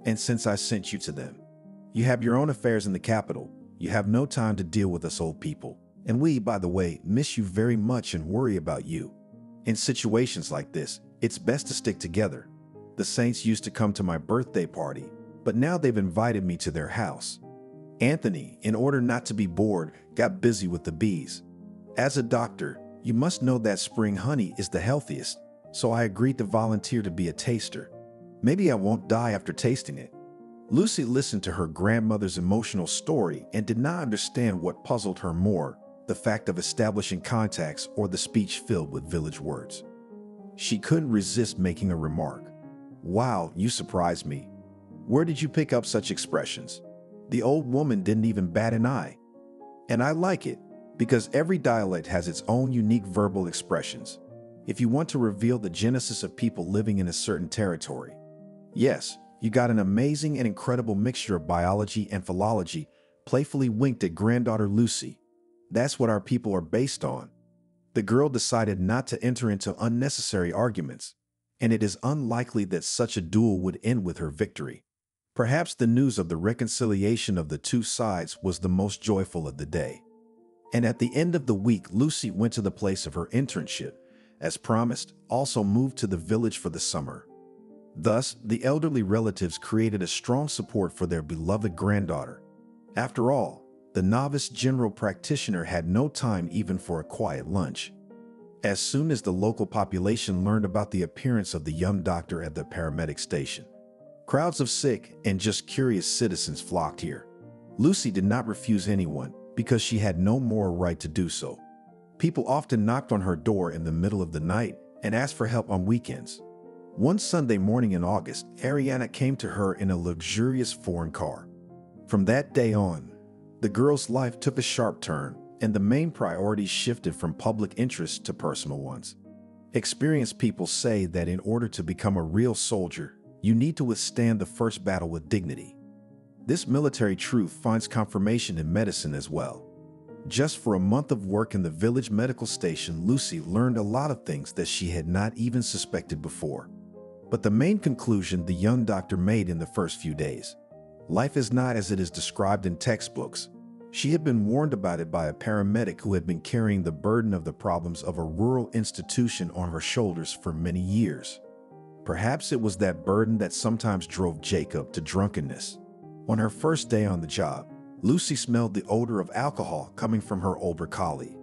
And since I sent you to them, you have your own affairs in the capital, you have no time to deal with us old people. And we, by the way, miss you very much and worry about you. In situations like this, it's best to stick together. The Saints used to come to my birthday party, but now they've invited me to their house. Anthony, in order not to be bored, got busy with the bees. As a doctor, you must know that spring honey is the healthiest, so I agreed to volunteer to be a taster. Maybe I won't die after tasting it. Lucy listened to her grandmother's emotional story and did not understand what puzzled her more the fact of establishing contacts or the speech filled with village words. She couldn't resist making a remark. Wow, you surprised me. Where did you pick up such expressions? The old woman didn't even bat an eye. And I like it because every dialect has its own unique verbal expressions. If you want to reveal the genesis of people living in a certain territory, yes, you got an amazing and incredible mixture of biology and philology, playfully winked at granddaughter Lucy. That's what our people are based on. The girl decided not to enter into unnecessary arguments, and it is unlikely that such a duel would end with her victory. Perhaps the news of the reconciliation of the two sides was the most joyful of the day. And at the end of the week, Lucy went to the place of her internship, as promised, also moved to the village for the summer. Thus, the elderly relatives created a strong support for their beloved granddaughter. After all, the novice general practitioner had no time even for a quiet lunch. As soon as the local population learned about the appearance of the young doctor at the paramedic station, crowds of sick and just curious citizens flocked here. Lucy did not refuse anyone because she had no moral right to do so. People often knocked on her door in the middle of the night and asked for help on weekends. One Sunday morning in August, Ariana came to her in a luxurious foreign car. From that day on, the girl's life took a sharp turn, and the main priorities shifted from public interest to personal ones. Experienced people say that in order to become a real soldier, you need to withstand the first battle with dignity. This military truth finds confirmation in medicine as well. Just for a month of work in the village medical station, Lucy learned a lot of things that she had not even suspected before. But the main conclusion the young doctor made in the first few days life is not as it is described in textbooks, she had been warned about it by a paramedic who had been carrying the burden of the problems of a rural institution on her shoulders for many years. Perhaps it was that burden that sometimes drove Jacob to drunkenness. On her first day on the job, Lucy smelled the odor of alcohol coming from her older colleague.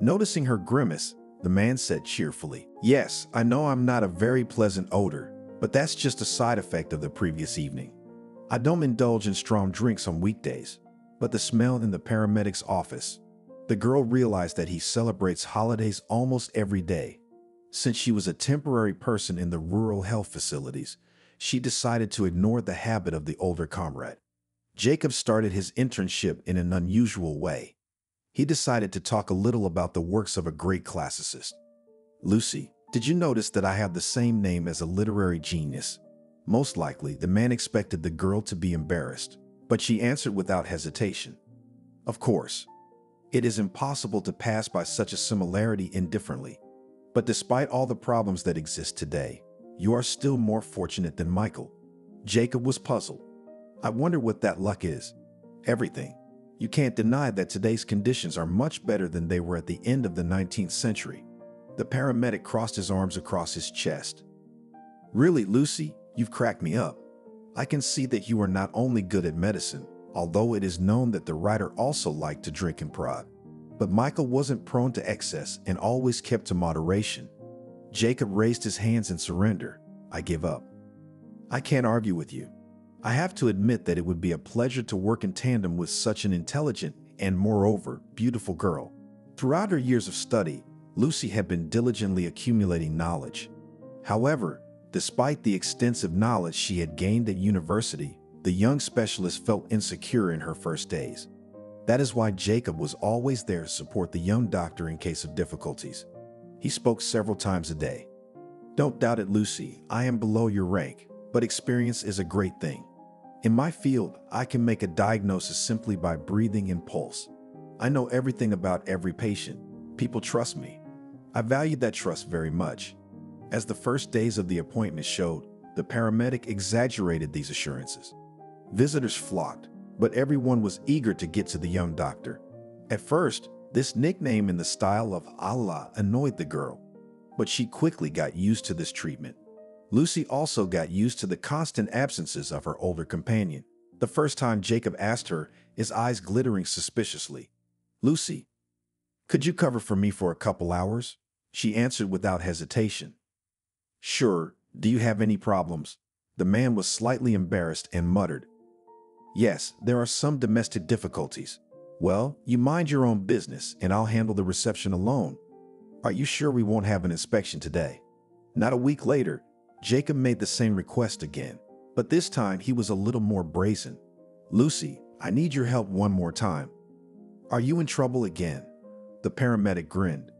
Noticing her grimace, the man said cheerfully, Yes, I know I'm not a very pleasant odor, but that's just a side effect of the previous evening. I don't indulge in strong drinks on weekdays, but the smell in the paramedic's office. The girl realized that he celebrates holidays almost every day. Since she was a temporary person in the rural health facilities, she decided to ignore the habit of the older comrade. Jacob started his internship in an unusual way. He decided to talk a little about the works of a great classicist. Lucy, did you notice that I have the same name as a literary genius? Most likely, the man expected the girl to be embarrassed but she answered without hesitation. Of course, it is impossible to pass by such a similarity indifferently. But despite all the problems that exist today, you are still more fortunate than Michael. Jacob was puzzled. I wonder what that luck is. Everything. You can't deny that today's conditions are much better than they were at the end of the 19th century. The paramedic crossed his arms across his chest. Really, Lucy, you've cracked me up. I can see that you are not only good at medicine, although it is known that the writer also liked to drink and prod. But Michael wasn't prone to excess and always kept to moderation. Jacob raised his hands in surrender. I give up. I can't argue with you. I have to admit that it would be a pleasure to work in tandem with such an intelligent and, moreover, beautiful girl. Throughout her years of study, Lucy had been diligently accumulating knowledge. However, Despite the extensive knowledge she had gained at university, the young specialist felt insecure in her first days. That is why Jacob was always there to support the young doctor in case of difficulties. He spoke several times a day. Don't doubt it, Lucy. I am below your rank, but experience is a great thing. In my field, I can make a diagnosis simply by breathing and pulse. I know everything about every patient. People trust me. I value that trust very much. As the first days of the appointment showed, the paramedic exaggerated these assurances. Visitors flocked, but everyone was eager to get to the young doctor. At first, this nickname in the style of Allah annoyed the girl, but she quickly got used to this treatment. Lucy also got used to the constant absences of her older companion. The first time Jacob asked her, his eyes glittering suspiciously, Lucy, could you cover for me for a couple hours? She answered without hesitation. Sure, do you have any problems? The man was slightly embarrassed and muttered, Yes, there are some domestic difficulties. Well, you mind your own business and I'll handle the reception alone. Are you sure we won't have an inspection today? Not a week later, Jacob made the same request again, but this time he was a little more brazen. Lucy, I need your help one more time. Are you in trouble again? The paramedic grinned.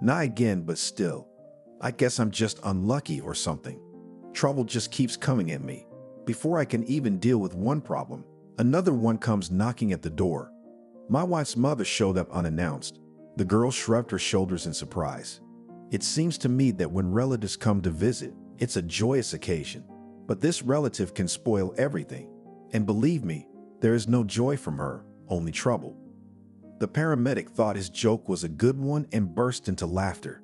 Not again, but still. I guess I'm just unlucky or something. Trouble just keeps coming at me. Before I can even deal with one problem, another one comes knocking at the door. My wife's mother showed up unannounced. The girl shrugged her shoulders in surprise. It seems to me that when relatives come to visit, it's a joyous occasion. But this relative can spoil everything. And believe me, there is no joy from her, only trouble. The paramedic thought his joke was a good one and burst into laughter.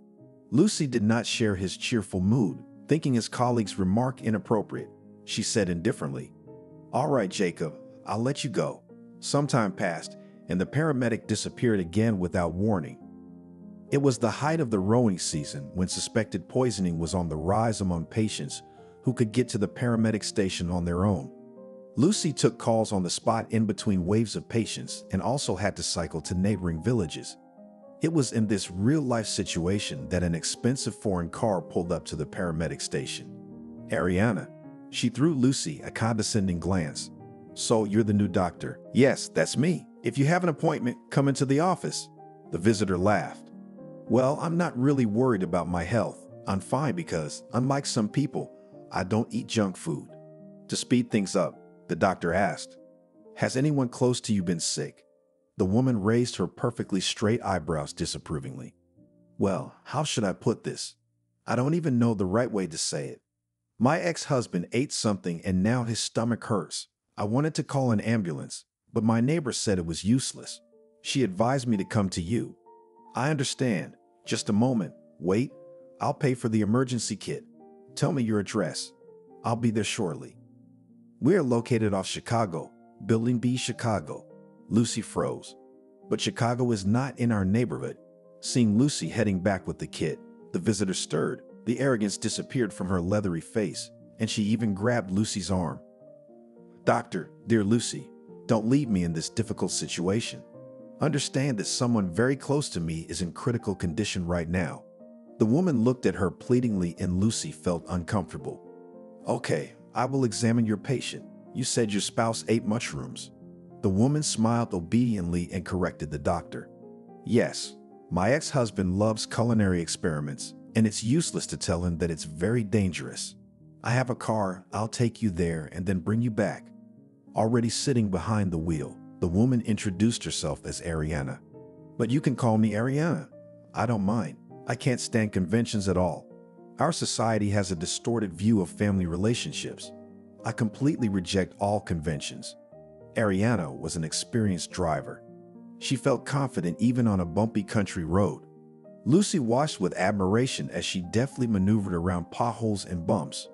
Lucy did not share his cheerful mood, thinking his colleague's remark inappropriate. She said indifferently, All right, Jacob, I'll let you go. Some time passed, and the paramedic disappeared again without warning. It was the height of the rowing season when suspected poisoning was on the rise among patients who could get to the paramedic station on their own. Lucy took calls on the spot in between waves of patients and also had to cycle to neighboring villages. It was in this real-life situation that an expensive foreign car pulled up to the paramedic station. Ariana, she threw Lucy a condescending glance. So you're the new doctor? Yes, that's me. If you have an appointment, come into the office. The visitor laughed. Well, I'm not really worried about my health. I'm fine because, unlike some people, I don't eat junk food. To speed things up, the doctor asked, Has anyone close to you been sick? The woman raised her perfectly straight eyebrows disapprovingly. Well, how should I put this? I don't even know the right way to say it. My ex-husband ate something and now his stomach hurts. I wanted to call an ambulance, but my neighbor said it was useless. She advised me to come to you. I understand. Just a moment. Wait. I'll pay for the emergency kit. Tell me your address. I'll be there shortly. We are located off Chicago, Building B, Chicago. Lucy froze. But Chicago is not in our neighborhood. Seeing Lucy heading back with the kit, the visitor stirred. The arrogance disappeared from her leathery face, and she even grabbed Lucy's arm. Doctor, dear Lucy, don't leave me in this difficult situation. Understand that someone very close to me is in critical condition right now. The woman looked at her pleadingly and Lucy felt uncomfortable. Okay, I will examine your patient. You said your spouse ate mushrooms. The woman smiled obediently and corrected the doctor. Yes, my ex-husband loves culinary experiments, and it's useless to tell him that it's very dangerous. I have a car, I'll take you there and then bring you back. Already sitting behind the wheel, the woman introduced herself as Ariana. But you can call me Ariana. I don't mind. I can't stand conventions at all. Our society has a distorted view of family relationships. I completely reject all conventions. Ariana was an experienced driver. She felt confident even on a bumpy country road. Lucy watched with admiration as she deftly maneuvered around potholes and bumps.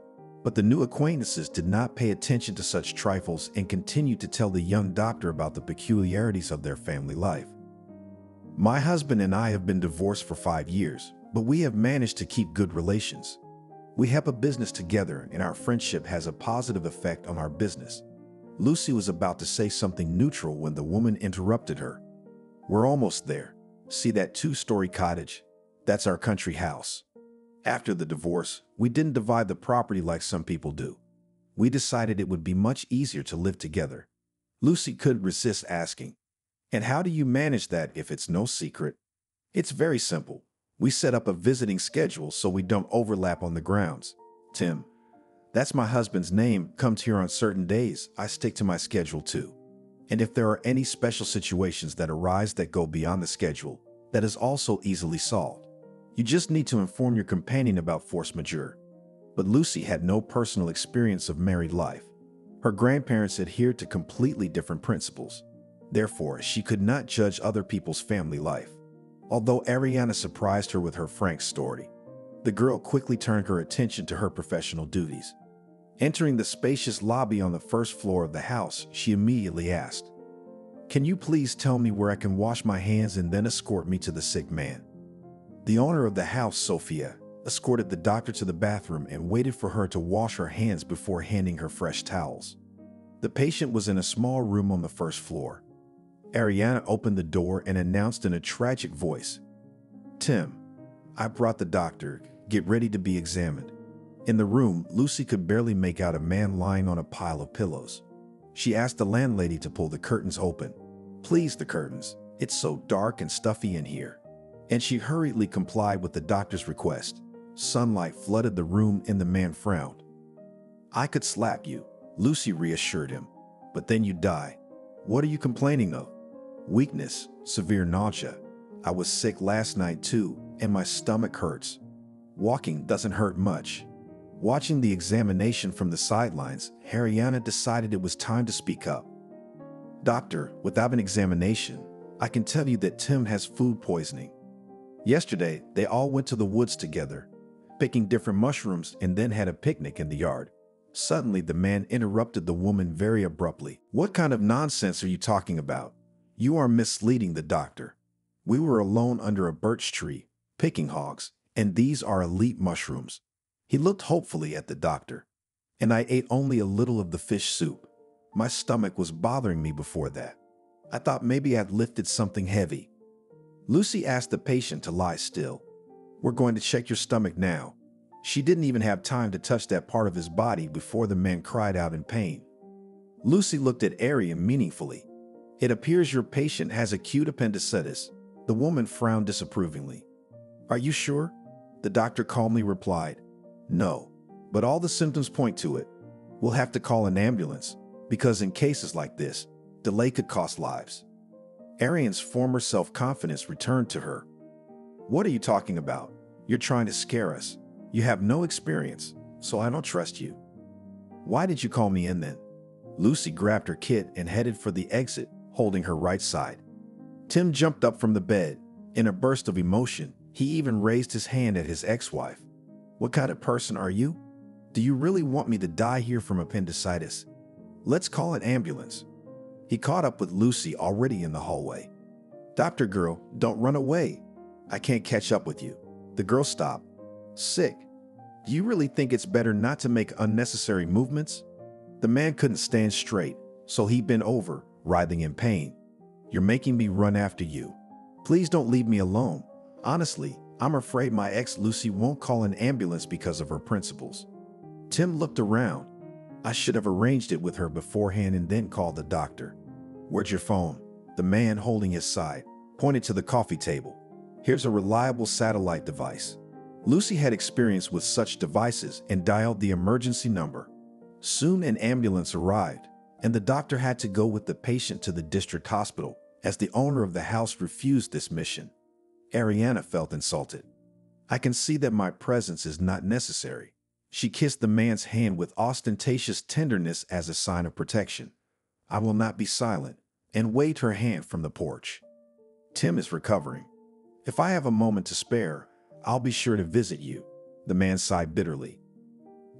But the new acquaintances did not pay attention to such trifles and continued to tell the young doctor about the peculiarities of their family life. My husband and I have been divorced for five years, but we have managed to keep good relations. We have a business together and our friendship has a positive effect on our business. Lucy was about to say something neutral when the woman interrupted her. We're almost there. See that two-story cottage? That's our country house. After the divorce, we didn't divide the property like some people do. We decided it would be much easier to live together. Lucy couldn't resist asking, And how do you manage that if it's no secret? It's very simple. We set up a visiting schedule so we don't overlap on the grounds. Tim, that's my husband's name, comes here on certain days. I stick to my schedule too. And if there are any special situations that arise that go beyond the schedule, that is also easily solved. You just need to inform your companion about force majeure. But Lucy had no personal experience of married life. Her grandparents adhered to completely different principles. Therefore, she could not judge other people's family life. Although Ariana surprised her with her frank story, the girl quickly turned her attention to her professional duties. Entering the spacious lobby on the first floor of the house, she immediately asked, Can you please tell me where I can wash my hands and then escort me to the sick man? The owner of the house, Sophia, escorted the doctor to the bathroom and waited for her to wash her hands before handing her fresh towels. The patient was in a small room on the first floor. Ariana opened the door and announced in a tragic voice, Tim, I brought the doctor. Get ready to be examined. In the room, Lucy could barely make out a man lying on a pile of pillows. She asked the landlady to pull the curtains open. Please, the curtains. It's so dark and stuffy in here. And she hurriedly complied with the doctor's request. Sunlight flooded the room and the man frowned. I could slap you, Lucy reassured him, but then you'd die. What are you complaining of? Weakness, severe nausea. I was sick last night too, and my stomach hurts. Walking doesn't hurt much. Watching the examination from the sidelines, Ariana decided it was time to speak up. Doctor, without an examination, I can tell you that Tim has food poisoning. Yesterday, they all went to the woods together, picking different mushrooms and then had a picnic in the yard. Suddenly, the man interrupted the woman very abruptly. What kind of nonsense are you talking about? You are misleading the doctor. We were alone under a birch tree, picking hogs, and these are elite mushrooms. He looked hopefully at the doctor. And I ate only a little of the fish soup. My stomach was bothering me before that. I thought maybe I'd lifted something heavy. Lucy asked the patient to lie still. We're going to check your stomach now. She didn't even have time to touch that part of his body before the man cried out in pain. Lucy looked at Ariana meaningfully. It appears your patient has acute appendicitis. The woman frowned disapprovingly. Are you sure? The doctor calmly replied. No, but all the symptoms point to it. We'll have to call an ambulance, because in cases like this, delay could cost lives. Ariana's former self-confidence returned to her. What are you talking about? You're trying to scare us. You have no experience, so I don't trust you. Why did you call me in then? Lucy grabbed her kit and headed for the exit, holding her right side. Tim jumped up from the bed. In a burst of emotion, he even raised his hand at his ex-wife. What kind of person are you? Do you really want me to die here from appendicitis? Let's call an ambulance. He caught up with Lucy already in the hallway. Doctor girl, don't run away. I can't catch up with you. The girl stopped. Sick. Do you really think it's better not to make unnecessary movements? The man couldn't stand straight, so he bent over, writhing in pain. You're making me run after you. Please don't leave me alone. Honestly, I'm afraid my ex Lucy won't call an ambulance because of her principles. Tim looked around. I should have arranged it with her beforehand and then called the doctor. Where's your phone? The man holding his side pointed to the coffee table. Here's a reliable satellite device. Lucy had experience with such devices and dialed the emergency number. Soon an ambulance arrived, and the doctor had to go with the patient to the district hospital as the owner of the house refused this mission. Ariana felt insulted. I can see that my presence is not necessary. She kissed the man's hand with ostentatious tenderness as a sign of protection. I will not be silent, and waved her hand from the porch. Tim is recovering. If I have a moment to spare, I'll be sure to visit you, the man sighed bitterly.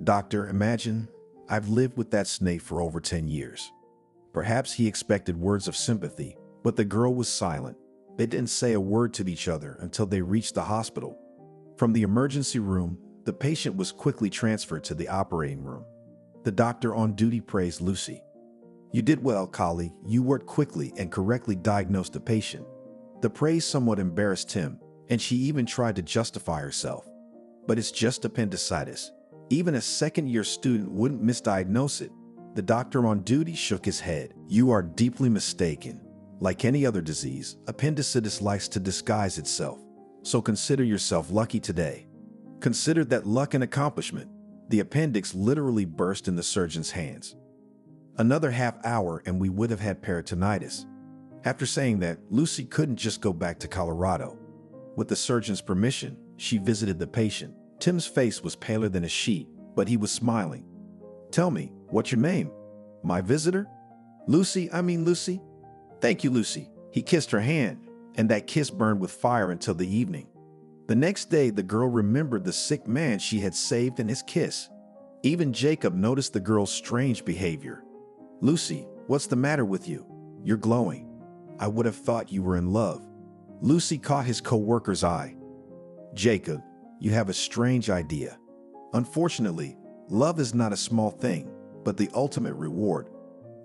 Doctor, imagine I've lived with that snake for over 10 years. Perhaps he expected words of sympathy, but the girl was silent, they didn't say a word to each other until they reached the hospital. From the emergency room, the patient was quickly transferred to the operating room. The doctor on duty praised Lucy. You did well, colleague. You worked quickly and correctly diagnosed the patient. The praise somewhat embarrassed him, and she even tried to justify herself. But it's just appendicitis. Even a second-year student wouldn't misdiagnose it. The doctor on duty shook his head. You are deeply mistaken. Like any other disease, appendicitis likes to disguise itself. So consider yourself lucky today. Consider that luck an accomplishment. The appendix literally burst in the surgeon's hands. Another half hour and we would have had peritonitis. After saying that, Lucy couldn't just go back to Colorado. With the surgeon's permission, she visited the patient. Tim's face was paler than a sheet, but he was smiling. Tell me, what's your name? My visitor? Lucy, I mean Lucy? Thank you, Lucy. He kissed her hand, and that kiss burned with fire until the evening. The next day, the girl remembered the sick man she had saved and his kiss. Even Jacob noticed the girl's strange behavior. Lucy, what's the matter with you? You're glowing. I would have thought you were in love. Lucy caught his co-worker's eye. Jacob, you have a strange idea. Unfortunately, love is not a small thing, but the ultimate reward.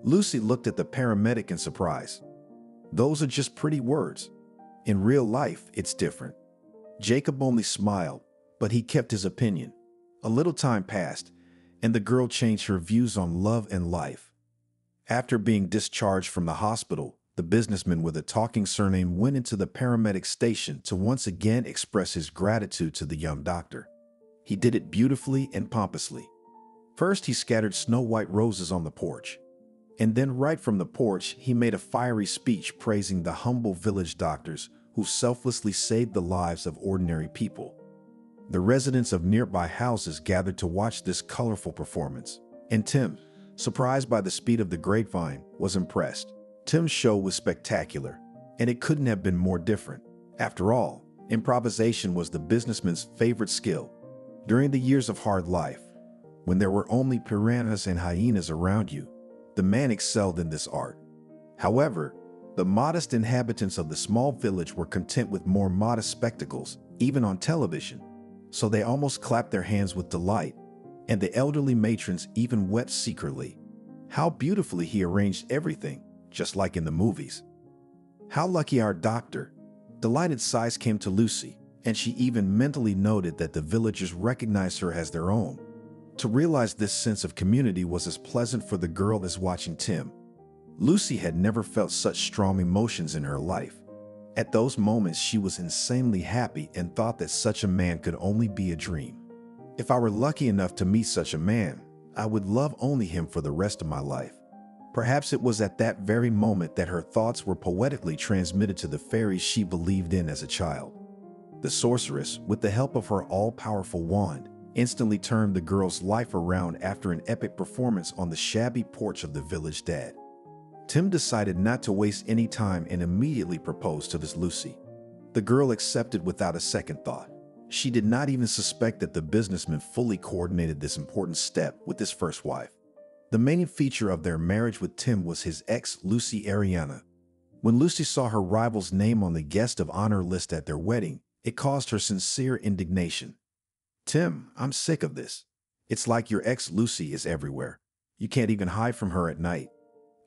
Lucy looked at the paramedic in surprise. Those are just pretty words. In real life, it's different. Jacob only smiled, but he kept his opinion. A little time passed, and the girl changed her views on love and life. After being discharged from the hospital, the businessman with a talking surname went into the paramedic station to once again express his gratitude to the young doctor. He did it beautifully and pompously. First, he scattered snow white roses on the porch. And then, right from the porch, he made a fiery speech praising the humble village doctors who selflessly saved the lives of ordinary people. The residents of nearby houses gathered to watch this colorful performance. And Tim, surprised by the speed of the grapevine, was impressed. Tim's show was spectacular, and it couldn't have been more different. After all, improvisation was the businessman's favorite skill. During the years of hard life, when there were only piranhas and hyenas around you, the man excelled in this art. However, the modest inhabitants of the small village were content with more modest spectacles, even on television, so they almost clapped their hands with delight, and the elderly matrons even wept secretly. How beautifully he arranged everything, just like in the movies. How lucky our doctor. Delighted sighs came to Lucy, and she even mentally noted that the villagers recognized her as their own. To realize this sense of community was as pleasant for the girl as watching Tim. Lucy had never felt such strong emotions in her life. At those moments, she was insanely happy and thought that such a man could only be a dream. If I were lucky enough to meet such a man, I would love only him for the rest of my life. Perhaps it was at that very moment that her thoughts were poetically transmitted to the fairies she believed in as a child. The sorceress, with the help of her all-powerful wand, instantly turned the girl's life around after an epic performance on the shabby porch of the village dad. Tim decided not to waste any time and immediately proposed to this Lucy. The girl accepted without a second thought. She did not even suspect that the businessman fully coordinated this important step with his first wife. The main feature of their marriage with Tim was his ex, Lucy Ariana. When Lucy saw her rival's name on the guest of honor list at their wedding, it caused her sincere indignation. Tim, I'm sick of this. It's like your ex Lucy is everywhere. You can't even hide from her at night.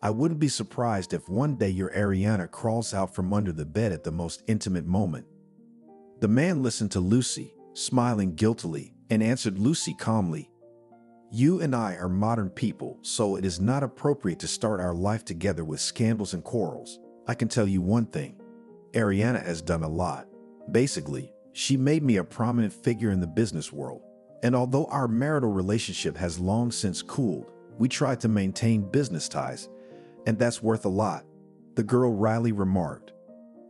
I wouldn't be surprised if one day your Ariana crawls out from under the bed at the most intimate moment. The man listened to Lucy, smiling guiltily, and answered Lucy calmly, You and I are modern people, so it is not appropriate to start our life together with scandals and quarrels. I can tell you one thing. Ariana has done a lot. Basically, she made me a prominent figure in the business world. And although our marital relationship has long since cooled, we try to maintain business ties and that's worth a lot. The girl wryly remarked,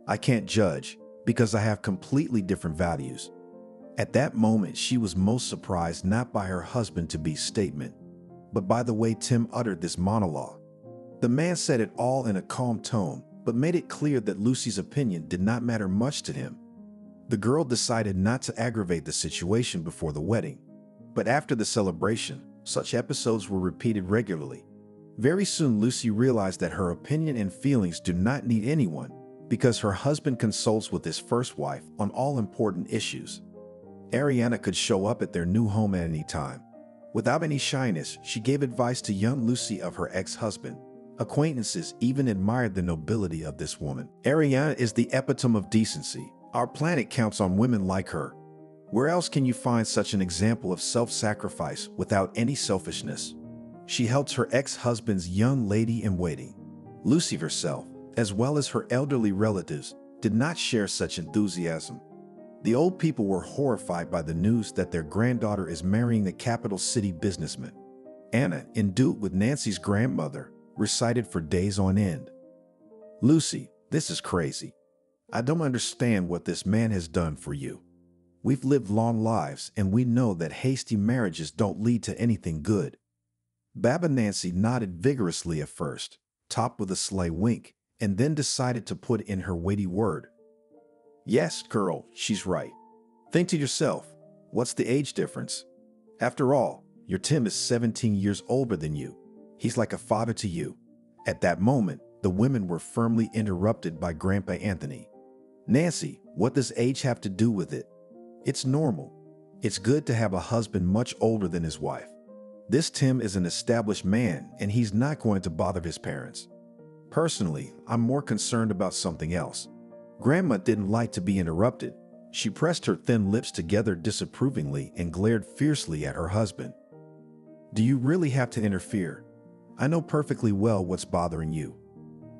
I can't judge because I have completely different values. At that moment, she was most surprised not by her husband to be statement, but by the way Tim uttered this monologue. The man said it all in a calm tone, but made it clear that Lucy's opinion did not matter much to him. The girl decided not to aggravate the situation before the wedding, but after the celebration, such episodes were repeated regularly. Very soon, Lucy realized that her opinion and feelings do not need anyone because her husband consults with his first wife on all important issues. Ariana could show up at their new home at any time. Without any shyness, she gave advice to young Lucy of her ex-husband. Acquaintances even admired the nobility of this woman. Ariana is the epitome of decency. Our planet counts on women like her. Where else can you find such an example of self-sacrifice without any selfishness? she helps her ex-husband's young lady in waiting. Lucy herself, as well as her elderly relatives, did not share such enthusiasm. The old people were horrified by the news that their granddaughter is marrying a capital city businessman. Anna, endued with Nancy's grandmother, recited for days on end. Lucy, this is crazy. I don't understand what this man has done for you. We've lived long lives and we know that hasty marriages don't lead to anything good. Baba Nancy nodded vigorously at first, topped with a sly wink, and then decided to put in her weighty word. Yes, girl, she's right. Think to yourself, what's the age difference? After all, your Tim is 17 years older than you. He's like a father to you. At that moment, the women were firmly interrupted by Grandpa Anthony. Nancy, what does age have to do with it? It's normal. It's good to have a husband much older than his wife. This Tim is an established man and he's not going to bother his parents. Personally, I'm more concerned about something else. Grandma didn't like to be interrupted. She pressed her thin lips together disapprovingly and glared fiercely at her husband. Do you really have to interfere? I know perfectly well what's bothering you.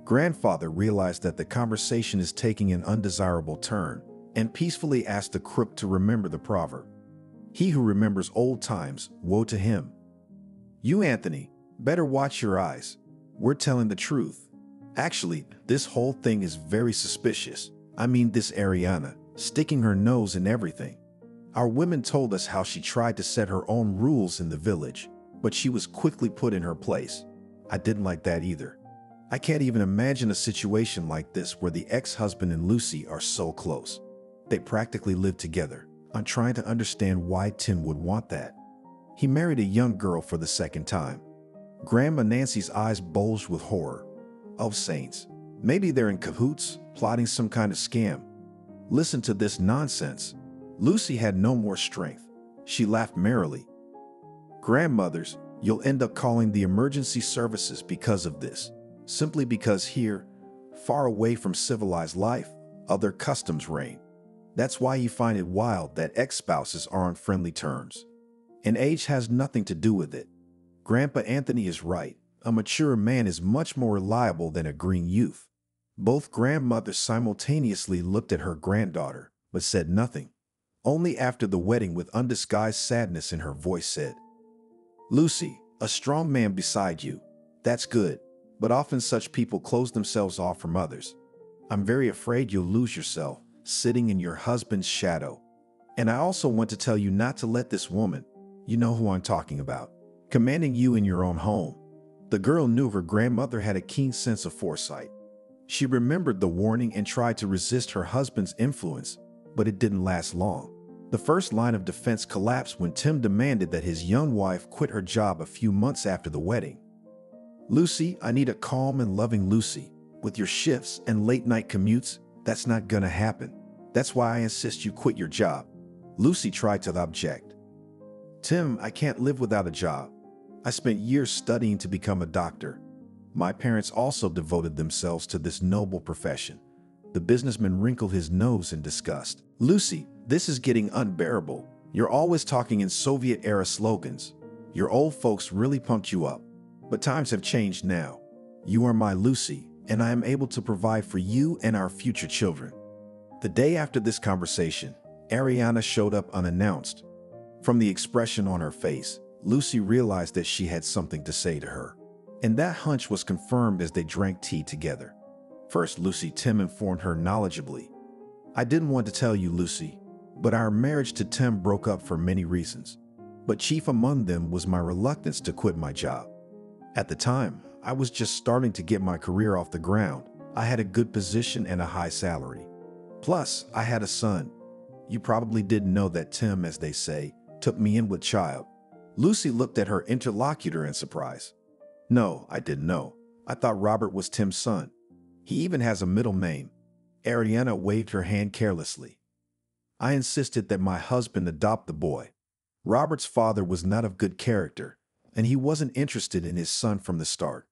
Grandfather realized that the conversation is taking an undesirable turn and peacefully asked the crook to remember the proverb. He who remembers old times, woe to him. You, Anthony, better watch your eyes. We're telling the truth. Actually, this whole thing is very suspicious. I mean, this Ariana, sticking her nose in everything. Our women told us how she tried to set her own rules in the village, but she was quickly put in her place. I didn't like that either. I can't even imagine a situation like this where the ex-husband and Lucy are so close. They practically live together. I'm trying to understand why Tim would want that. He married a young girl for the second time. Grandma Nancy's eyes bulged with horror. Oh, saints. Maybe they're in cahoots, plotting some kind of scam. Listen to this nonsense. Lucy had no more strength. She laughed merrily. Grandmothers, you'll end up calling the emergency services because of this. Simply because here, far away from civilized life, other customs reign. That's why you find it wild that ex-spouses are on friendly terms. And age has nothing to do with it. Grandpa Anthony is right. A mature man is much more reliable than a green youth. Both grandmothers simultaneously looked at her granddaughter, but said nothing. Only after the wedding with undisguised sadness in her voice said, Lucy, a strong man beside you. That's good, but often such people close themselves off from others. I'm very afraid you'll lose yourself sitting in your husband's shadow. And I also want to tell you not to let this woman, you know who I'm talking about, commanding you in your own home. The girl knew her grandmother had a keen sense of foresight. She remembered the warning and tried to resist her husband's influence, but it didn't last long. The first line of defense collapsed when Tim demanded that his young wife quit her job a few months after the wedding. Lucy, I need a calm and loving Lucy. With your shifts and late night commutes, that's not gonna happen. That's why I insist you quit your job. Lucy tried to object. Tim, I can't live without a job. I spent years studying to become a doctor. My parents also devoted themselves to this noble profession. The businessman wrinkled his nose in disgust. Lucy, this is getting unbearable. You're always talking in Soviet-era slogans. Your old folks really pumped you up. But times have changed now. You are my Lucy, and I am able to provide for you and our future children. The day after this conversation, Ariana showed up unannounced. From the expression on her face, Lucy realized that she had something to say to her. And that hunch was confirmed as they drank tea together. First, Lucy Tim informed her knowledgeably. I didn't want to tell you, Lucy, but our marriage to Tim broke up for many reasons. But chief among them was my reluctance to quit my job. At the time, I was just starting to get my career off the ground. I had a good position and a high salary. Plus, I had a son. You probably didn't know that Tim, as they say, took me in with child. Lucy looked at her interlocutor in surprise. No, I didn't know. I thought Robert was Tim's son. He even has a middle name. Ariana waved her hand carelessly. I insisted that my husband adopt the boy. Robert's father was not of good character, and he wasn't interested in his son from the start.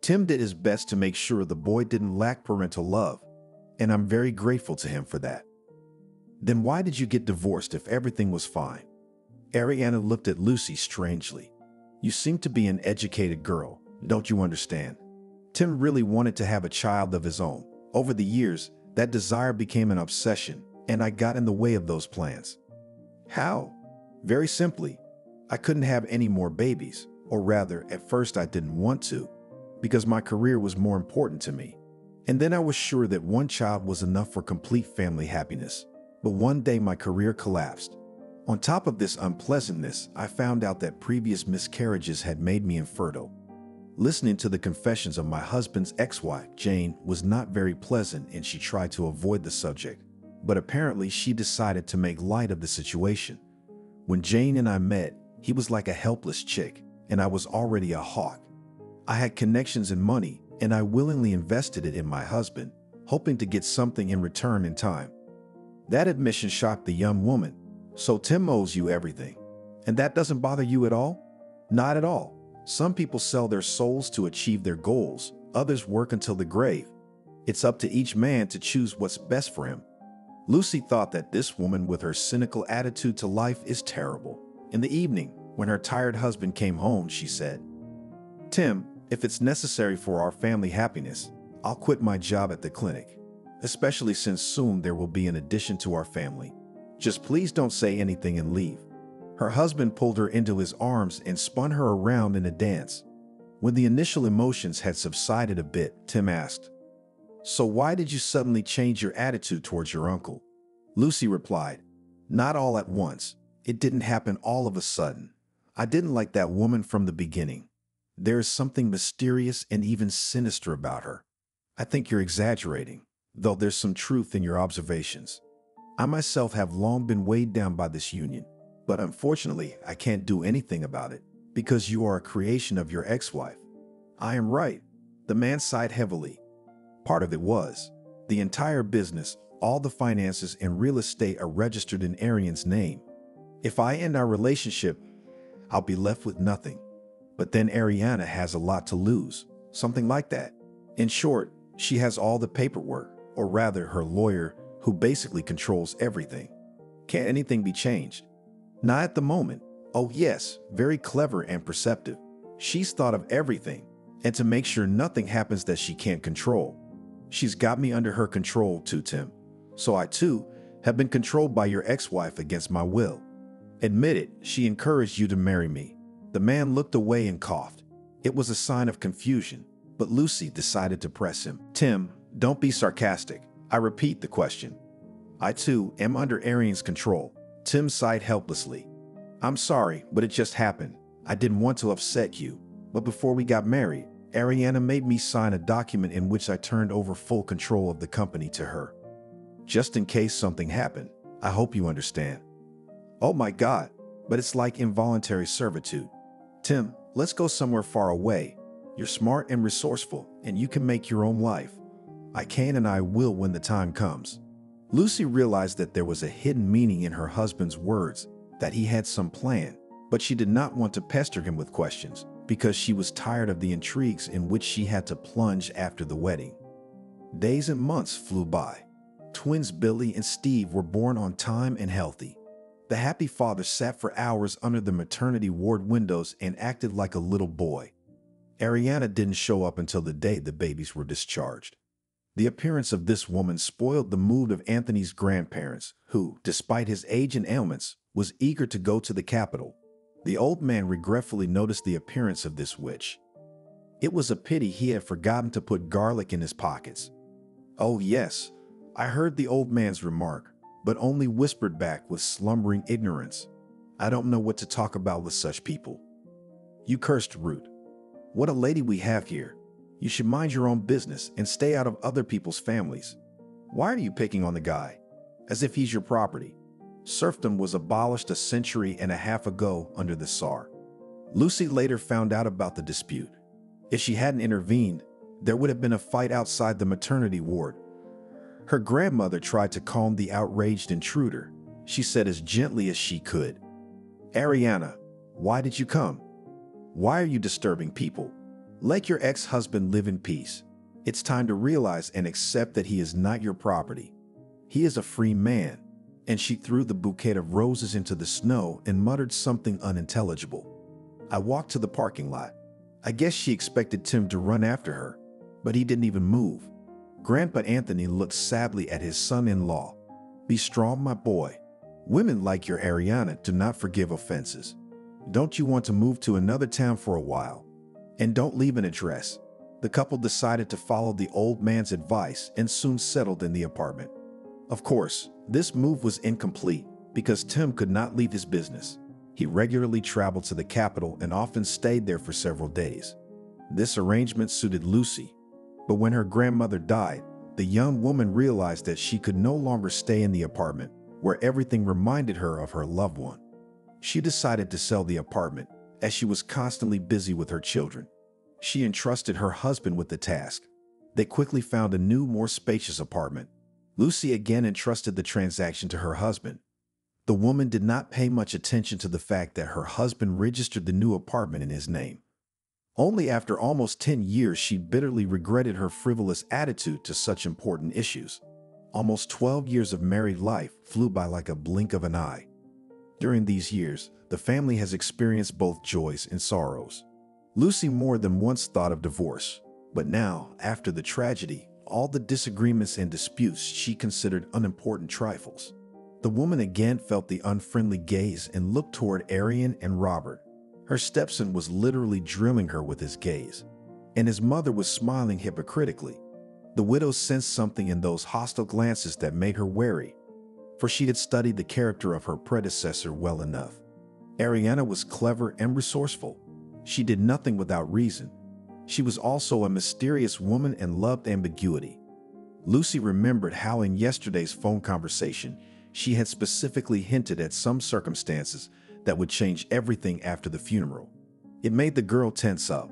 Tim did his best to make sure the boy didn't lack parental love, and I'm very grateful to him for that. Then why did you get divorced if everything was fine? Ariana looked at Lucy strangely. You seem to be an educated girl, don't you understand? Tim really wanted to have a child of his own. Over the years, that desire became an obsession, and I got in the way of those plans. How? Very simply, I couldn't have any more babies, or rather, at first I didn't want to because my career was more important to me. And then I was sure that one child was enough for complete family happiness. But one day my career collapsed. On top of this unpleasantness, I found out that previous miscarriages had made me infertile. Listening to the confessions of my husband's ex-wife, Jane, was not very pleasant and she tried to avoid the subject. But apparently she decided to make light of the situation. When Jane and I met, he was like a helpless chick, and I was already a hawk. I had connections and money, and I willingly invested it in my husband, hoping to get something in return in time. That admission shocked the young woman. So Tim owes you everything. And that doesn't bother you at all? Not at all. Some people sell their souls to achieve their goals. Others work until the grave. It's up to each man to choose what's best for him. Lucy thought that this woman with her cynical attitude to life is terrible. In the evening, when her tired husband came home, she said, Tim, if it's necessary for our family happiness, I'll quit my job at the clinic, especially since soon there will be an addition to our family. Just please don't say anything and leave. Her husband pulled her into his arms and spun her around in a dance. When the initial emotions had subsided a bit, Tim asked, So why did you suddenly change your attitude towards your uncle? Lucy replied, Not all at once. It didn't happen all of a sudden. I didn't like that woman from the beginning. There is something mysterious and even sinister about her. I think you're exaggerating, though there's some truth in your observations. I myself have long been weighed down by this union, but unfortunately, I can't do anything about it because you are a creation of your ex-wife. I am right. The man sighed heavily. Part of it was the entire business, all the finances and real estate are registered in Ariana's name. If I end our relationship, I'll be left with nothing. But then Ariana has a lot to lose, something like that. In short, she has all the paperwork, or rather her lawyer, who basically controls everything. Can't anything be changed? Not at the moment. Oh yes, very clever and perceptive. She's thought of everything, and to make sure nothing happens that she can't control. She's got me under her control too, Tim. So I too have been controlled by your ex-wife against my will. Admit it, she encouraged you to marry me. The man looked away and coughed. It was a sign of confusion, but Lucy decided to press him. Tim, don't be sarcastic. I repeat the question. I too am under Ariana's control. Tim sighed helplessly. I'm sorry, but it just happened. I didn't want to upset you, but before we got married, Ariana made me sign a document in which I turned over full control of the company to her. Just in case something happened, I hope you understand. Oh my God, but it's like involuntary servitude. Tim, let's go somewhere far away. You're smart and resourceful, and you can make your own life. I can and I will when the time comes. Lucy realized that there was a hidden meaning in her husband's words, that he had some plan, but she did not want to pester him with questions because she was tired of the intrigues in which she had to plunge after the wedding. Days and months flew by. Twins Billy and Steve were born on time and healthy. The happy father sat for hours under the maternity ward windows and acted like a little boy. Ariana didn't show up until the day the babies were discharged. The appearance of this woman spoiled the mood of Anthony's grandparents, who, despite his age and ailments, was eager to go to the capital. The old man regretfully noticed the appearance of this witch. It was a pity he had forgotten to put garlic in his pockets. Oh yes, I heard the old man's remark, but only whispered back with slumbering ignorance. I don't know what to talk about with such people. You cursed root. What a lady we have here. You should mind your own business and stay out of other people's families. Why are you picking on the guy? As if he's your property. Serfdom was abolished a century and a half ago under the Tsar. Lucy later found out about the dispute. If she hadn't intervened, there would have been a fight outside the maternity ward her grandmother tried to calm the outraged intruder. She said as gently as she could, Ariana, why did you come? Why are you disturbing people? Let your ex-husband live in peace. It's time to realize and accept that he is not your property. He is a free man. And she threw the bouquet of roses into the snow and muttered something unintelligible. I walked to the parking lot. I guess she expected Tim to run after her, but he didn't even move. Grandpa Anthony looked sadly at his son-in-law. Be strong, my boy. Women like your Ariana do not forgive offenses. Don't you want to move to another town for a while? And don't leave an address. The couple decided to follow the old man's advice and soon settled in the apartment. Of course, this move was incomplete because Tim could not leave his business. He regularly traveled to the capital and often stayed there for several days. This arrangement suited Lucy, but when her grandmother died, the young woman realized that she could no longer stay in the apartment where everything reminded her of her loved one. She decided to sell the apartment as she was constantly busy with her children. She entrusted her husband with the task. They quickly found a new, more spacious apartment. Lucy again entrusted the transaction to her husband. The woman did not pay much attention to the fact that her husband registered the new apartment in his name. Only after almost 10 years she bitterly regretted her frivolous attitude to such important issues. Almost 12 years of married life flew by like a blink of an eye. During these years, the family has experienced both joys and sorrows. Lucy more than once thought of divorce, but now, after the tragedy, all the disagreements and disputes she considered unimportant trifles. The woman again felt the unfriendly gaze and looked toward Ariana and Robert, her stepson was literally drilling her with his gaze, and his mother was smiling hypocritically. The widow sensed something in those hostile glances that made her wary. For she had studied the character of her predecessor well enough. Ariana was clever and resourceful. She did nothing without reason. She was also a mysterious woman and loved ambiguity. Lucy remembered how in yesterday's phone conversation, she had specifically hinted at some circumstances that would change everything after the funeral. It made the girl tense up.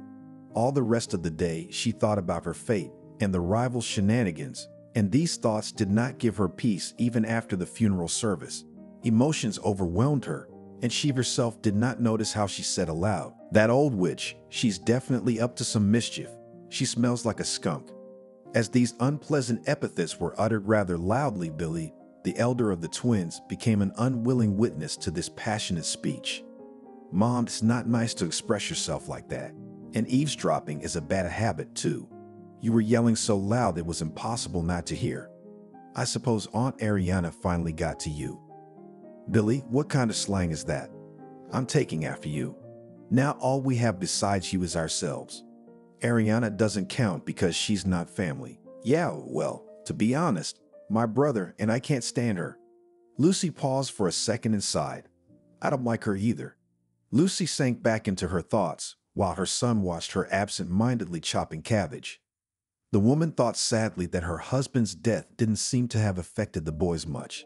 All the rest of the day, she thought about her fate and the rival shenanigans, and these thoughts did not give her peace even after the funeral service. Emotions overwhelmed her, and she herself did not notice how she said aloud, That old witch, she's definitely up to some mischief. She smells like a skunk. As these unpleasant epithets were uttered rather loudly, Billy, the elder of the twins, became an unwilling witness to this passionate speech. Mom, it's not nice to express yourself like that. And eavesdropping is a bad habit, too. You were yelling so loud it was impossible not to hear. I suppose Aunt Ariana finally got to you. Billy, what kind of slang is that? I'm taking after you. Now all we have besides you is ourselves. Ariana doesn't count because she's not family. Yeah, well, to be honest, my brother and I can't stand her. Lucy paused for a second and sighed. I don't like her either. Lucy sank back into her thoughts while her son watched her absent-mindedly chopping cabbage. The woman thought sadly that her husband's death didn't seem to have affected the boys much.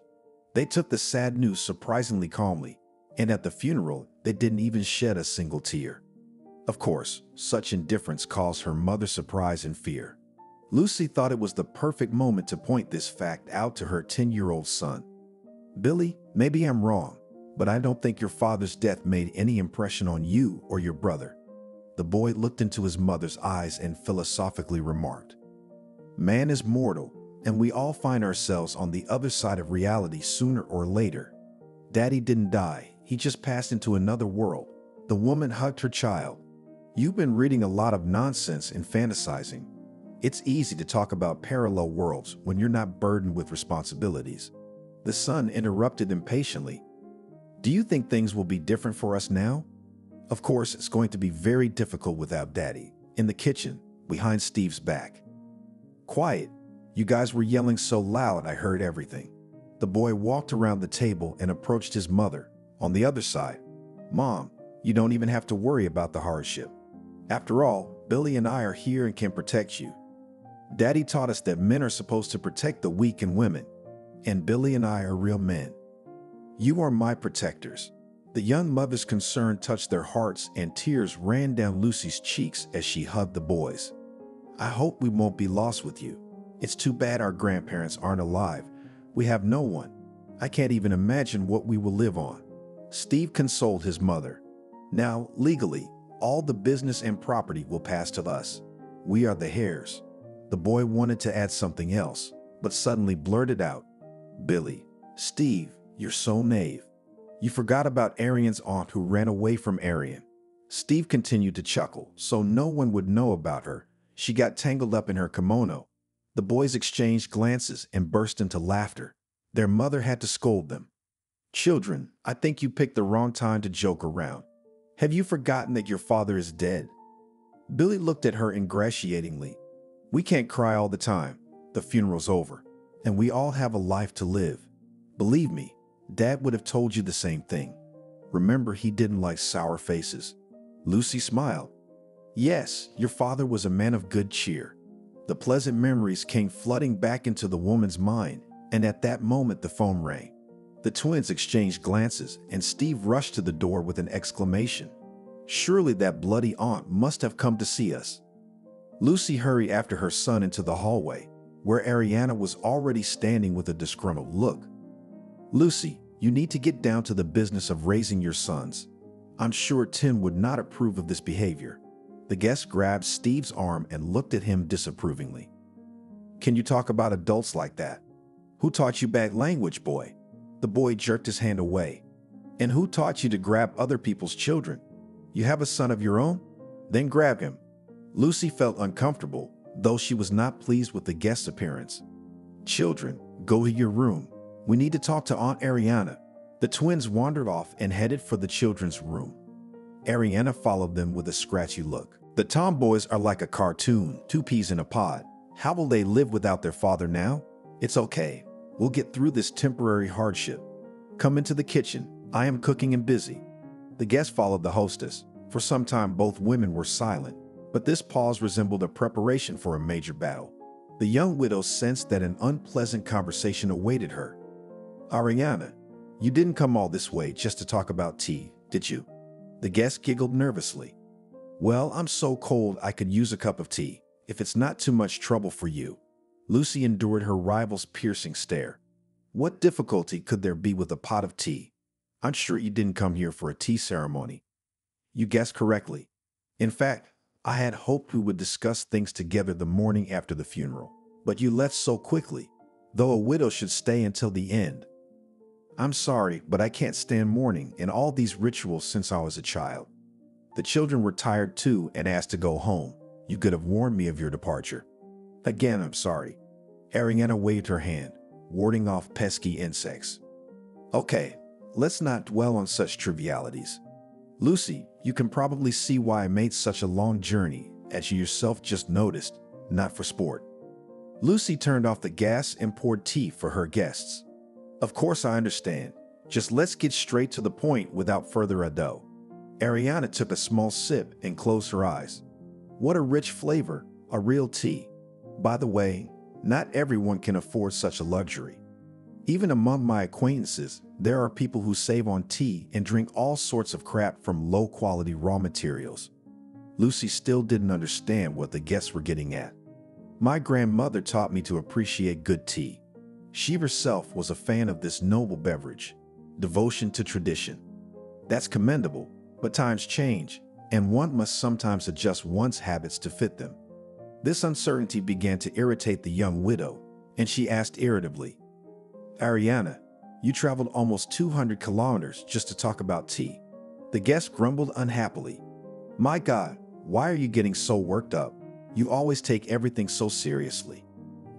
They took the sad news surprisingly calmly, and at the funeral, they didn't even shed a single tear. Of course, such indifference caused her mother surprise and fear. Lucy thought it was the perfect moment to point this fact out to her 10-year-old son. Billy, maybe I'm wrong, but I don't think your father's death made any impression on you or your brother. The boy looked into his mother's eyes and philosophically remarked, Man is mortal, and we all find ourselves on the other side of reality sooner or later. Daddy didn't die, he just passed into another world. The woman hugged her child. You've been reading a lot of nonsense and fantasizing. It's easy to talk about parallel worlds when you're not burdened with responsibilities. The son interrupted impatiently. Do you think things will be different for us now? Of course, it's going to be very difficult without Daddy. In the kitchen, behind Steve's back. Quiet, you guys were yelling so loud I heard everything. The boy walked around the table and approached his mother. On the other side, Mom, you don't even have to worry about the hardship. After all, Billy and I are here and can protect you. Daddy taught us that men are supposed to protect the weak and women, and Billy and I are real men. You are my protectors. The young mother's concern touched their hearts and tears ran down Lucy's cheeks as she hugged the boys. I hope we won't be lost with you. It's too bad our grandparents aren't alive. We have no one. I can't even imagine what we will live on. Steve consoled his mother. Now, legally, all the business and property will pass to us. We are the heirs. The boy wanted to add something else, but suddenly blurted out, Billy, Steve, you're so naive. You forgot about Arian's aunt who ran away from Arian. Steve continued to chuckle, so no one would know about her. She got tangled up in her kimono the boys exchanged glances and burst into laughter. Their mother had to scold them. Children, I think you picked the wrong time to joke around. Have you forgotten that your father is dead? Billy looked at her ingratiatingly. We can't cry all the time. The funeral's over, and we all have a life to live. Believe me, Dad would have told you the same thing. Remember, he didn't like sour faces. Lucy smiled. Yes, your father was a man of good cheer. The pleasant memories came flooding back into the woman's mind, and at that moment the phone rang. The twins exchanged glances, and Steve rushed to the door with an exclamation. Surely that bloody aunt must have come to see us. Lucy hurried after her son into the hallway, where Ariana was already standing with a disgruntled look. Lucy, you need to get down to the business of raising your sons. I'm sure Tim would not approve of this behavior. The guest grabbed Steve's arm and looked at him disapprovingly. Can you talk about adults like that? Who taught you bad language, boy? The boy jerked his hand away. And who taught you to grab other people's children? You have a son of your own? Then grab him. Lucy felt uncomfortable, though she was not pleased with the guest's appearance. Children, go to your room. We need to talk to Aunt Ariana. The twins wandered off and headed for the children's room. Ariana followed them with a scratchy look. The tomboys are like a cartoon, two peas in a pod. How will they live without their father now? It's okay. We'll get through this temporary hardship. Come into the kitchen. I am cooking and busy. The guest followed the hostess. For some time, both women were silent, but this pause resembled a preparation for a major battle. The young widow sensed that an unpleasant conversation awaited her. Ariana, you didn't come all this way just to talk about tea, did you? The guest giggled nervously. Well, I'm so cold I could use a cup of tea, if it's not too much trouble for you. Lucy endured her rival's piercing stare. What difficulty could there be with a pot of tea? I'm sure you didn't come here for a tea ceremony. You guessed correctly. In fact, I had hoped we would discuss things together the morning after the funeral, but you left so quickly, though a widow should stay until the end. I'm sorry, but I can't stand mourning and all these rituals since I was a child. The children were tired too and asked to go home. You could have warned me of your departure. Again, I'm sorry. Ariana waved her hand, warding off pesky insects. Okay, let's not dwell on such trivialities. Lucy, you can probably see why I made such a long journey, as you yourself just noticed, not for sport. Lucy turned off the gas and poured tea for her guests. Of course, I understand. Just let's get straight to the point without further ado. Ariana took a small sip and closed her eyes. What a rich flavor, a real tea. By the way, not everyone can afford such a luxury. Even among my acquaintances, there are people who save on tea and drink all sorts of crap from low quality raw materials. Lucy still didn't understand what the guests were getting at. My grandmother taught me to appreciate good tea. She herself was a fan of this noble beverage, devotion to tradition. That's commendable, but times change, and one must sometimes adjust one's habits to fit them. This uncertainty began to irritate the young widow, and she asked irritably, Ariana, you traveled almost 200 kilometers just to talk about tea. The guest grumbled unhappily. My God, why are you getting so worked up? You always take everything so seriously.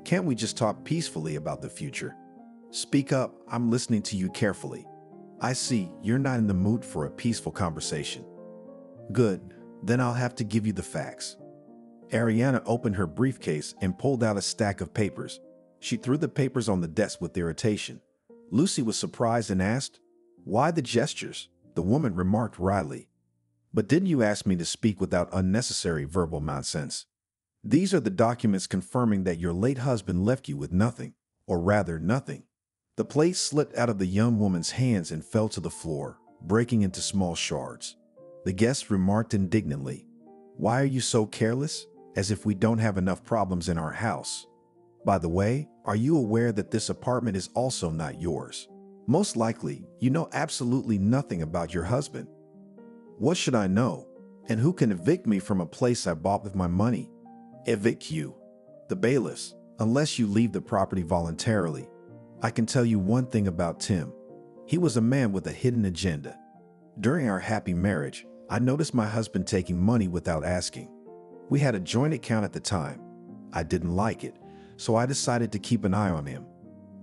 Can't we just talk peacefully about the future? Speak up, I'm listening to you carefully. I see you're not in the mood for a peaceful conversation. Good, then I'll have to give you the facts. Ariana opened her briefcase and pulled out a stack of papers. She threw the papers on the desk with irritation. Lucy was surprised and asked, Why the gestures? The woman remarked wryly. But didn't you ask me to speak without unnecessary verbal nonsense? These are the documents confirming that your late husband left you with nothing, or rather nothing. The plate slipped out of the young woman's hands and fell to the floor, breaking into small shards. The guest remarked indignantly, Why are you so careless? As if we don't have enough problems in our house. By the way, are you aware that this apartment is also not yours? Most likely, you know absolutely nothing about your husband. What should I know? And who can evict me from a place I bought with my money? Evict you, the bailiffs, unless you leave the property voluntarily. I can tell you one thing about Tim. He was a man with a hidden agenda. During our happy marriage, I noticed my husband taking money without asking. We had a joint account at the time. I didn't like it, so I decided to keep an eye on him.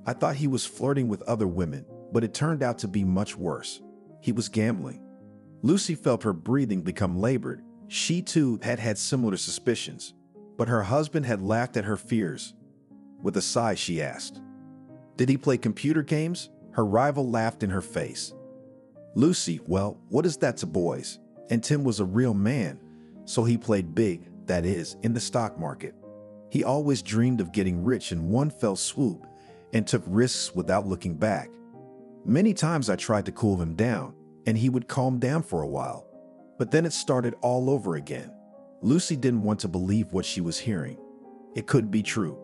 I thought he was flirting with other women, but it turned out to be much worse. He was gambling. Lucy felt her breathing become labored. She too had had similar suspicions. But her husband had laughed at her fears. With a sigh, she asked, Did he play computer games? Her rival laughed in her face. Lucy, well, what is that to boys? And Tim was a real man, so he played big, that is, in the stock market. He always dreamed of getting rich in one fell swoop and took risks without looking back. Many times I tried to cool him down, and he would calm down for a while. But then it started all over again. Lucy didn't want to believe what she was hearing. It couldn't be true.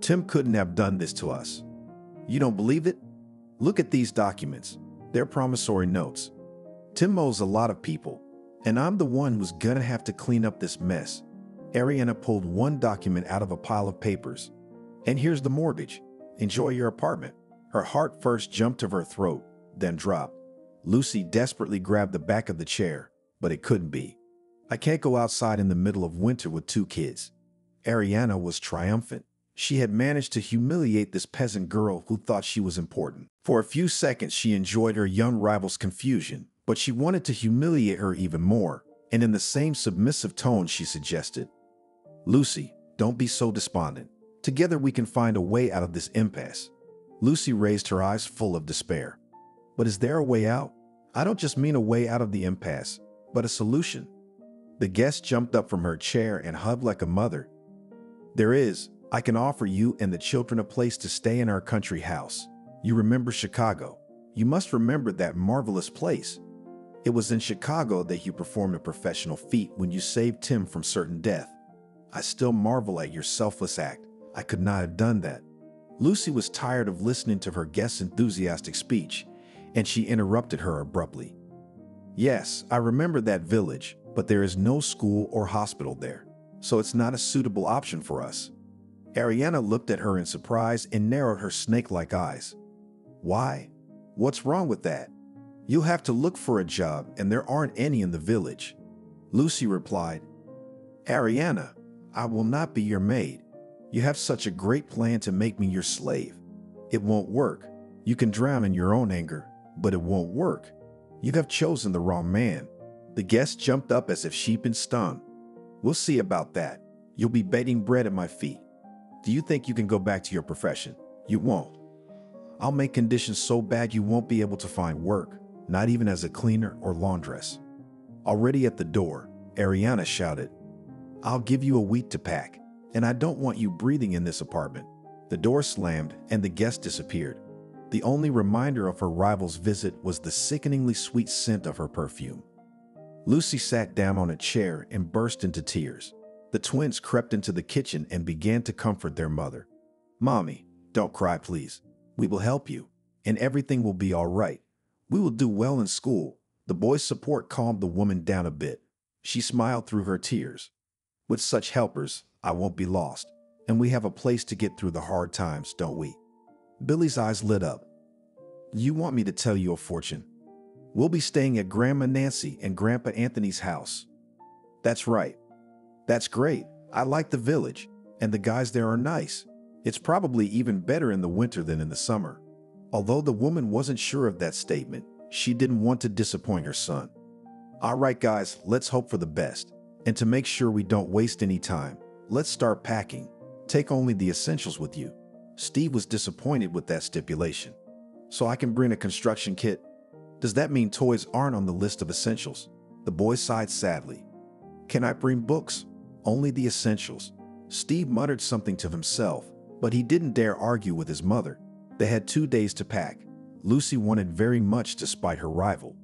Tim couldn't have done this to us. You don't believe it? Look at these documents. They're promissory notes. Tim owes a lot of people, and I'm the one who's gonna have to clean up this mess. Ariana pulled one document out of a pile of papers. And here's the mortgage. Enjoy your apartment. Her heart first jumped to her throat, then dropped. Lucy desperately grabbed the back of the chair, but it couldn't be. I can't go outside in the middle of winter with two kids. Ariana was triumphant. She had managed to humiliate this peasant girl who thought she was important. For a few seconds, she enjoyed her young rival's confusion, but she wanted to humiliate her even more, and in the same submissive tone, she suggested, Lucy, don't be so despondent. Together we can find a way out of this impasse. Lucy raised her eyes full of despair. But is there a way out? I don't just mean a way out of the impasse, but a solution. The guest jumped up from her chair and hugged like a mother. There is. I can offer you and the children a place to stay in our country house. You remember Chicago. You must remember that marvelous place. It was in Chicago that you performed a professional feat when you saved Tim from certain death. I still marvel at your selfless act. I could not have done that. Lucy was tired of listening to her guest's enthusiastic speech, and she interrupted her abruptly. Yes, I remember that village, but there is no school or hospital there, so it's not a suitable option for us. Ariana looked at her in surprise and narrowed her snake-like eyes. Why? What's wrong with that? You'll have to look for a job, and there aren't any in the village. Lucy replied, Ariana, I will not be your maid. You have such a great plan to make me your slave. It won't work. You can drown in your own anger, but it won't work. You have chosen the wrong man. The guest jumped up as if she'd been stung. We'll see about that. You'll be begging bread at my feet. Do you think you can go back to your profession? You won't. I'll make conditions so bad you won't be able to find work, not even as a cleaner or laundress. Already at the door, Ariana shouted, I'll give you a week to pack, and I don't want you breathing in this apartment. The door slammed and the guest disappeared. The only reminder of her rival's visit was the sickeningly sweet scent of her perfume. Lucy sat down on a chair and burst into tears. The twins crept into the kitchen and began to comfort their mother. Mommy, don't cry, please. We will help you, and everything will be all right. We will do well in school. The boy's support calmed the woman down a bit. She smiled through her tears. With such helpers, I won't be lost, and we have a place to get through the hard times, don't we? Billy's eyes lit up. You want me to tell you a fortune? We'll be staying at Grandma Nancy and Grandpa Anthony's house. That's right. That's great. I like the village, and the guys there are nice. It's probably even better in the winter than in the summer. Although the woman wasn't sure of that statement, she didn't want to disappoint her son. All right, guys, let's hope for the best. And to make sure we don't waste any time, let's start packing. Take only the essentials with you. Steve was disappointed with that stipulation. So I can bring a construction kit? Does that mean toys aren't on the list of essentials? The boy sighed sadly. Can I bring books? only the essentials. Steve muttered something to himself, but he didn't dare argue with his mother. They had two days to pack. Lucy wanted very much to spite her rival.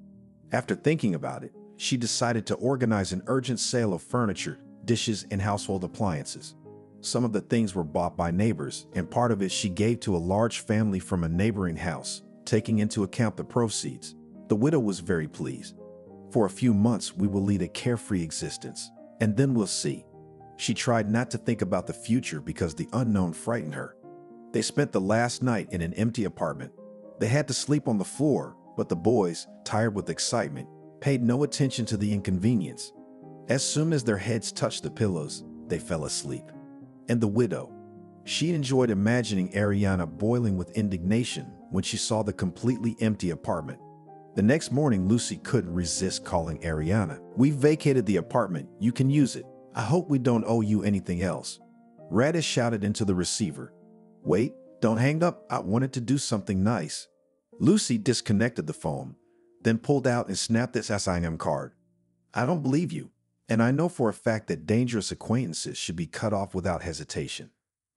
After thinking about it, she decided to organize an urgent sale of furniture, dishes, and household appliances. Some of the things were bought by neighbors, and part of it she gave to a large family from a neighboring house, taking into account the proceeds. The widow was very pleased. For a few months, we will lead a carefree existence and then we'll see. She tried not to think about the future because the unknown frightened her. They spent the last night in an empty apartment. They had to sleep on the floor, but the boys, tired with excitement, paid no attention to the inconvenience. As soon as their heads touched the pillows, they fell asleep. And the widow, she enjoyed imagining Ariana boiling with indignation when she saw the completely empty apartment. The next morning, Lucy couldn't resist calling Ariana. We've vacated the apartment. You can use it. I hope we don't owe you anything else. Radish shouted into the receiver. Wait, don't hang up. I wanted to do something nice. Lucy disconnected the phone, then pulled out and snapped this SIM card. I don't believe you, and I know for a fact that dangerous acquaintances should be cut off without hesitation.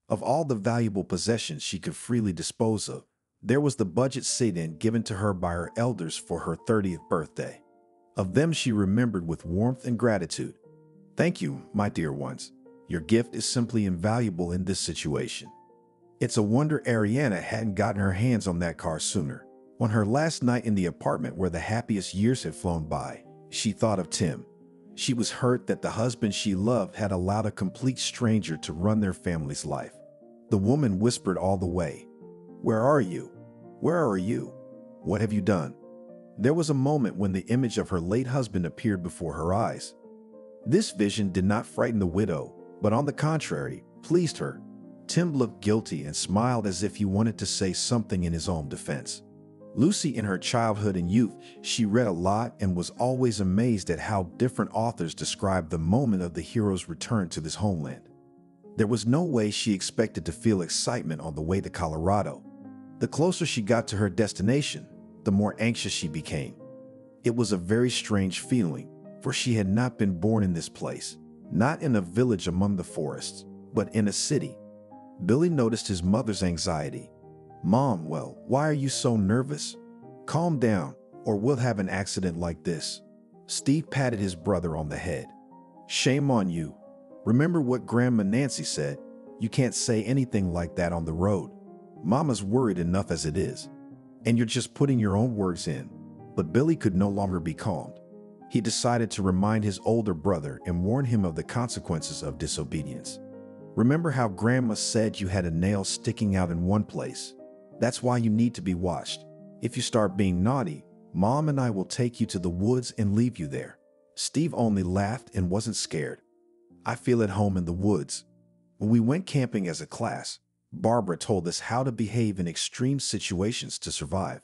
Of all the valuable possessions she could freely dispose of, there was the budget sit-in given to her by her elders for her 30th birthday. Of them she remembered with warmth and gratitude. Thank you, my dear ones. Your gift is simply invaluable in this situation. It's a wonder Ariana hadn't gotten her hands on that car sooner. On her last night in the apartment where the happiest years had flown by, she thought of Tim. She was hurt that the husband she loved had allowed a complete stranger to run their family's life. The woman whispered all the way, where are you? Where are you? What have you done? There was a moment when the image of her late husband appeared before her eyes. This vision did not frighten the widow, but on the contrary, pleased her. Tim looked guilty and smiled as if he wanted to say something in his own defense. Lucy, in her childhood and youth, she read a lot and was always amazed at how different authors described the moment of the hero's return to this homeland. There was no way she expected to feel excitement on the way to Colorado. The closer she got to her destination, the more anxious she became. It was a very strange feeling, for she had not been born in this place, not in a village among the forests, but in a city. Billy noticed his mother's anxiety. Mom, well, why are you so nervous? Calm down, or we'll have an accident like this. Steve patted his brother on the head. Shame on you. Remember what Grandma Nancy said. You can't say anything like that on the road. Mama's worried enough as it is. And you're just putting your own words in. But Billy could no longer be calmed. He decided to remind his older brother and warn him of the consequences of disobedience. Remember how Grandma said you had a nail sticking out in one place? That's why you need to be watched. If you start being naughty, Mom and I will take you to the woods and leave you there. Steve only laughed and wasn't scared. I feel at home in the woods. When we went camping as a class, Barbara told us how to behave in extreme situations to survive.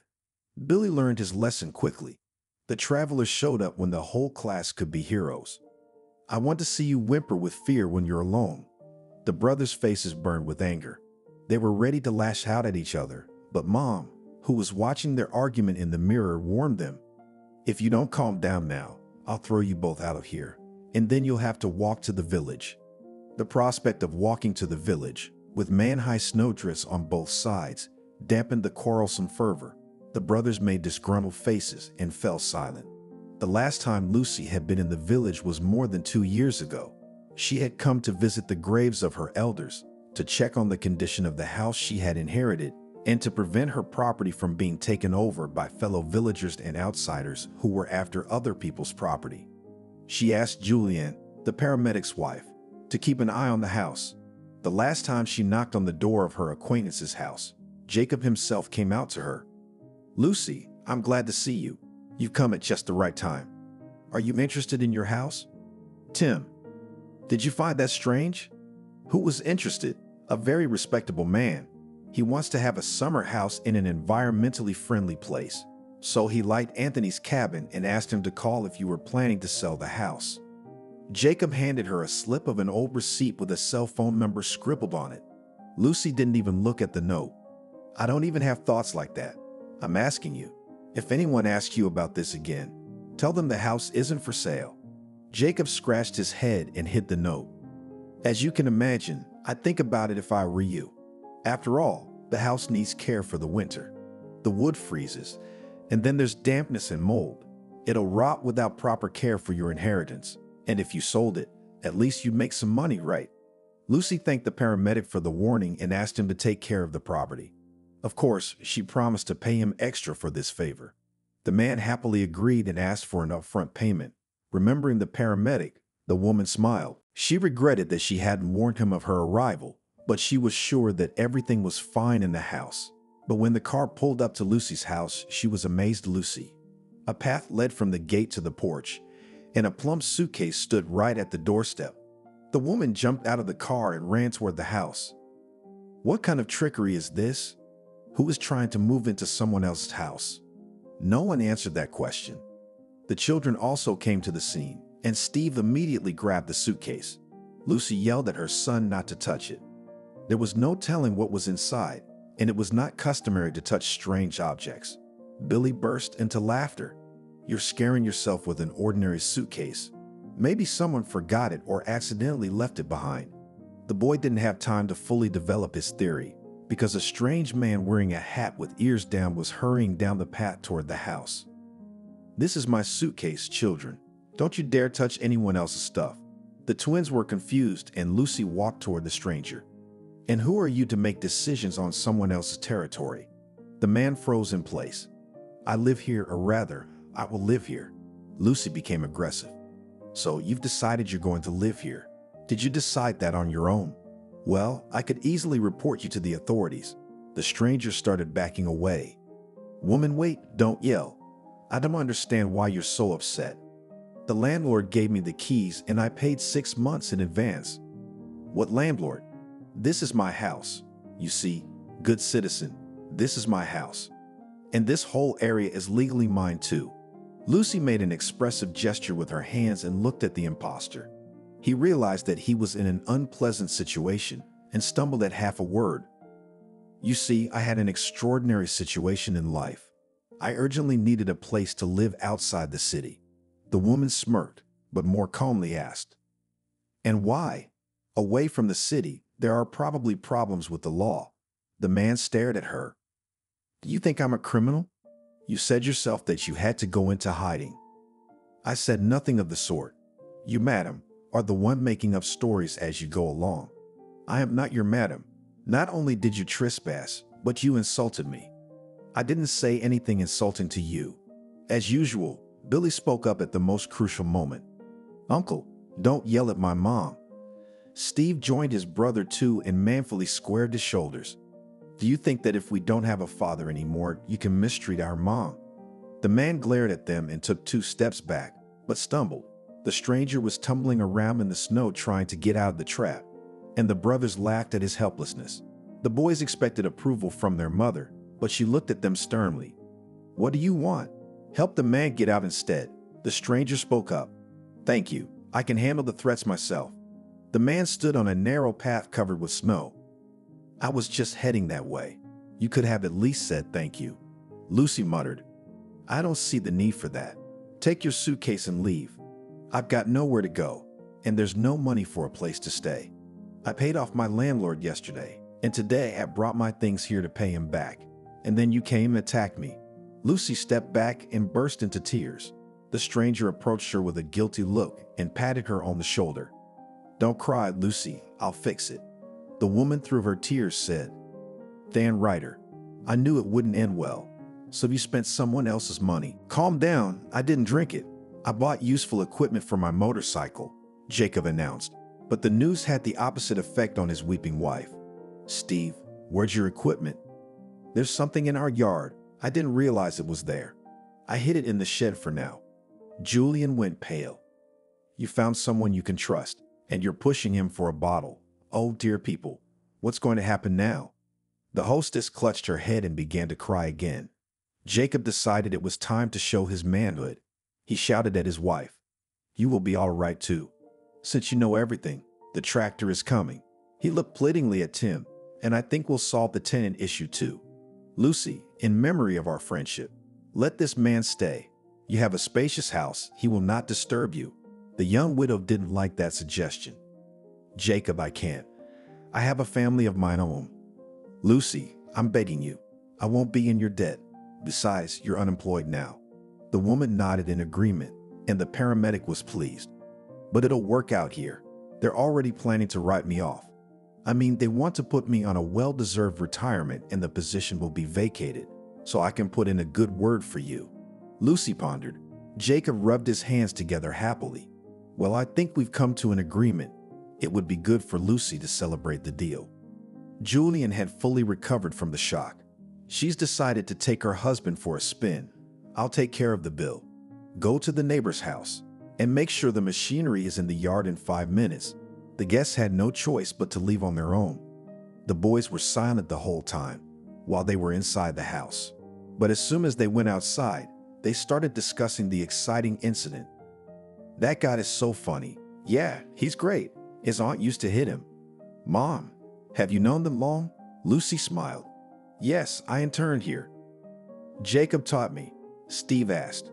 Billy learned his lesson quickly. The travelers showed up when the whole class could be heroes. I want to see you whimper with fear when you're alone. The brothers' faces burned with anger. They were ready to lash out at each other, but Mom, who was watching their argument in the mirror, warned them, If you don't calm down now, I'll throw you both out of here, and then you'll have to walk to the village. The prospect of walking to the village, with man-high snowdrifts on both sides, dampened the quarrelsome fervor. The brothers made disgruntled faces and fell silent. The last time Lucy had been in the village was more than two years ago. She had come to visit the graves of her elders, to check on the condition of the house she had inherited, and to prevent her property from being taken over by fellow villagers and outsiders who were after other people's property. She asked Julianne, the paramedic's wife, to keep an eye on the house. The last time she knocked on the door of her acquaintance's house, Jacob himself came out to her. Lucy, I'm glad to see you. You've come at just the right time. Are you interested in your house? Tim, did you find that strange? Who was interested? A very respectable man. He wants to have a summer house in an environmentally friendly place. So he liked Anthony's cabin and asked him to call if you were planning to sell the house. Jacob handed her a slip of an old receipt with a cell phone number scribbled on it. Lucy didn't even look at the note. I don't even have thoughts like that. I'm asking you. If anyone asks you about this again, tell them the house isn't for sale. Jacob scratched his head and hid the note. As you can imagine, I'd think about it if I were you. After all, the house needs care for the winter. The wood freezes, and then there's dampness and mold. It'll rot without proper care for your inheritance. And if you sold it, at least you'd make some money, right? Lucy thanked the paramedic for the warning and asked him to take care of the property. Of course, she promised to pay him extra for this favor. The man happily agreed and asked for an upfront payment. Remembering the paramedic, the woman smiled. She regretted that she hadn't warned him of her arrival, but she was sure that everything was fine in the house. But when the car pulled up to Lucy's house, she was amazed Lucy. A path led from the gate to the porch, and a plump suitcase stood right at the doorstep. The woman jumped out of the car and ran toward the house. What kind of trickery is this? Who is trying to move into someone else's house? No one answered that question. The children also came to the scene, and Steve immediately grabbed the suitcase. Lucy yelled at her son not to touch it. There was no telling what was inside, and it was not customary to touch strange objects. Billy burst into laughter. You're scaring yourself with an ordinary suitcase. Maybe someone forgot it or accidentally left it behind. The boy didn't have time to fully develop his theory because a strange man wearing a hat with ears down was hurrying down the path toward the house. This is my suitcase, children. Don't you dare touch anyone else's stuff. The twins were confused and Lucy walked toward the stranger. And who are you to make decisions on someone else's territory? The man froze in place. I live here, or rather, I will live here. Lucy became aggressive. So you've decided you're going to live here. Did you decide that on your own? Well, I could easily report you to the authorities. The stranger started backing away. Woman, wait, don't yell. I don't understand why you're so upset. The landlord gave me the keys and I paid six months in advance. What landlord? This is my house. You see, good citizen, this is my house. And this whole area is legally mine too. Lucy made an expressive gesture with her hands and looked at the impostor. He realized that he was in an unpleasant situation and stumbled at half a word. You see, I had an extraordinary situation in life. I urgently needed a place to live outside the city. The woman smirked, but more calmly asked, And why? Away from the city, there are probably problems with the law. The man stared at her. Do you think I'm a criminal? You said yourself that you had to go into hiding. I said nothing of the sort. You, madam, are the one making up stories as you go along. I am not your madam. Not only did you trespass, but you insulted me. I didn't say anything insulting to you. As usual, Billy spoke up at the most crucial moment. Uncle, don't yell at my mom. Steve joined his brother too and manfully squared his shoulders. Do you think that if we don't have a father anymore, you can mistreat our mom? The man glared at them and took two steps back, but stumbled. The stranger was tumbling around in the snow trying to get out of the trap, and the brothers laughed at his helplessness. The boys expected approval from their mother, but she looked at them sternly. What do you want? Help the man get out instead. The stranger spoke up. Thank you. I can handle the threats myself. The man stood on a narrow path covered with snow. I was just heading that way. You could have at least said thank you. Lucy muttered, I don't see the need for that. Take your suitcase and leave. I've got nowhere to go, and there's no money for a place to stay. I paid off my landlord yesterday, and today I brought my things here to pay him back. And then you came and attacked me. Lucy stepped back and burst into tears. The stranger approached her with a guilty look and patted her on the shoulder. Don't cry, Lucy. I'll fix it. The woman, through her tears, said, Dan Ryder, I knew it wouldn't end well, so you spent someone else's money. Calm down, I didn't drink it. I bought useful equipment for my motorcycle, Jacob announced. But the news had the opposite effect on his weeping wife. Steve, where's your equipment? There's something in our yard. I didn't realize it was there. I hid it in the shed for now. Julian went pale. You found someone you can trust, and you're pushing him for a bottle. Oh, dear people, what's going to happen now? The hostess clutched her head and began to cry again. Jacob decided it was time to show his manhood. He shouted at his wife, You will be all right too. Since you know everything, the tractor is coming. He looked pleadingly at Tim, and I think we'll solve the tenant issue too. Lucy, in memory of our friendship, let this man stay. You have a spacious house, he will not disturb you. The young widow didn't like that suggestion. Jacob, I can't. I have a family of mine own. Lucy, I'm begging you. I won't be in your debt. Besides, you're unemployed now. The woman nodded in agreement, and the paramedic was pleased. But it'll work out here. They're already planning to write me off. I mean, they want to put me on a well-deserved retirement and the position will be vacated, so I can put in a good word for you. Lucy pondered. Jacob rubbed his hands together happily. Well, I think we've come to an agreement it would be good for Lucy to celebrate the deal. Julian had fully recovered from the shock. She's decided to take her husband for a spin. I'll take care of the bill. Go to the neighbor's house and make sure the machinery is in the yard in five minutes. The guests had no choice but to leave on their own. The boys were silent the whole time while they were inside the house. But as soon as they went outside, they started discussing the exciting incident. That guy is so funny. Yeah, he's great. His aunt used to hit him. Mom, have you known them long? Lucy smiled. Yes, I interned here. Jacob taught me. Steve asked.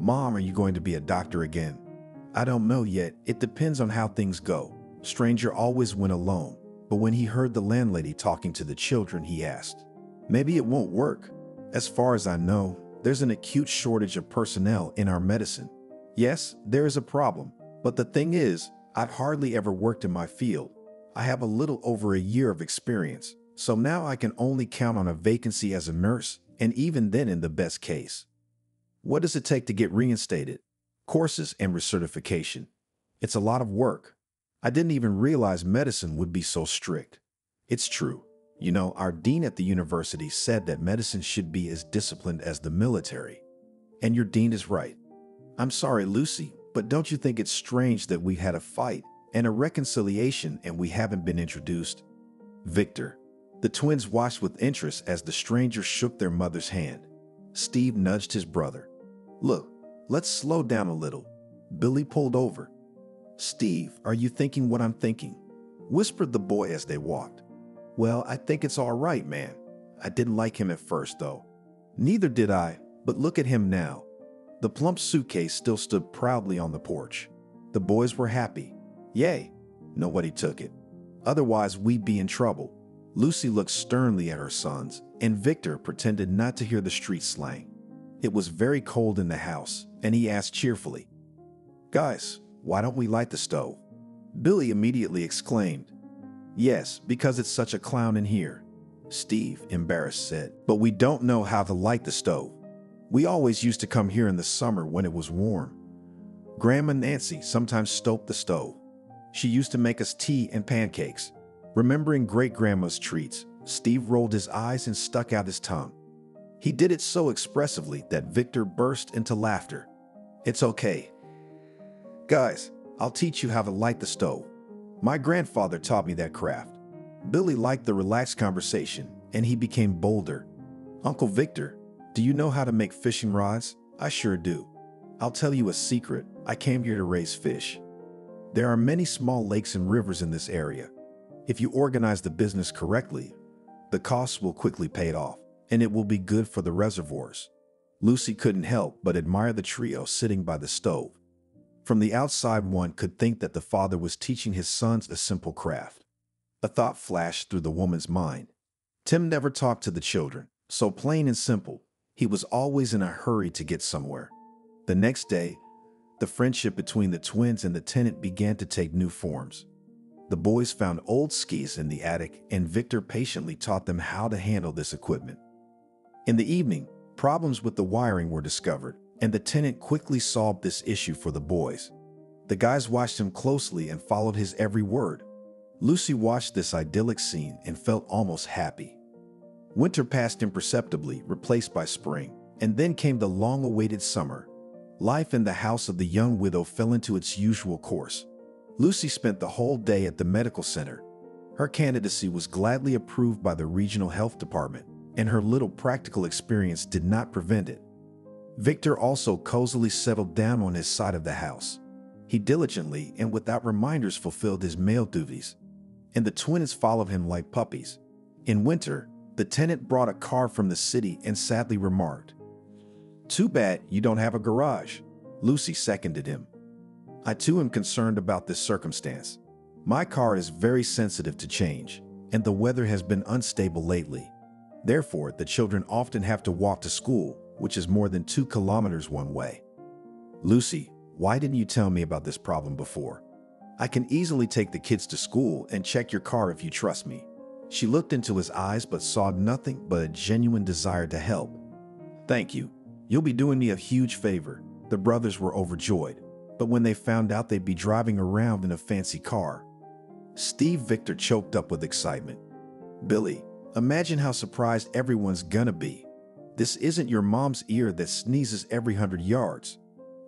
Mom, are you going to be a doctor again? I don't know yet. It depends on how things go. Stranger always went alone, but when he heard the landlady talking to the children, he asked, Maybe it won't work. As far as I know, there's an acute shortage of personnel in our medicine. Yes, there is a problem, but the thing is, I've hardly ever worked in my field. I have a little over a year of experience, so now I can only count on a vacancy as a nurse, and even then in the best case. What does it take to get reinstated? Courses and recertification. It's a lot of work. I didn't even realize medicine would be so strict. It's true. You know, our dean at the university said that medicine should be as disciplined as the military. And your dean is right. I'm sorry, Lucy, but don't you think it's strange that we had a fight and a reconciliation and we haven't been introduced? Victor. The twins watched with interest as the stranger shook their mother's hand. Steve nudged his brother. Look, let's slow down a little. Billy pulled over. Steve, are you thinking what I'm thinking? Whispered the boy as they walked. Well, I think it's all right, man. I didn't like him at first, though. Neither did I, but look at him now. The plump suitcase still stood proudly on the porch. The boys were happy. Yay, nobody took it. Otherwise, we'd be in trouble. Lucy looked sternly at her sons, and Victor pretended not to hear the street slang. It was very cold in the house, and he asked cheerfully, Guys, why don't we light the stove? Billy immediately exclaimed, Yes, because it's such a clown in here. Steve, embarrassed, said, But we don't know how to light the stove. We always used to come here in the summer when it was warm. Grandma Nancy sometimes stoked the stove. She used to make us tea and pancakes. Remembering great grandma's treats, Steve rolled his eyes and stuck out his tongue. He did it so expressively that Victor burst into laughter. It's okay. Guys, I'll teach you how to light the stove. My grandfather taught me that craft. Billy liked the relaxed conversation, and he became bolder. Uncle Victor, do you know how to make fishing rods? I sure do. I'll tell you a secret. I came here to raise fish. There are many small lakes and rivers in this area. If you organize the business correctly, the costs will quickly pay it off, and it will be good for the reservoirs. Lucy couldn't help but admire the trio sitting by the stove. From the outside, one could think that the father was teaching his sons a simple craft. A thought flashed through the woman's mind. Tim never talked to the children, so plain and simple, he was always in a hurry to get somewhere. The next day, the friendship between the twins and the tenant began to take new forms. The boys found old skis in the attic, and Victor patiently taught them how to handle this equipment. In the evening, problems with the wiring were discovered, and the tenant quickly solved this issue for the boys. The guys watched him closely and followed his every word. Lucy watched this idyllic scene and felt almost happy. Winter passed imperceptibly, replaced by spring, and then came the long-awaited summer. Life in the house of the young widow fell into its usual course. Lucy spent the whole day at the medical center. Her candidacy was gladly approved by the regional health department, and her little practical experience did not prevent it. Victor also cozily settled down on his side of the house. He diligently and without reminders fulfilled his male duties, and the twins followed him like puppies. In winter, the tenant brought a car from the city and sadly remarked, Too bad you don't have a garage. Lucy seconded him. I too am concerned about this circumstance. My car is very sensitive to change, and the weather has been unstable lately. Therefore, the children often have to walk to school which is more than two kilometers one way. Lucy, why didn't you tell me about this problem before? I can easily take the kids to school and check your car if you trust me. She looked into his eyes but saw nothing but a genuine desire to help. Thank you. You'll be doing me a huge favor. The brothers were overjoyed, but when they found out they'd be driving around in a fancy car, Steve Victor choked up with excitement. Billy, imagine how surprised everyone's gonna be. This isn't your mom's ear that sneezes every hundred yards.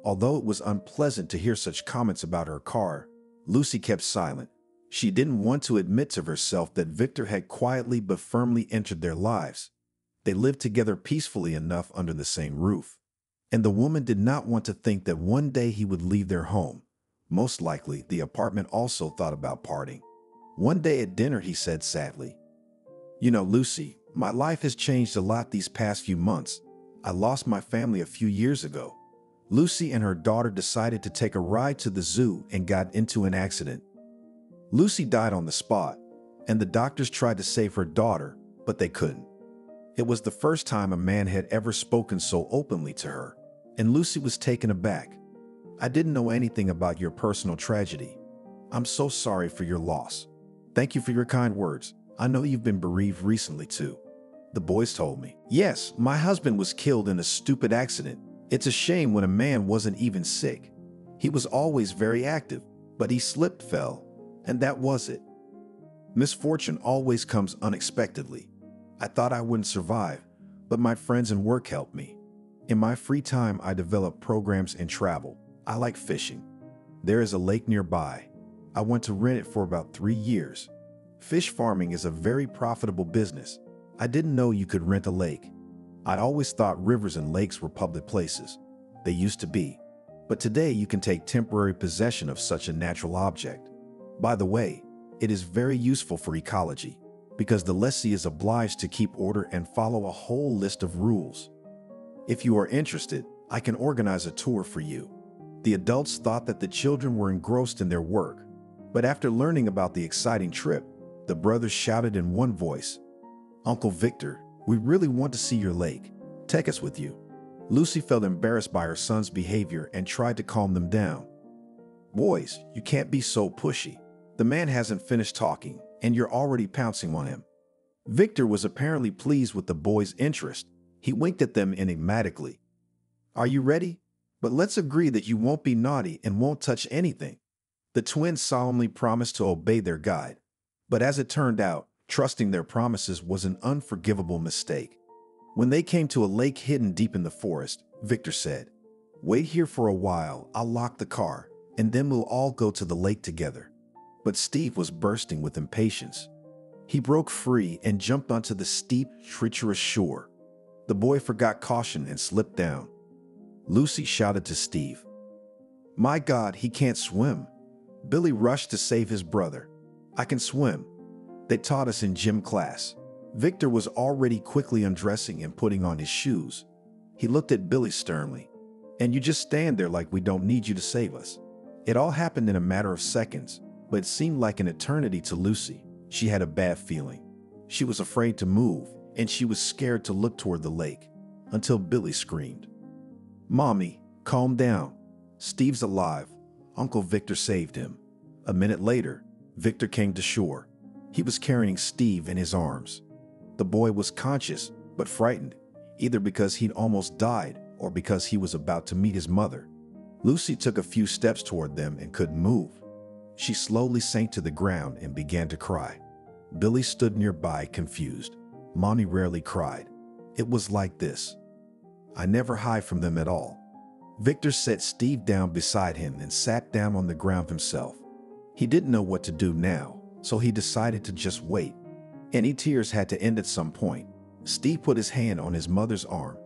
Although it was unpleasant to hear such comments about her car, Lucy kept silent. She didn't want to admit to herself that Victor had quietly but firmly entered their lives. They lived together peacefully enough under the same roof. And the woman did not want to think that one day he would leave their home. Most likely, the apartment also thought about parting. One day at dinner, he said sadly, You know, Lucy, my life has changed a lot these past few months. I lost my family a few years ago. Lucy and her daughter decided to take a ride to the zoo and got into an accident. Lucy died on the spot, and the doctors tried to save her daughter, but they couldn't. It was the first time a man had ever spoken so openly to her, and Lucy was taken aback. I didn't know anything about your personal tragedy. I'm so sorry for your loss. Thank you for your kind words. I know you've been bereaved recently too the boys told me. Yes, my husband was killed in a stupid accident. It's a shame when a man wasn't even sick. He was always very active, but he slipped, fell, and that was it. Misfortune always comes unexpectedly. I thought I wouldn't survive, but my friends and work helped me. In my free time, I develop programs and travel. I like fishing. There is a lake nearby. I went to rent it for about three years. Fish farming is a very profitable business. I didn't know you could rent a lake. I always thought rivers and lakes were public places. They used to be. But today you can take temporary possession of such a natural object. By the way, it is very useful for ecology. because the lessee is obliged to keep order and follow a whole list of rules. If you are interested, I can organize a tour for you. The adults thought that the children were engrossed in their work, but after learning about the exciting trip, the brothers shouted in one voice, Uncle Victor, we really want to see your lake. Take us with you. Lucy felt embarrassed by her son's behavior and tried to calm them down. Boys, you can't be so pushy. The man hasn't finished talking, and you're already pouncing on him. Victor was apparently pleased with the boys' interest. He winked at them enigmatically. Are you ready? But let's agree that you won't be naughty and won't touch anything. The twins solemnly promised to obey their guide. But as it turned out, trusting their promises was an unforgivable mistake. When they came to a lake hidden deep in the forest, Victor said, Wait here for a while, I'll lock the car, and then we'll all go to the lake together. But Steve was bursting with impatience. He broke free and jumped onto the steep, treacherous shore. The boy forgot caution and slipped down. Lucy shouted to Steve, My God, he can't swim. Billy rushed to save his brother. I can swim. They taught us in gym class. Victor was already quickly undressing and putting on his shoes. He looked at Billy sternly. And you just stand there like we don't need you to save us. It all happened in a matter of seconds, but it seemed like an eternity to Lucy. She had a bad feeling. She was afraid to move, and she was scared to look toward the lake until Billy screamed. Mommy, calm down. Steve's alive. Uncle Victor saved him. A minute later, Victor came to shore. He was carrying Steve in his arms. The boy was conscious, but frightened, either because he'd almost died or because he was about to meet his mother. Lucy took a few steps toward them and couldn't move. She slowly sank to the ground and began to cry. Billy stood nearby, confused. Mommy rarely cried. It was like this. I never hide from them at all. Victor set Steve down beside him and sat down on the ground himself. He didn't know what to do now, so he decided to just wait. Any tears had to end at some point. Steve put his hand on his mother's arm.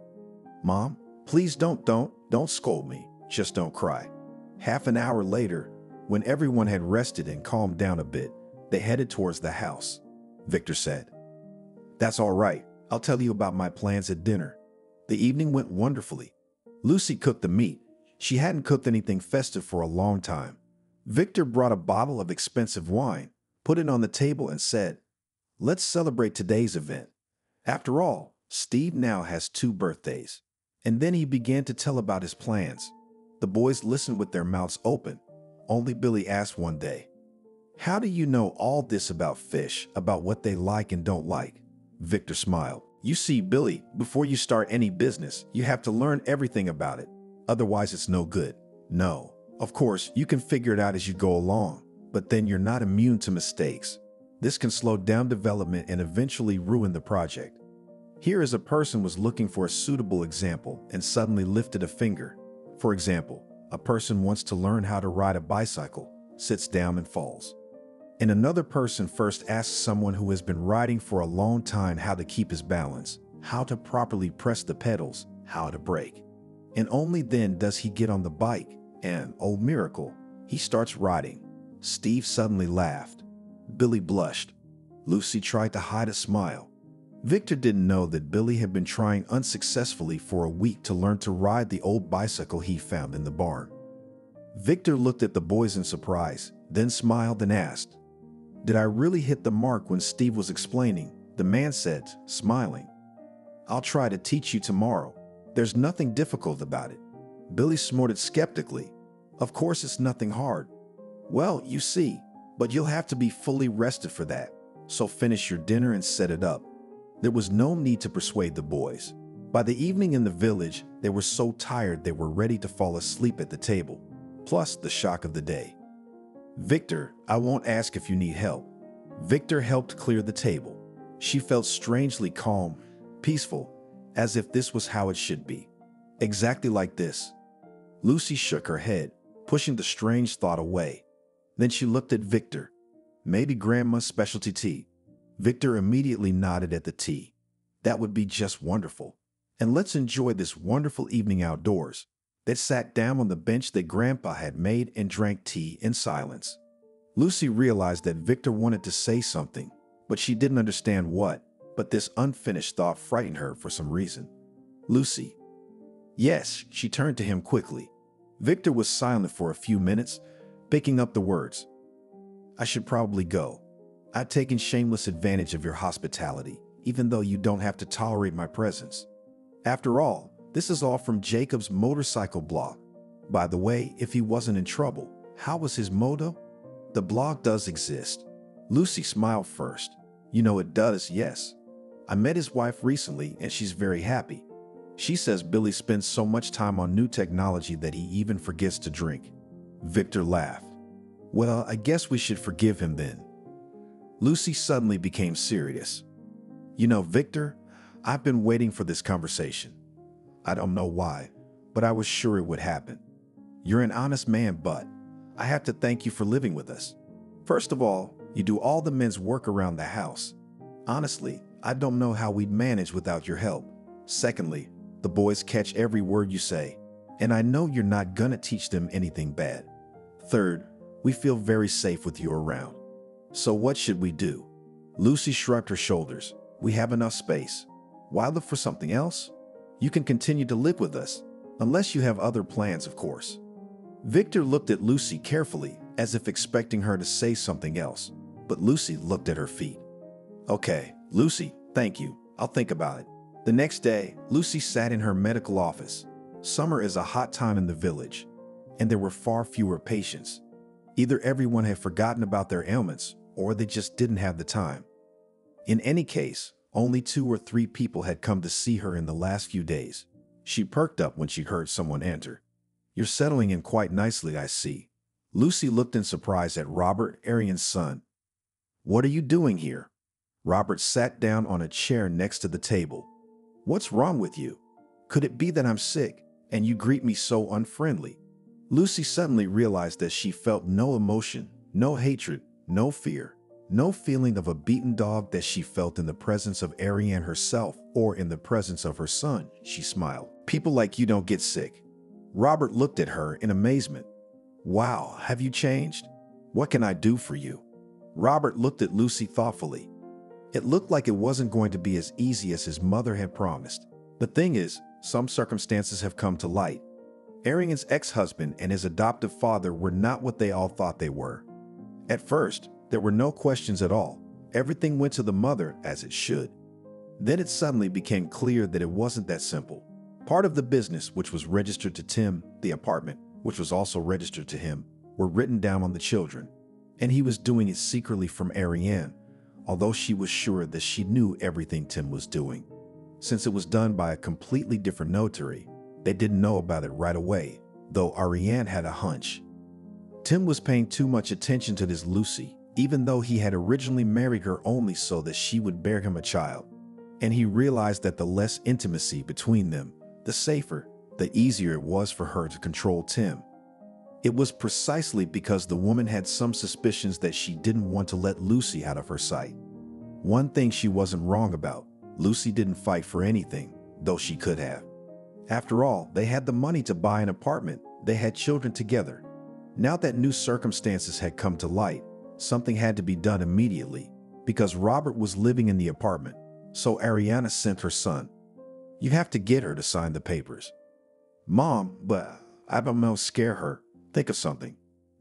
Mom, please don't, don't, don't scold me. Just don't cry. Half an hour later, when everyone had rested and calmed down a bit, they headed towards the house. Victor said, That's all right. I'll tell you about my plans at dinner. The evening went wonderfully. Lucy cooked the meat. She hadn't cooked anything festive for a long time. Victor brought a bottle of expensive wine, put it on the table, and said, Let's celebrate today's event. After all, Steve now has two birthdays. And then he began to tell about his plans. The boys listened with their mouths open. Only Billy asked one day, How do you know all this about fish, about what they like and don't like? Victor smiled. You see, Billy, before you start any business, you have to learn everything about it. Otherwise, it's no good. No. Of course, you can figure it out as you go along, but then you're not immune to mistakes. This can slow down development and eventually ruin the project. Here is a person was looking for a suitable example and suddenly lifted a finger. For example, a person wants to learn how to ride a bicycle, sits down and falls. And another person first asks someone who has been riding for a long time how to keep his balance, how to properly press the pedals, how to brake. And only then does he get on the bike and, oh miracle, he starts riding. Steve suddenly laughed. Billy blushed. Lucy tried to hide a smile. Victor didn't know that Billy had been trying unsuccessfully for a week to learn to ride the old bicycle he found in the barn. Victor looked at the boys in surprise, then smiled and asked, Did I really hit the mark when Steve was explaining? The man said, smiling, I'll try to teach you tomorrow. There's nothing difficult about it. Billy snorted skeptically. Of course, it's nothing hard. Well, you see, but you'll have to be fully rested for that. So finish your dinner and set it up. There was no need to persuade the boys. By the evening in the village, they were so tired they were ready to fall asleep at the table, plus the shock of the day. Victor, I won't ask if you need help. Victor helped clear the table. She felt strangely calm, peaceful, as if this was how it should be. Exactly like this. Lucy shook her head, pushing the strange thought away. Then she looked at Victor. Maybe Grandma's specialty tea. Victor immediately nodded at the tea. That would be just wonderful. And let's enjoy this wonderful evening outdoors. They sat down on the bench that Grandpa had made and drank tea in silence. Lucy realized that Victor wanted to say something, but she didn't understand what. But this unfinished thought frightened her for some reason. Lucy. Yes, she turned to him quickly. Victor was silent for a few minutes, picking up the words. I should probably go. I've taken shameless advantage of your hospitality, even though you don't have to tolerate my presence. After all, this is all from Jacob's motorcycle blog. By the way, if he wasn't in trouble, how was his moto? The blog does exist. Lucy smiled first. You know it does, yes. I met his wife recently and she's very happy. She says Billy spends so much time on new technology that he even forgets to drink. Victor laughed. Well, I guess we should forgive him then. Lucy suddenly became serious. You know, Victor, I've been waiting for this conversation. I don't know why, but I was sure it would happen. You're an honest man, but I have to thank you for living with us. First of all, you do all the men's work around the house. Honestly, I don't know how we'd manage without your help. Secondly, the boys catch every word you say, and I know you're not gonna teach them anything bad. Third, we feel very safe with you around. So what should we do? Lucy shrugged her shoulders. We have enough space. Why look for something else? You can continue to live with us, unless you have other plans, of course. Victor looked at Lucy carefully, as if expecting her to say something else, but Lucy looked at her feet. Okay, Lucy, thank you. I'll think about it. The next day, Lucy sat in her medical office. Summer is a hot time in the village, and there were far fewer patients. Either everyone had forgotten about their ailments or they just didn't have the time. In any case, only two or three people had come to see her in the last few days. She perked up when she heard someone enter. You're settling in quite nicely, I see. Lucy looked in surprise at Robert, Ariana's son. What are you doing here? Robert sat down on a chair next to the table. What's wrong with you? Could it be that I'm sick and you greet me so unfriendly? Lucy suddenly realized that she felt no emotion, no hatred, no fear, no feeling of a beaten dog that she felt in the presence of Ariana herself or in the presence of her son. She smiled. People like you don't get sick. Robert looked at her in amazement. Wow, have you changed? What can I do for you? Robert looked at Lucy thoughtfully. It looked like it wasn't going to be as easy as his mother had promised. The thing is, some circumstances have come to light. Ariana's ex-husband and his adoptive father were not what they all thought they were. At first, there were no questions at all. Everything went to the mother as it should. Then it suddenly became clear that it wasn't that simple. Part of the business, which was registered to Tim, the apartment, which was also registered to him, were written down on the children, and he was doing it secretly from Ariana, although she was sure that she knew everything Tim was doing. Since it was done by a completely different notary, they didn't know about it right away, though Ariana had a hunch. Tim was paying too much attention to this Lucy, even though he had originally married her only so that she would bear him a child. And he realized that the less intimacy between them, the safer, the easier it was for her to control Tim. It was precisely because the woman had some suspicions that she didn't want to let Lucy out of her sight. One thing she wasn't wrong about, Lucy didn't fight for anything, though she could have. After all, they had the money to buy an apartment, they had children together. Now that new circumstances had come to light, something had to be done immediately because Robert was living in the apartment, so Ariana sent her son. You have to get her to sign the papers. Mom, but I don't know, scare her. Think of something.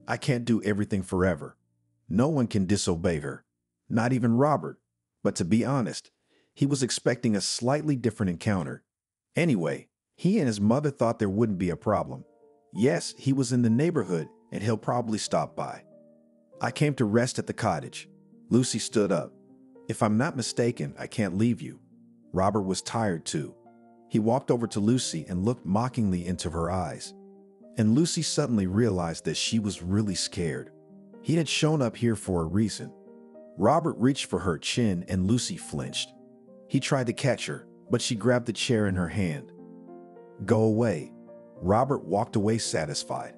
I can't do everything forever. No one can disobey her, not even Robert. But to be honest, he was expecting a slightly different encounter. Anyway, he and his mother thought there wouldn't be a problem. Yes, he was in the neighborhood and he'll probably stop by. I came to rest at the cottage. Lucy stood up. If I'm not mistaken, I can't leave you. Robert was tired too. He walked over to Lucy and looked mockingly into her eyes. And Lucy suddenly realized that she was really scared. He had shown up here for a reason. Robert reached for her chin and Lucy flinched. He tried to catch her, but she grabbed the chair in her hand. Go away. Robert walked away satisfied.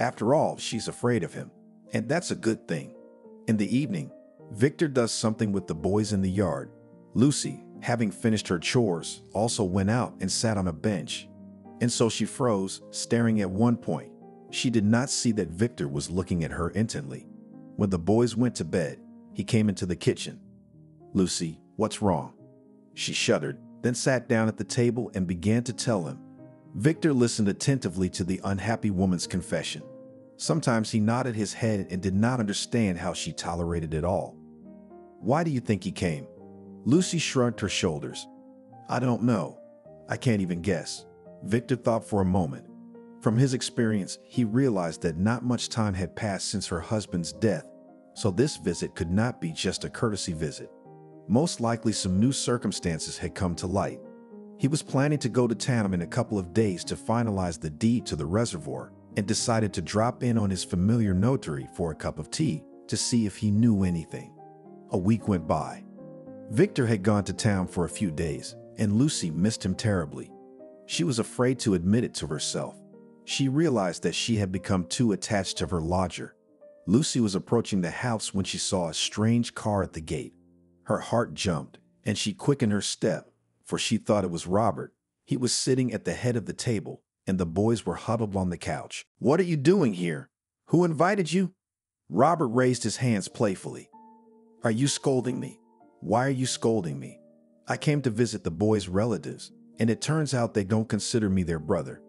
After all, she's afraid of him. And that's a good thing. In the evening, Victor does something with the boys in the yard. Lucy, having finished her chores, also went out and sat on a bench. And so she froze, staring at one point. She did not see that Victor was looking at her intently. When the boys went to bed, he came into the kitchen. Lucy, what's wrong? She shuddered, then sat down at the table and began to tell him. Victor listened attentively to the unhappy woman's confession. Sometimes he nodded his head and did not understand how she tolerated it all. Why do you think he came? Lucy shrugged her shoulders. I don't know. I can't even guess. Victor thought for a moment. From his experience, he realized that not much time had passed since her husband's death, so this visit could not be just a courtesy visit. Most likely some new circumstances had come to light. He was planning to go to town in a couple of days to finalize the deed to the reservoir and decided to drop in on his familiar notary for a cup of tea to see if he knew anything. A week went by. Victor had gone to town for a few days, and Lucy missed him terribly. She was afraid to admit it to herself. She realized that she had become too attached to her lodger. Lucy was approaching the house when she saw a strange car at the gate. Her heart jumped, and she quickened her step, for she thought it was Robert. He was sitting at the head of the table, and the boys were huddled on the couch. What are you doing here? Who invited you? Robert raised his hands playfully. Are you scolding me? Why are you scolding me? I came to visit the boys' relatives, and it turns out they don't consider me their brother.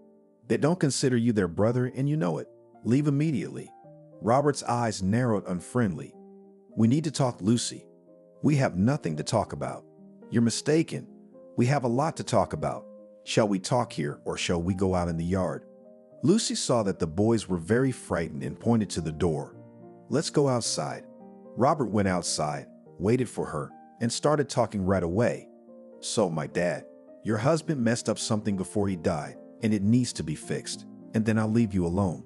They don't consider you their brother, and you know it. Leave immediately. Robert's eyes narrowed unfriendly. We need to talk, Lucy. We have nothing to talk about. You're mistaken. We have a lot to talk about. Shall we talk here or shall we go out in the yard? Lucy saw that the boys were very frightened and pointed to the door. Let's go outside. Robert went outside, waited for her, and started talking right away. So, my dad, your husband messed up something before he died, and it needs to be fixed, and then I'll leave you alone.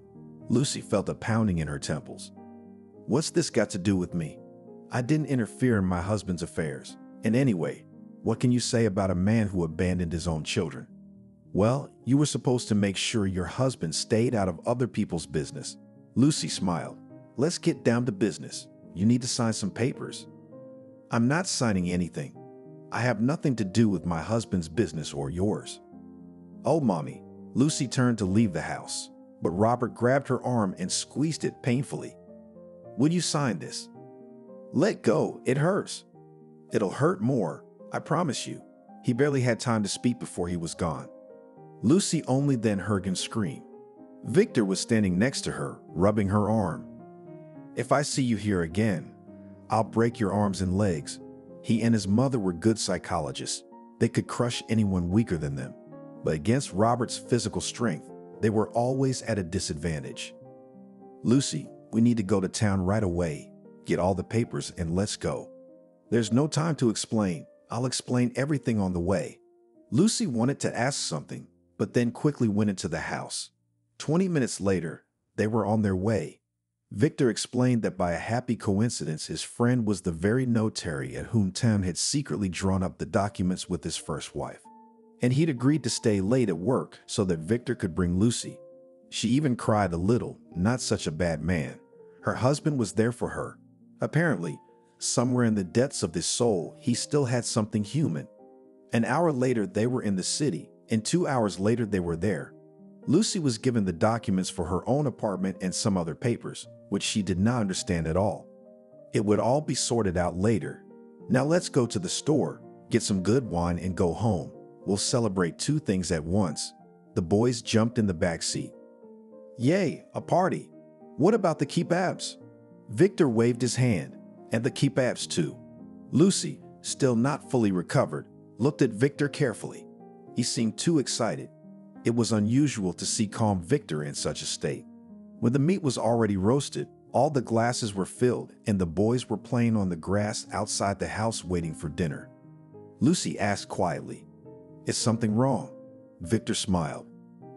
Lucy felt a pounding in her temples. What's this got to do with me? I didn't interfere in my husband's affairs. And anyway, what can you say about a man who abandoned his own children? Well, you were supposed to make sure your husband stayed out of other people's business. Lucy smiled. Let's get down to business. You need to sign some papers. I'm not signing anything. I have nothing to do with my husband's business or yours. Oh, Mommy. Lucy turned to leave the house, but Robert grabbed her arm and squeezed it painfully. Will you sign this? Let go, it hurts. It'll hurt more, I promise you. He barely had time to speak before he was gone. Lucy only then heard him scream. Victor was standing next to her, rubbing her arm. If I see you here again, I'll break your arms and legs. He and his mother were good psychologists. They could crush anyone weaker than them. But against Robert's physical strength, they were always at a disadvantage. Lucy, we need to go to town right away, get all the papers, and let's go. There's no time to explain. I'll explain everything on the way. Lucy wanted to ask something, but then quickly went into the house. Twenty minutes later, they were on their way. Victor explained that by a happy coincidence, his friend was the very notary at whom Tam had secretly drawn up the documents with his first wife. And he'd agreed to stay late at work so that Victor could bring Lucy. She even cried a little, not such a bad man. Her husband was there for her. Apparently, somewhere in the depths of his soul, he still had something human. An hour later, they were in the city, and two hours later, they were there. Lucy was given the documents for her own apartment and some other papers, which she did not understand at all. It would all be sorted out later. Now let's go to the store, get some good wine, and go home. We'll celebrate two things at once. The boys jumped in the back seat. Yay, a party. What about the kebabs? Victor waved his hand, and the keep kebabs too. Lucy, still not fully recovered, looked at Victor carefully. He seemed too excited. It was unusual to see calm Victor in such a state. When the meat was already roasted, all the glasses were filled and the boys were playing on the grass outside the house waiting for dinner. Lucy asked quietly, Is something wrong? Victor smiled.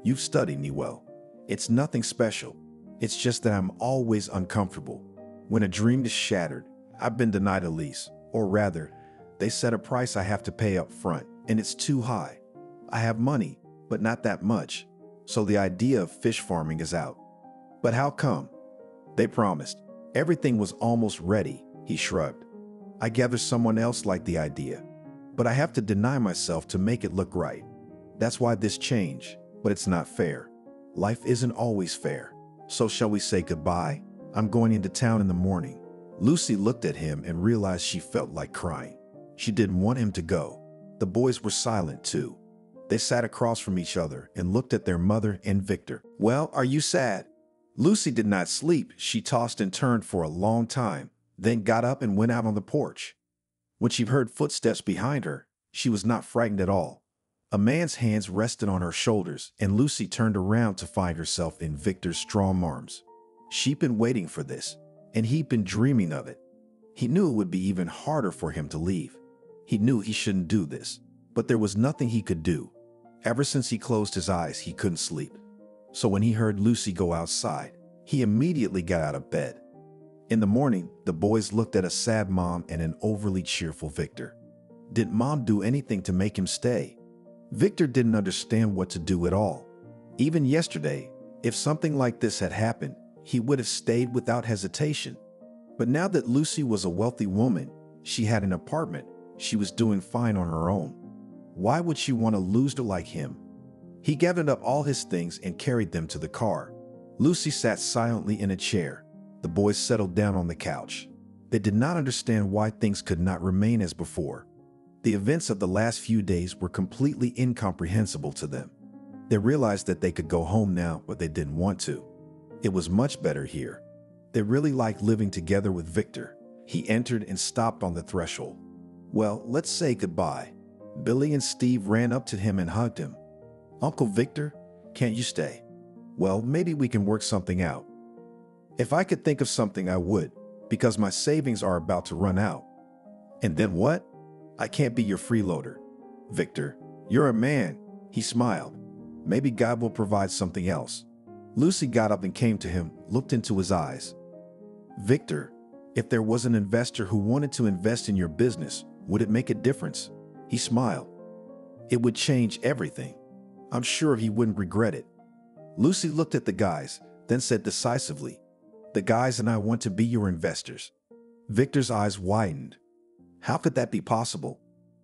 You've studied me well. It's nothing special. It's just that I'm always uncomfortable. When a dream is shattered, I've been denied a lease, or rather, they set a price I have to pay up front, and it's too high. I have money, but not that much, so the idea of fish farming is out. But how come? They promised. Everything was almost ready, he shrugged. I gather someone else liked the idea, but I have to deny myself to make it look right. That's why this change, but it's not fair. Life isn't always fair. So shall we say goodbye? I'm going into town in the morning. Lucy looked at him and realized she felt like crying. She didn't want him to go. The boys were silent too. They sat across from each other and looked at their mother and Victor. Well, are you sad? Lucy did not sleep. She tossed and turned for a long time, then got up and went out on the porch. When she heard footsteps behind her, she was not frightened at all. A man's hands rested on her shoulders, and Lucy turned around to find herself in Victor's strong arms. She'd been waiting for this, and he'd been dreaming of it. He knew it would be even harder for him to leave. He knew he shouldn't do this, but there was nothing he could do. Ever since he closed his eyes, he couldn't sleep. So when he heard Lucy go outside, he immediately got out of bed. In the morning, the boys looked at a sad mom and an overly cheerful Victor. Did mom do anything to make him stay? Victor didn't understand what to do at all. Even yesterday, if something like this had happened, he would have stayed without hesitation. But now that Lucy was a wealthy woman, she had an apartment, she was doing fine on her own. Why would she want to lose her like him? He gathered up all his things and carried them to the car. Lucy sat silently in a chair. The boys settled down on the couch. They did not understand why things could not remain as before. The events of the last few days were completely incomprehensible to them. They realized that they could go home now, but they didn't want to. It was much better here. They really liked living together with Victor. He entered and stopped on the threshold. Well, let's say goodbye. Billy and Steve ran up to him and hugged him. Uncle Victor, can't you stay? Well, maybe we can work something out. If I could think of something, I would, because my savings are about to run out. And then what? I can't be your freeloader. Victor, you're a man. He smiled. Maybe God will provide something else. Lucy got up and came to him, looked into his eyes. Victor, if there was an investor who wanted to invest in your business, would it make a difference? He smiled. It would change everything. I'm sure he wouldn't regret it. Lucy looked at the guys, then said decisively, The guys and I want to be your investors. Victor's eyes widened. How could that be possible?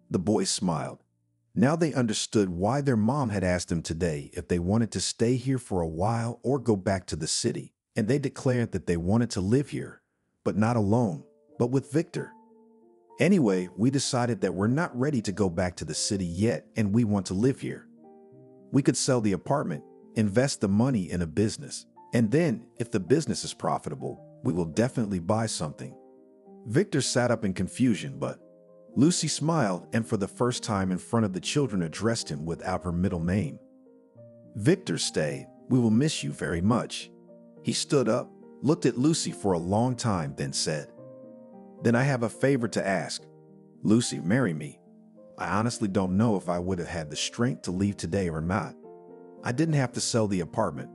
The boys smiled. Now they understood why their mom had asked them today if they wanted to stay here for a while or go back to the city, and they declared that they wanted to live here, but not alone, but with Victor. Anyway, we decided that we're not ready to go back to the city yet and we want to live here. We could sell the apartment, invest the money in a business, and then, if the business is profitable, we will definitely buy something. Victor sat up in confusion, but Lucy smiled and for the first time in front of the children addressed him without her middle name. Victor, stay. We will miss you very much. He stood up, looked at Lucy for a long time, then said, Then I have a favor to ask. Lucy, marry me. I honestly don't know if I would have had the strength to leave today or not. I didn't have to sell the apartment.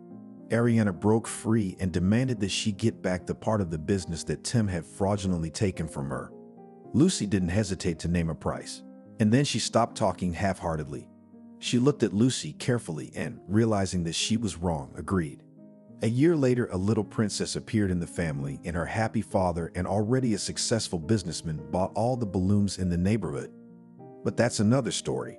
Ariana broke free and demanded that she get back the part of the business that Tim had fraudulently taken from her. Lucy didn't hesitate to name a price, and then she stopped talking half-heartedly. She looked at Lucy carefully and, realizing that she was wrong, agreed. A year later, a little princess appeared in the family, and her happy father and already a successful businessman bought all the balloons in the neighborhood. But that's another story.